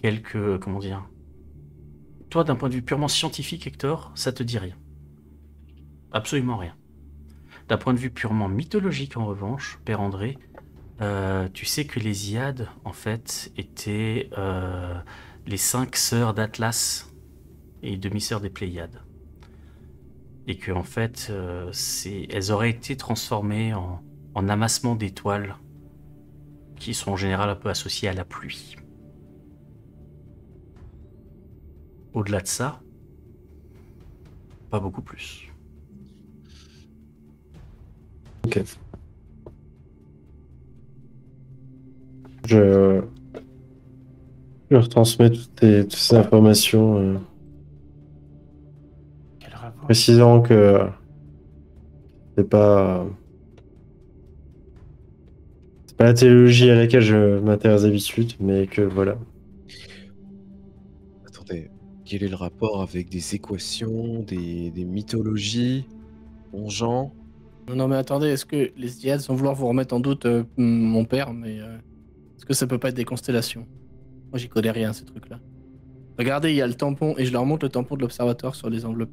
quelques, comment dire, toi d'un point de vue purement scientifique, Hector, ça te dit rien, absolument rien. D'un point de vue purement mythologique, en revanche, Père André, euh, tu sais que les Iades, en fait, étaient euh, les cinq sœurs d'Atlas et demi-sœurs des Pléiades. Et que, en fait, euh, elles auraient été transformées en, en amassement d'étoiles qui sont en général un peu associées à la pluie. Au-delà de ça, pas beaucoup plus. Ok. Je, je retransmets toutes, ces- toutes ces informations, euh, Quel rapport précisant que c'est pas c'est pas la théologie à laquelle je m'intéresse d'habitude, mais que voilà. Attendez, quel est le rapport avec des équations, des, des mythologies, bon genre Non, non, mais attendez, est-ce que les IAD sans vouloir vous remettre en doute euh, mon père, mais euh, est-ce que ça peut pas être des constellations? Moi, j'y connais rien, ces trucs-là. Regardez, il y a le tampon, et je leur montre le tampon de l'observatoire sur les enveloppes.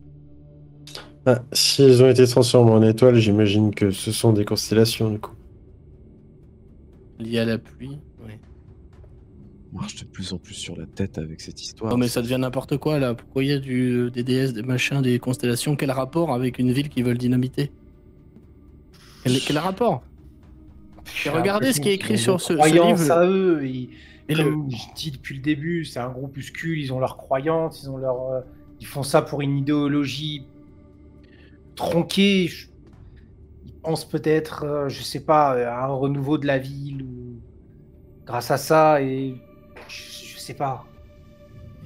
Ah, S'ils ont été transformés en étoiles, j'imagine que ce sont des constellations du coup. Liées à la pluie. On marche de plus en plus sur la tête avec cette histoire. Non, mais ça devient n'importe quoi, là. Pourquoi il y a du, des déesses, des machins, des constellations? Quel rapport avec une ville qui veulent dynamiter? Quel, quel rapport regardez ce qui est écrit sur ce- ce livre. à eux. Ils- Et le- comme je dis depuis le début, c'est un groupuscule, ils ont leurs croyances, ils ont leur, euh, ils font ça pour une idéologie tronquée. Je- Ils pensent peut-être, euh, je sais pas, à un renouveau de la ville ou grâce à ça et je, je sais pas.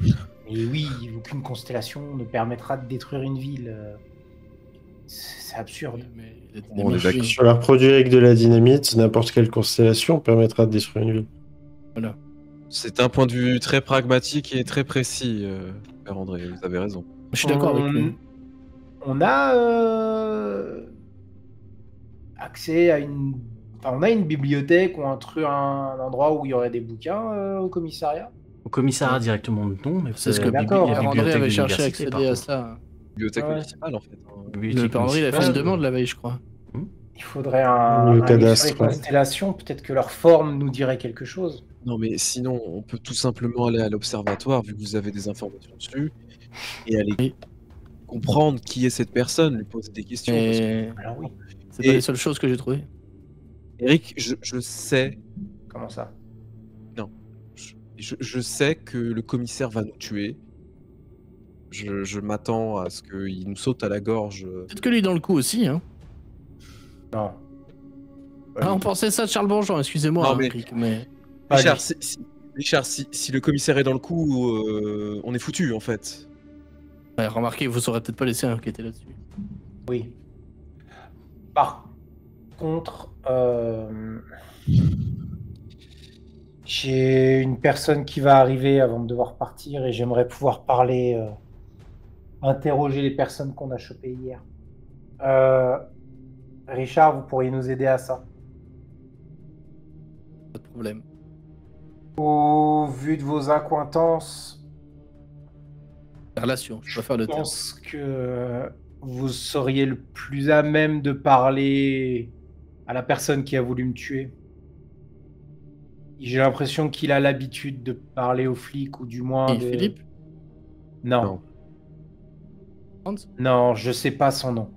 Mais oui, aucune constellation ne permettra de détruire une ville. euh, C'est absurde. Mais Bon, on est machines. d'accord. Sur leur produit avec de la dynamite, n'importe quelle constellation permettra de détruire une ville. C'est un point de vue très pragmatique et très précis, euh, Père André, vous avez raison. Je suis d'accord avec lui. On a euh, accès à une. enfin, on a une bibliothèque ou un truc, un endroit où il y aurait des bouquins euh, au commissariat. Au commissariat directement, non, mais C'est ce que la bibli- d'accord, la Père André bibliothèque avait cherché à accéder à ça. Bibliothèque Ouais. municipale en fait. hein. Le il a fait une demande la veille, je crois. Il faudrait un. Le un cadastre, constellations. Peut-être que leur forme nous dirait quelque chose. Non mais sinon, on peut tout simplement aller à l'observatoire vu que vous avez des informations dessus et aller Oui. comprendre qui est cette personne, lui poser des questions. que- Alors oui. c'est pas Et- les seules choses que j'ai trouvées. Eric, je, je sais, Comment ça? Je, je- je sais que le commissaire va nous tuer. Je, je m'attends à ce qu'il nous saute à la gorge. Peut-être que lui dans le coup aussi, hein. Non. Ah, on pensait ça de Charles Bonjean, excusez-moi, hein, mais-. Richard, si, si- Richard, si, si le commissaire est dans le coup, euh, on est foutu en fait. remarquez, vous aurez peut-être pas laissé enquêter là-dessus. Oui. Par contre, euh, j'ai une personne qui va arriver avant de devoir partir et j'aimerais pouvoir parler, euh, interroger les personnes qu'on a chopées hier. Euh, Richard, vous pourriez nous aider à ça Pas de problème. Au vu de vos accointances, relation, je préfère le Je pense que vous seriez le plus à même de parler à la personne qui a voulu me tuer. J'ai l'impression qu'il a l'habitude de parler aux flics ou du moins. de... Philippe? Non. Non. Non, je sais pas son nom.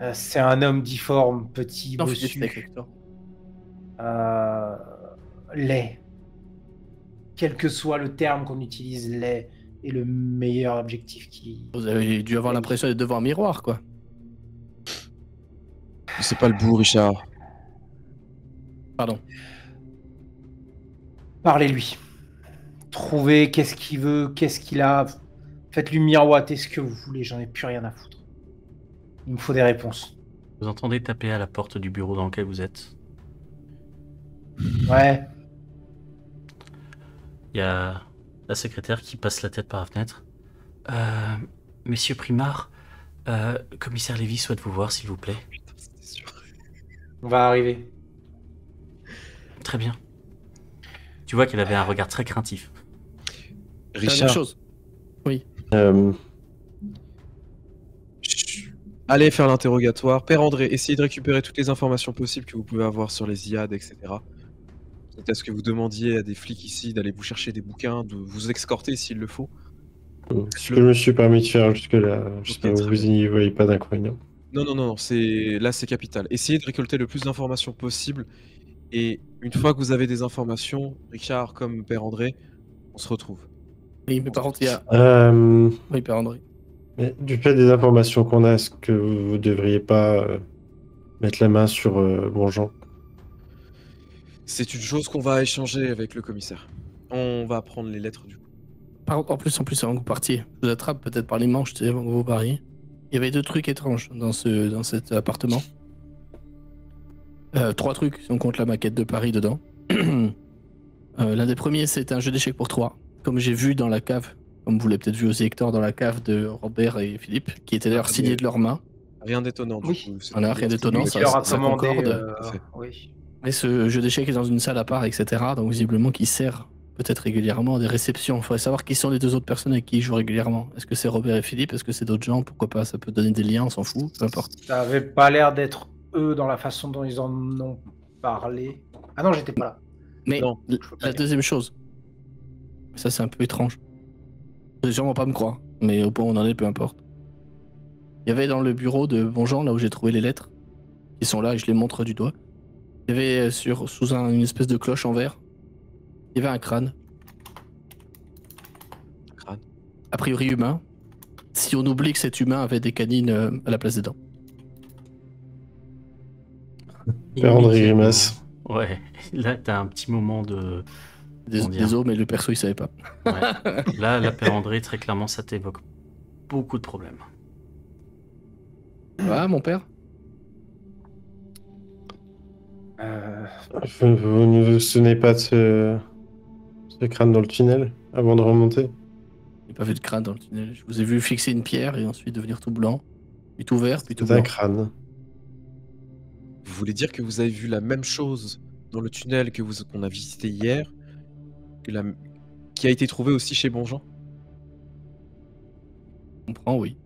Euh, c'est un homme difforme, petit, non, bossu. Euh, laid. Quel que soit le terme qu'on utilise, laid est le meilleur objectif qui. Vous avez dû avoir l'impression d'être devant un miroir, quoi. C'est pas le bout, Richard. Pardon. Parlez-lui. Trouvez qu'est-ce qu'il veut, qu'est-ce qu'il a. Faites-lui miroiter ce que vous voulez, j'en ai plus rien à foutre. Il me faut des réponses. Vous entendez taper à la porte du bureau dans lequel vous êtes Ouais. Il y a la secrétaire qui passe la tête par la fenêtre. Euh, Monsieur Primard, euh, commissaire Lévy souhaite vous voir, s'il vous plaît. On va arriver. Très bien. Tu vois qu'elle avait un regard très craintif. Richard. chose. Oui. Euh... Allez faire l'interrogatoire. Père André, essayez de récupérer toutes les informations possibles que vous pouvez avoir sur les IAD, etc. Peut-être ce que vous demandiez à des flics ici d'aller vous chercher des bouquins, de vous escorter s'il le faut. Ce que je me suis permis de faire jusque-là, j'espère que vous n'y voyez pas d'inconvénient. Non, non, non, c'est là c'est capital. Essayez de récolter le plus d'informations possible. Et une fois que vous avez des informations, Richard comme Père André, on se retrouve. Oui, mais par contre, il y a. Euh... Oui, Père André. Mais du fait des informations qu'on a, est-ce que vous ne devriez pas euh, mettre la main sur euh, Bonjean c'est une chose qu'on va échanger avec le commissaire. On va prendre les lettres du coup. Par en plus, en plus, avant que vous partiez, je vous attrape peut-être par les manches, tu sais, avant que vous pariez. Il y avait deux trucs étranges dans, ce, dans cet appartement. Euh, trois trucs, si on compte la maquette de Paris dedans. Euh, l'un des premiers, c'est un jeu d'échecs pour trois, comme j'ai vu dans la cave, comme vous l'avez peut-être vu aussi Hector, dans la cave de Robert et Philippe, qui était d'ailleurs ah, signé de leurs mains. Rien d'étonnant. Oui, a rien d'étonnant, ça, ça, concorde. Euh, oui. Mais ce jeu d'échecs est dans une salle à part, etc. Donc visiblement qui sert peut-être régulièrement à des réceptions. Il faudrait savoir qui sont les deux autres personnes avec qui il joue régulièrement. Est-ce que c'est Robert et Philippe? Est-ce que c'est d'autres gens? Pourquoi pas? Ça peut donner des liens, on s'en fout, peu importe. Ça avait pas l'air d'être eux dans la façon dont ils en ont parlé. Ah non, j'étais pas là. Mais la deuxième chose, ça c'est un peu étrange. Vous sûrement pas me croire, mais au point où on en est, peu importe. Il y avait dans le bureau de Bonjean, là où j'ai trouvé les lettres, qui sont là et je les montre du doigt. Il y avait euh, sur, sous une espèce de cloche en verre, il y avait un crâne. Crâne. A priori humain. Si on oublie que cet humain avait des canines euh, à la place des dents. André Grimace. Ouais, là t'as un petit moment de. Désolé, mais le perso il savait pas. Là, la Père André, très clairement, ça t'évoque beaucoup de problèmes. Ah, mon père euh, vous, ne vous souvenez pas de ce... crâne dans le tunnel avant de remonter J'ai pas vu de crâne dans le tunnel. Je vous ai vu fixer une pierre et ensuite devenir tout blanc, puis tout vert, puis tout blanc. un crâne. Vous voulez dire que vous avez vu la même chose dans le tunnel que vous qu'on a visité hier, que la... qui a été trouvé aussi chez Bonjean Je comprends, oui.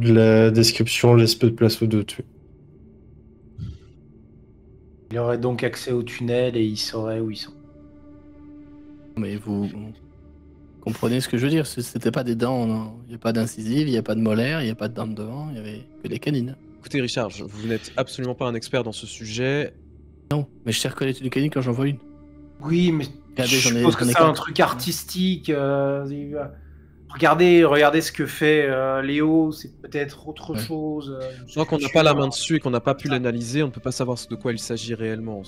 La description laisse peu de place aux deux. Il aurait donc accès au tunnel et il saurait où ils sont. Mais vous comprenez ce que je veux dire C'était pas des dents, il n'y a pas d'incisive, il n'y a pas de molaire, il n'y a pas de dents de devant, il y avait que des canines. Écoutez Richard, vous n'êtes absolument pas un expert dans ce sujet. Non, mais je sais reconnaître une canine quand j'en vois une. Oui, mais je suppose que c'est un truc artistique. Euh, Regardez, regardez ce que fait euh, Léo, c'est peut-être autre chose. Euh, Tant qu'on n'a pas la main dessus et qu'on n'a pas pu l'analyser, on ne peut pas savoir de quoi il s'agit réellement.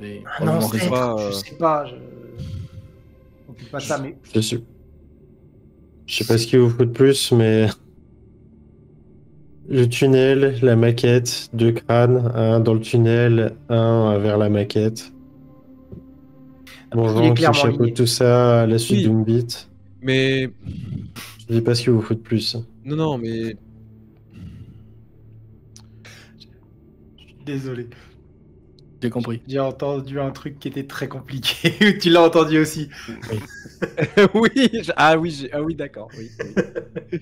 Ah non, je pas, je euh, sais pas. Je... On peut pas ça, mais. Je suis. Je sais pas ce qu'il vous faut de plus, mais. Le tunnel, la maquette, deux crânes, un dans le tunnel, un vers la maquette. Bonjour, qui chapeaute tout ça à la suite d'une bite. Mais. Je dis pas ce qu'il vous faut de plus. Non, non, mais. Désolé. J'ai compris. J'ai entendu un truc qui était très compliqué. tu l'as entendu aussi. Oui. Ah oui, ah oui, d'accord. Oui,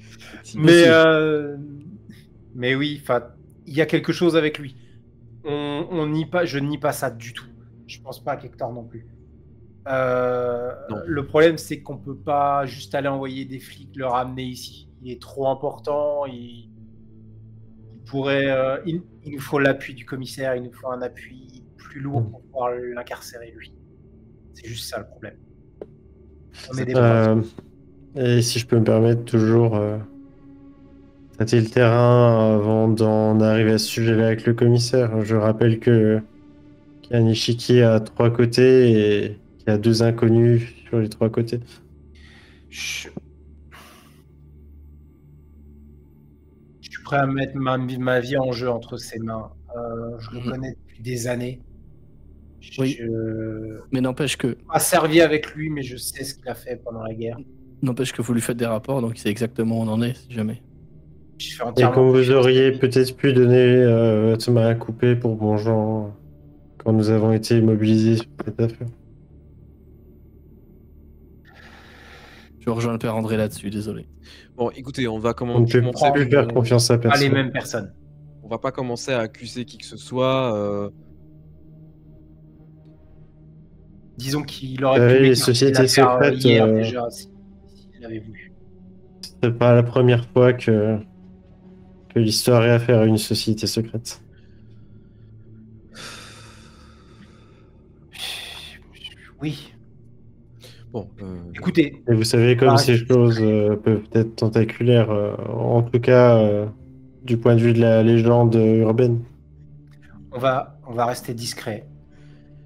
mais euh... mais oui, enfin, il y a quelque chose avec lui. On, on nie pas, je nie pas ça du tout. Je pense pas qu'Hector non plus. Euh, le problème, c'est qu'on peut pas juste aller envoyer des flics le ramener ici. Il est trop important. Il, pourrait. Euh, il, nous faut l'appui du commissaire. Il nous faut un appui plus lourd pour pouvoir l'incarcérer lui. C'est juste ça le problème. Euh, et si je peux me permettre, toujours tâter le terrain avant d'en arriver à ce sujet-là avec le commissaire? Je rappelle que qu'il y a un échiquier à trois côtés et il y a deux inconnus sur les trois côtés. Je... suis prêt à mettre ma, ma, vie en jeu entre ses mains. Euh, je le mhm. connais depuis des années. Oui. Mais n'empêche que. Pas servi avec lui, mais je sais ce qu'il a fait pendant la guerre. N'empêche que vous lui faites des rapports, donc il sait exactement où on en est, si jamais. Et comme vous auriez peut-être pu donner euh, votre main à couper pour Bonjean quand nous avons été immobilisés sur cette affaire. Je rejoins le père André là-dessus, désolé. Bon, écoutez, on va commencer. On ne peut plus faire confiance à personne. Pas les mêmes personnes. On va pas commencer à accuser qui que ce soit. Euh. Disons qu'il aurait pu. les sociétés secrètes. Hier, euh... déjà, s'il avait voulu. C'est pas la première fois que, que l'histoire est affaire à une société secrète. Oui, euh, écoutez. Et vous savez, comme ces choses euh, peuvent être tentaculaires, euh, en tout cas du point de vue de la légende urbaine. On va, on va rester discret.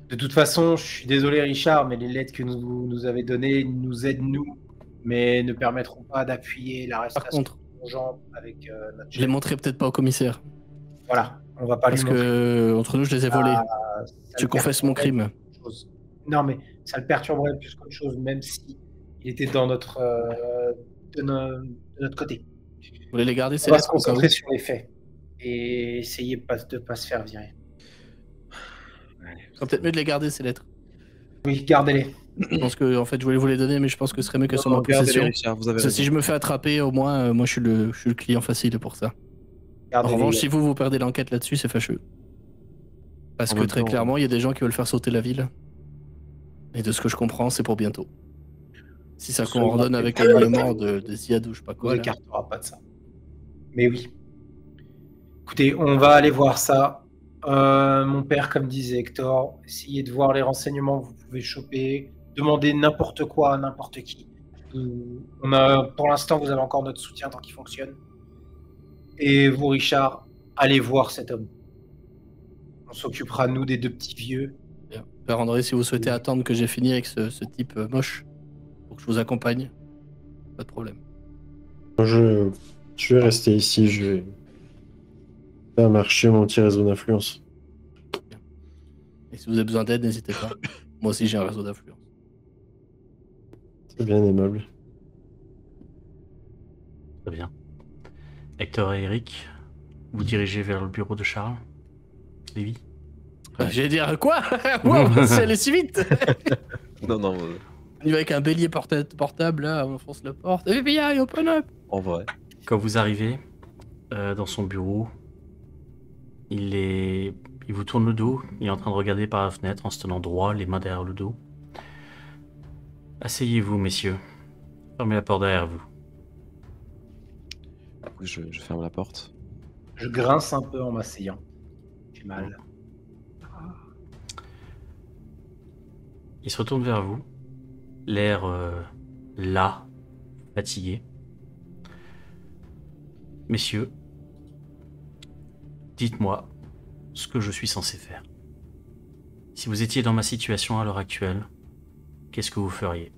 De toute façon, je suis désolé, Richard, mais les lettres que vous nous avez données nous aident, nous, mais ne permettront pas d'appuyer la l'arrestation de gens avec notre Je les montrerai peut-être pas au commissaire. Voilà, on va pas Parce que, entre nous, je les ai volés. tu ah, confesses mon crime. Non, mais ça le perturberait plus qu'autre chose, même si il était dans notre, euh, de, notre côté. Vous voulez les garder On va se concentrer sur les faits et essayer de ne pas, se faire virer. Ce peut-être mieux de les garder, ces lettres. Oui, gardez-les. Je pense que, en fait, je voulais vous les donner, mais je pense que ce serait mieux que sur ma possession. si je me fais attraper, au moins, euh, moi, je suis, le, je suis le client facile pour ça. en revanche, si vous, vous perdez l'enquête là-dessus, c'est fâcheux. Parce que très clairement, il y a des gens qui veulent faire sauter la ville. Et de ce que je comprends, c'est pour bientôt. Si ça coordonne avec l'élément de, de Ziad ou je sais pas quoi. On n'écartera pas de ça. Mais oui. Écoutez, on va aller voir ça. Euh, mon père, comme disait Hector, essayez de voir les renseignements que vous pouvez choper. Demandez n'importe quoi à n'importe qui. On a, pour l'instant, vous avez encore notre soutien tant qu'il fonctionne. Et vous, Richard, allez voir cet homme. On s'occupera, nous, des deux petits vieux. Père André, si vous souhaitez attendre que j'ai fini avec ce, type euh, moche, pour que je vous accompagne, pas de problème. Je, je vais rester ici, je vais faire marcher mon petit réseau d'influence. Et si vous avez besoin d'aide, n'hésitez pas. Moi aussi, j'ai un réseau d'influence. C'est bien aimable. Très bien. Hector et Eric, vous dirigez vers le bureau de Charles? Lévi? J'allais dire quoi Wow, c'est allé si vite Non, non. Il va avec un bélier portable, là, on fonce la porte. FBI, open up En vrai. Quand vous arrivez euh, dans son bureau, il est. Il vous tourne le dos, il est en train de regarder par la fenêtre en se tenant droit, les mains derrière le dos. Asseyez-vous, messieurs. Fermez la porte derrière vous. Je, je ferme la porte. Je grince un peu en m'asseyant. J'ai mal. Il se retourne vers vous, l'air euh, là, fatigué. Messieurs, dites-moi ce que je suis censé faire. Si vous étiez dans ma situation à l'heure actuelle, qu'est-ce que vous feriez?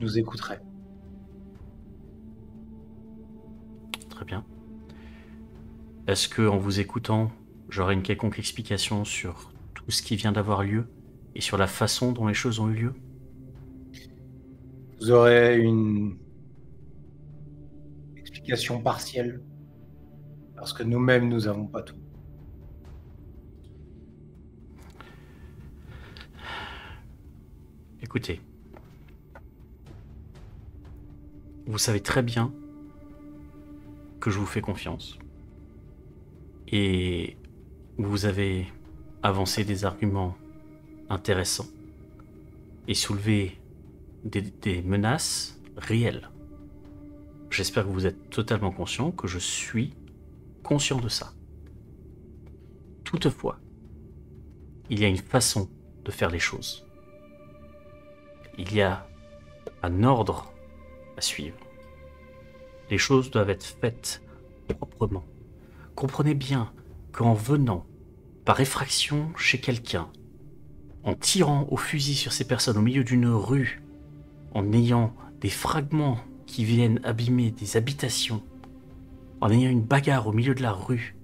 Nous écouterai. Très bien. Est-ce que, en vous écoutant, j'aurai une quelconque explication sur tout ce qui vient d'avoir lieu et sur la façon dont les choses ont eu lieu Vous aurez une explication partielle, parce que nous-mêmes, nous n'avons pas tout. Écoutez, vous savez très bien que je vous fais confiance. Et vous avez avancé des arguments intéressants et soulevé des, menaces réelles. J'espère que vous êtes totalement conscient que je suis conscient de ça. Toutefois, il y a une façon de faire les choses. Il y a un ordre à suivre. Les choses doivent être faites proprement. Comprenez bien qu'en venant par effraction chez quelqu'un, en tirant au fusil sur ces personnes au milieu d'une rue, en ayant des fragments qui viennent abîmer des habitations, en ayant une bagarre au milieu de la rue,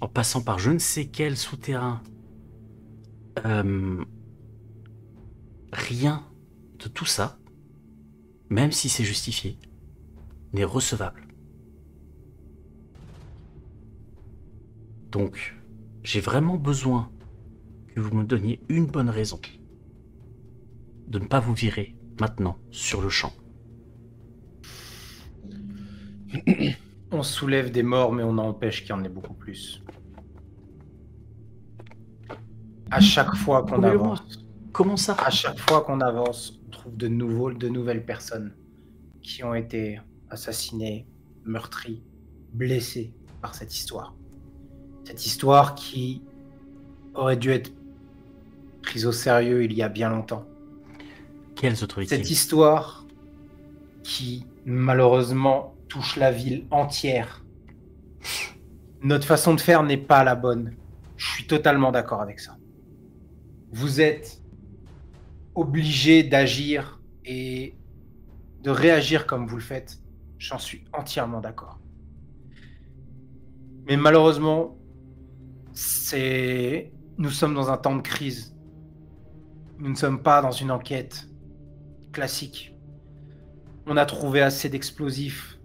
en passant par je ne sais quel souterrain, euh, rien de tout ça, même si c'est justifié, n'est recevable. Donc, j'ai vraiment besoin que vous me donniez une bonne raison de ne pas vous virer maintenant sur le champ. On soulève des morts, mais on en empêche qu'il y en ait beaucoup plus. À chaque fois qu'on avance. Comment ça? À chaque fois qu'on avance, on trouve de, nouveaux, de nouvelles personnes qui ont été assassinées, meurtries, blessées par cette histoire. Cette histoire qui aurait dû être prise au sérieux il y a bien longtemps. Quelles autorités Cette histoire qui, malheureusement, touche la ville entière. Notre façon de faire n'est pas la bonne. Je suis totalement d'accord avec ça. Vous êtes obligé d'agir et de réagir comme vous le faites. J'en suis entièrement d'accord. Mais malheureusement, c'est nous sommes dans un temps de crise. Nous ne sommes pas dans une enquête classique. On a trouvé assez d'explosifs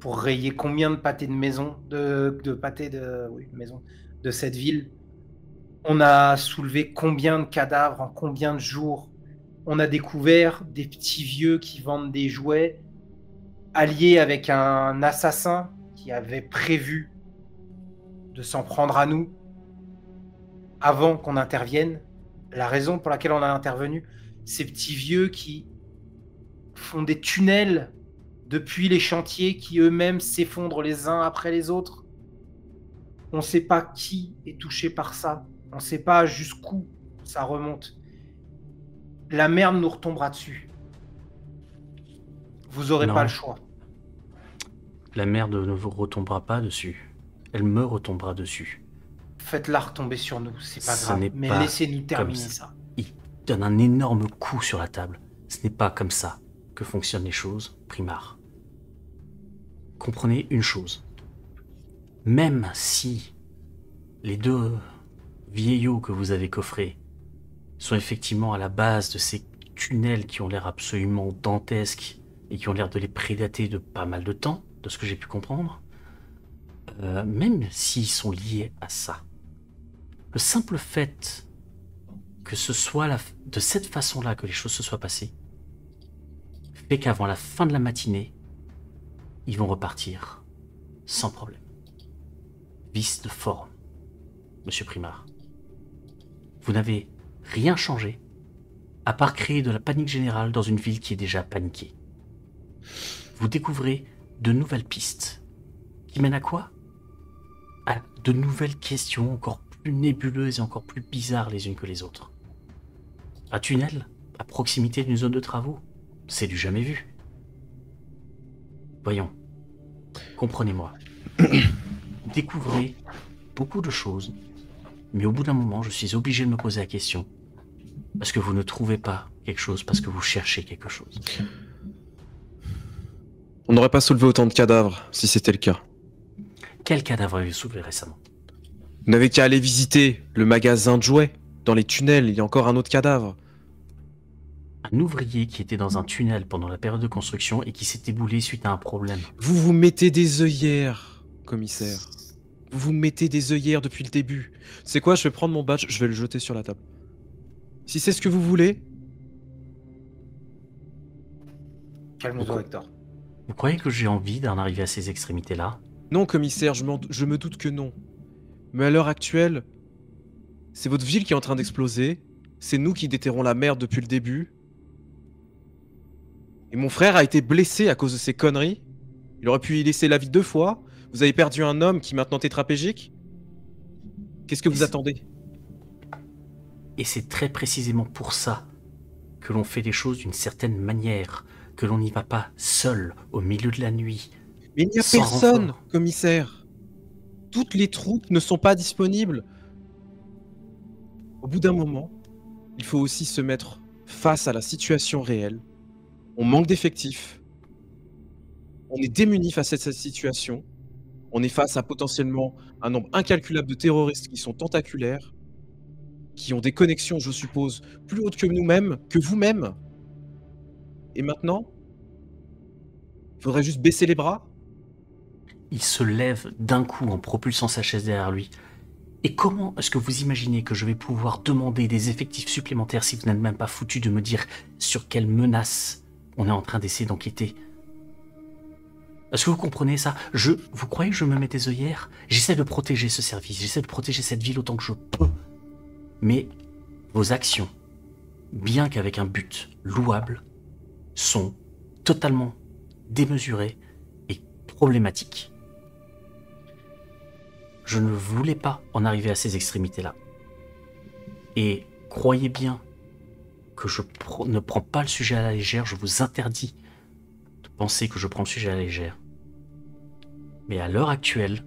pour rayer combien de pâtés de maison, de, de pâtés de, oui, maison, de cette ville. On a soulevé combien de cadavres en combien de jours. On a découvert des petits vieux qui vendent des jouets alliés avec un assassin qui avait prévu de s'en prendre à nous avant qu'on intervienne. La raison pour laquelle on a intervenu, ces petits vieux qui font des tunnels depuis les chantiers qui eux-mêmes s'effondrent les uns après les autres. On ne sait pas qui est touché par ça. On ne sait pas jusqu'où ça remonte. La merde nous retombera dessus. Vous n'aurez pas le choix. La merde ne vous retombera pas dessus elle me retombera dessus. Faites-la retomber sur nous, c'est pas grave. Mais laissez-nous terminer ça. Il donne un énorme coup sur la table. Ce n'est pas comme ça que fonctionnent les choses, Primar. Comprenez une chose. Même si les deux vieillots que vous avez coffrés sont effectivement à la base de ces tunnels qui ont l'air absolument dantesques et qui ont l'air de les prédater de pas mal de temps, de ce que j'ai pu comprendre, euh, même s'ils sont liés à ça, le simple fait que ce soit de cette façon-là que les choses se soient passées, fait qu'avant la fin de la matinée, ils vont repartir sans problème. Vice de forme, monsieur Primard. Vous n'avez rien changé, à part créer de la panique générale dans une ville qui est déjà paniquée. Vous découvrez de nouvelles pistes, qui mènent à quoi? À de nouvelles questions encore plus nébuleuses et encore plus bizarres les unes que les autres. Un tunnel à proximité d'une zone de travaux, c'est du jamais vu. Voyons, comprenez-moi. Découvrez beaucoup de choses, mais au bout d'un moment, je suis obligé de me poser la question. Est-ce que vous ne trouvez pas quelque chose parce que vous cherchez quelque chose? On n'aurait pas soulevé autant de cadavres si c'était le cas. Quel cadavre avez-vous soulevé récemment? Vous n'avez qu'à aller visiter le magasin de jouets. Dans les tunnels, il y a encore un autre cadavre. Un ouvrier qui était dans un tunnel pendant la période de construction et qui s'est éboulé suite à un problème. Vous vous mettez des œillères, commissaire. Vous vous mettez des œillères depuis le début. C'est quoi? Je vais prendre mon badge, je vais le jeter sur la table. Si c'est ce que vous voulez. Calme-toi, Hector. Vous croyez que j'ai envie d'en arriver à ces extrémités-là? Non, commissaire, je, je me doute que non. Mais à l'heure actuelle, c'est votre ville qui est en train d'exploser. C'est nous qui déterrons la merde depuis le début. Et mon frère a été blessé à cause de ces conneries. Il aurait pu y laisser la vie deux fois. Vous avez perdu un homme qui est maintenant tétrapégique. Qu'est-ce que vous attendez? Et c'est très précisément pour ça que l'on fait les choses d'une certaine manière, que l'on n'y va pas seul au milieu de la nuit. Mais il n'y a personne, commissaire. Toutes les troupes ne sont pas disponibles. Au bout d'un moment, il faut aussi se mettre face à la situation réelle on manque d'effectifs, on est démuni face à cette situation, on est face à potentiellement un nombre incalculable de terroristes qui sont tentaculaires, qui ont des connexions, je suppose, plus hautes que nous-mêmes, que vous-même. Et maintenant, il faudrait juste baisser les bras Il se lève d'un coup en propulsant sa chaise derrière lui. Et comment est-ce que vous imaginez que je vais pouvoir demander des effectifs supplémentaires si vous n'êtes même pas foutu de me dire sur quelle menace on est en train d'essayer d'enquêter? Est-ce que vous comprenez ça? Je, Vous croyez que je me mets des œillères? J'essaie de protéger ce service, j'essaie de protéger cette ville autant que je peux. Mais vos actions, bien qu'avec un but louable, sont totalement démesurées et problématiques. Je ne voulais pas en arriver à ces extrémités-là. Et croyez bien que je ne prends pas le sujet à la légère, je vous interdis de penser que je prends le sujet à la légère. Mais à l'heure actuelle,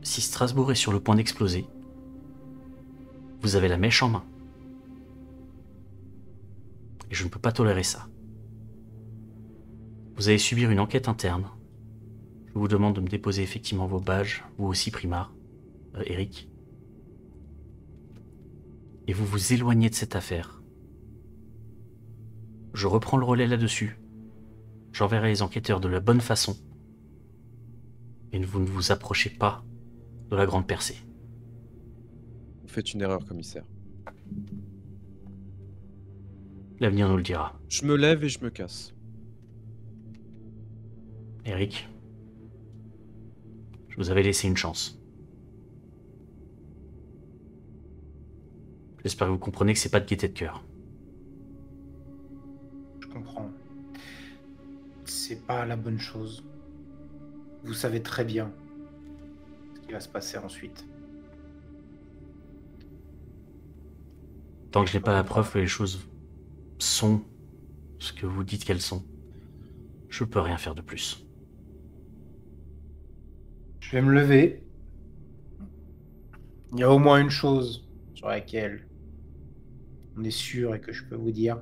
si Strasbourg est sur le point d'exploser, vous avez la mèche en main. Et je ne peux pas tolérer ça. Vous allez subir une enquête interne. Je vous demande de me déposer effectivement vos badges, vous aussi primard, euh, Eric et vous vous éloignez de cette affaire. Je reprends le relais là-dessus. J'enverrai les enquêteurs de la bonne façon. Et vous ne vous approchez pas de la grande percée. Vous faites une erreur, commissaire. L'avenir nous le dira. Je me lève et je me casse. Eric, je vous avais laissé une chance. J'espère que vous comprenez que c'est pas de gaieté de cœur. Je comprends. C'est pas la bonne chose. Vous savez très bien ce qui va se passer ensuite. Tant que je n'ai pas la preuve que les choses sont ce que vous dites qu'elles sont, je peux rien faire de plus. Je vais me lever. Il y a au moins une chose sur laquelle on est sûr et que je peux vous dire,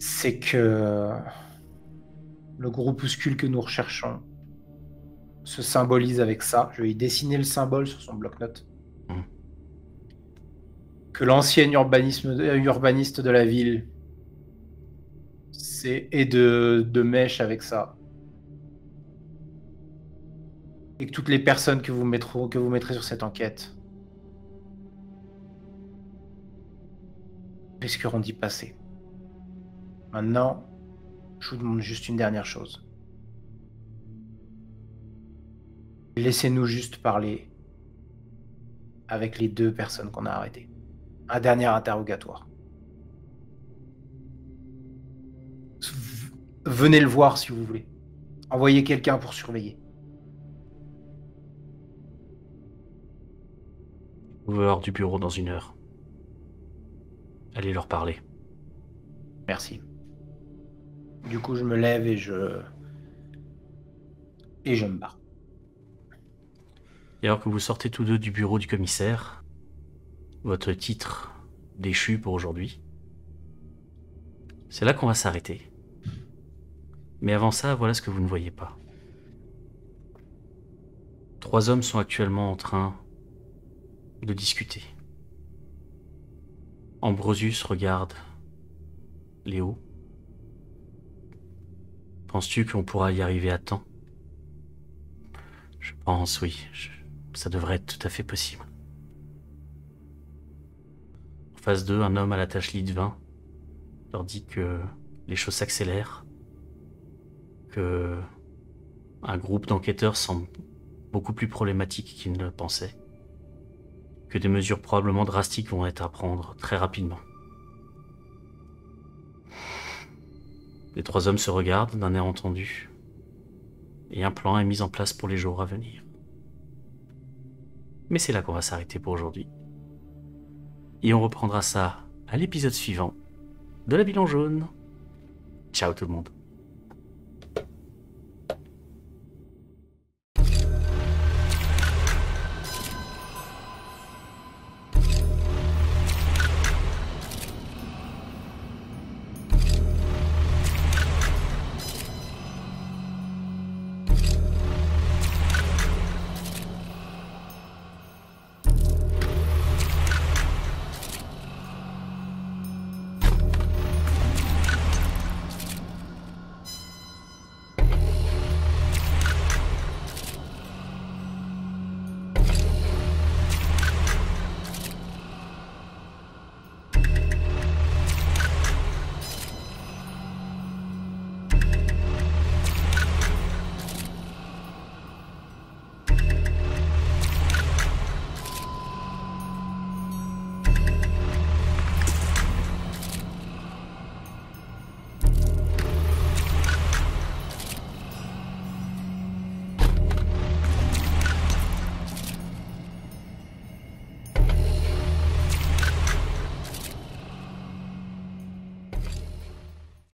c'est que le groupuscule que nous recherchons se symbolise avec ça. Je vais y dessiner le symbole sur son bloc-notes. Mmh. Que l'ancien urbaniste de la ville est de, de mèche avec ça. Et que toutes les personnes que vous, mettrez, que vous mettrez sur cette enquête risqueront d'y passer. Maintenant, je vous demande juste une dernière chose. Laissez-nous juste parler avec les deux personnes qu'on a arrêtées. Un dernier interrogatoire. Venez le voir si vous voulez. Envoyez quelqu'un pour surveiller. Ouvert du bureau dans une heure. Allez leur parler. Merci. Du coup, je me lève et je. Et je me bats. Et alors que vous sortez tous deux du bureau du commissaire, votre titre déchu pour aujourd'hui. C'est là qu'on va s'arrêter. Mais avant ça, voilà ce que vous ne voyez pas. Trois hommes sont actuellement en train de discuter. Ambrosius regarde Léo. Penses-tu qu'on pourra y arriver à temps? Je pense, oui. Ça devrait être tout à fait possible. En phase 2, un homme à la tâche lit de vin leur dit que les choses s'accélèrent, que un groupe d'enquêteurs semble beaucoup plus problématique qu'ils ne le pensaient, des mesures probablement drastiques vont être à prendre très rapidement. Les trois hommes se regardent d'un air entendu, et un plan est mis en place pour les jours à venir. Mais c'est là qu'on va s'arrêter pour aujourd'hui. Et on reprendra ça à l'épisode suivant de la Bilan jaune. Ciao tout le monde.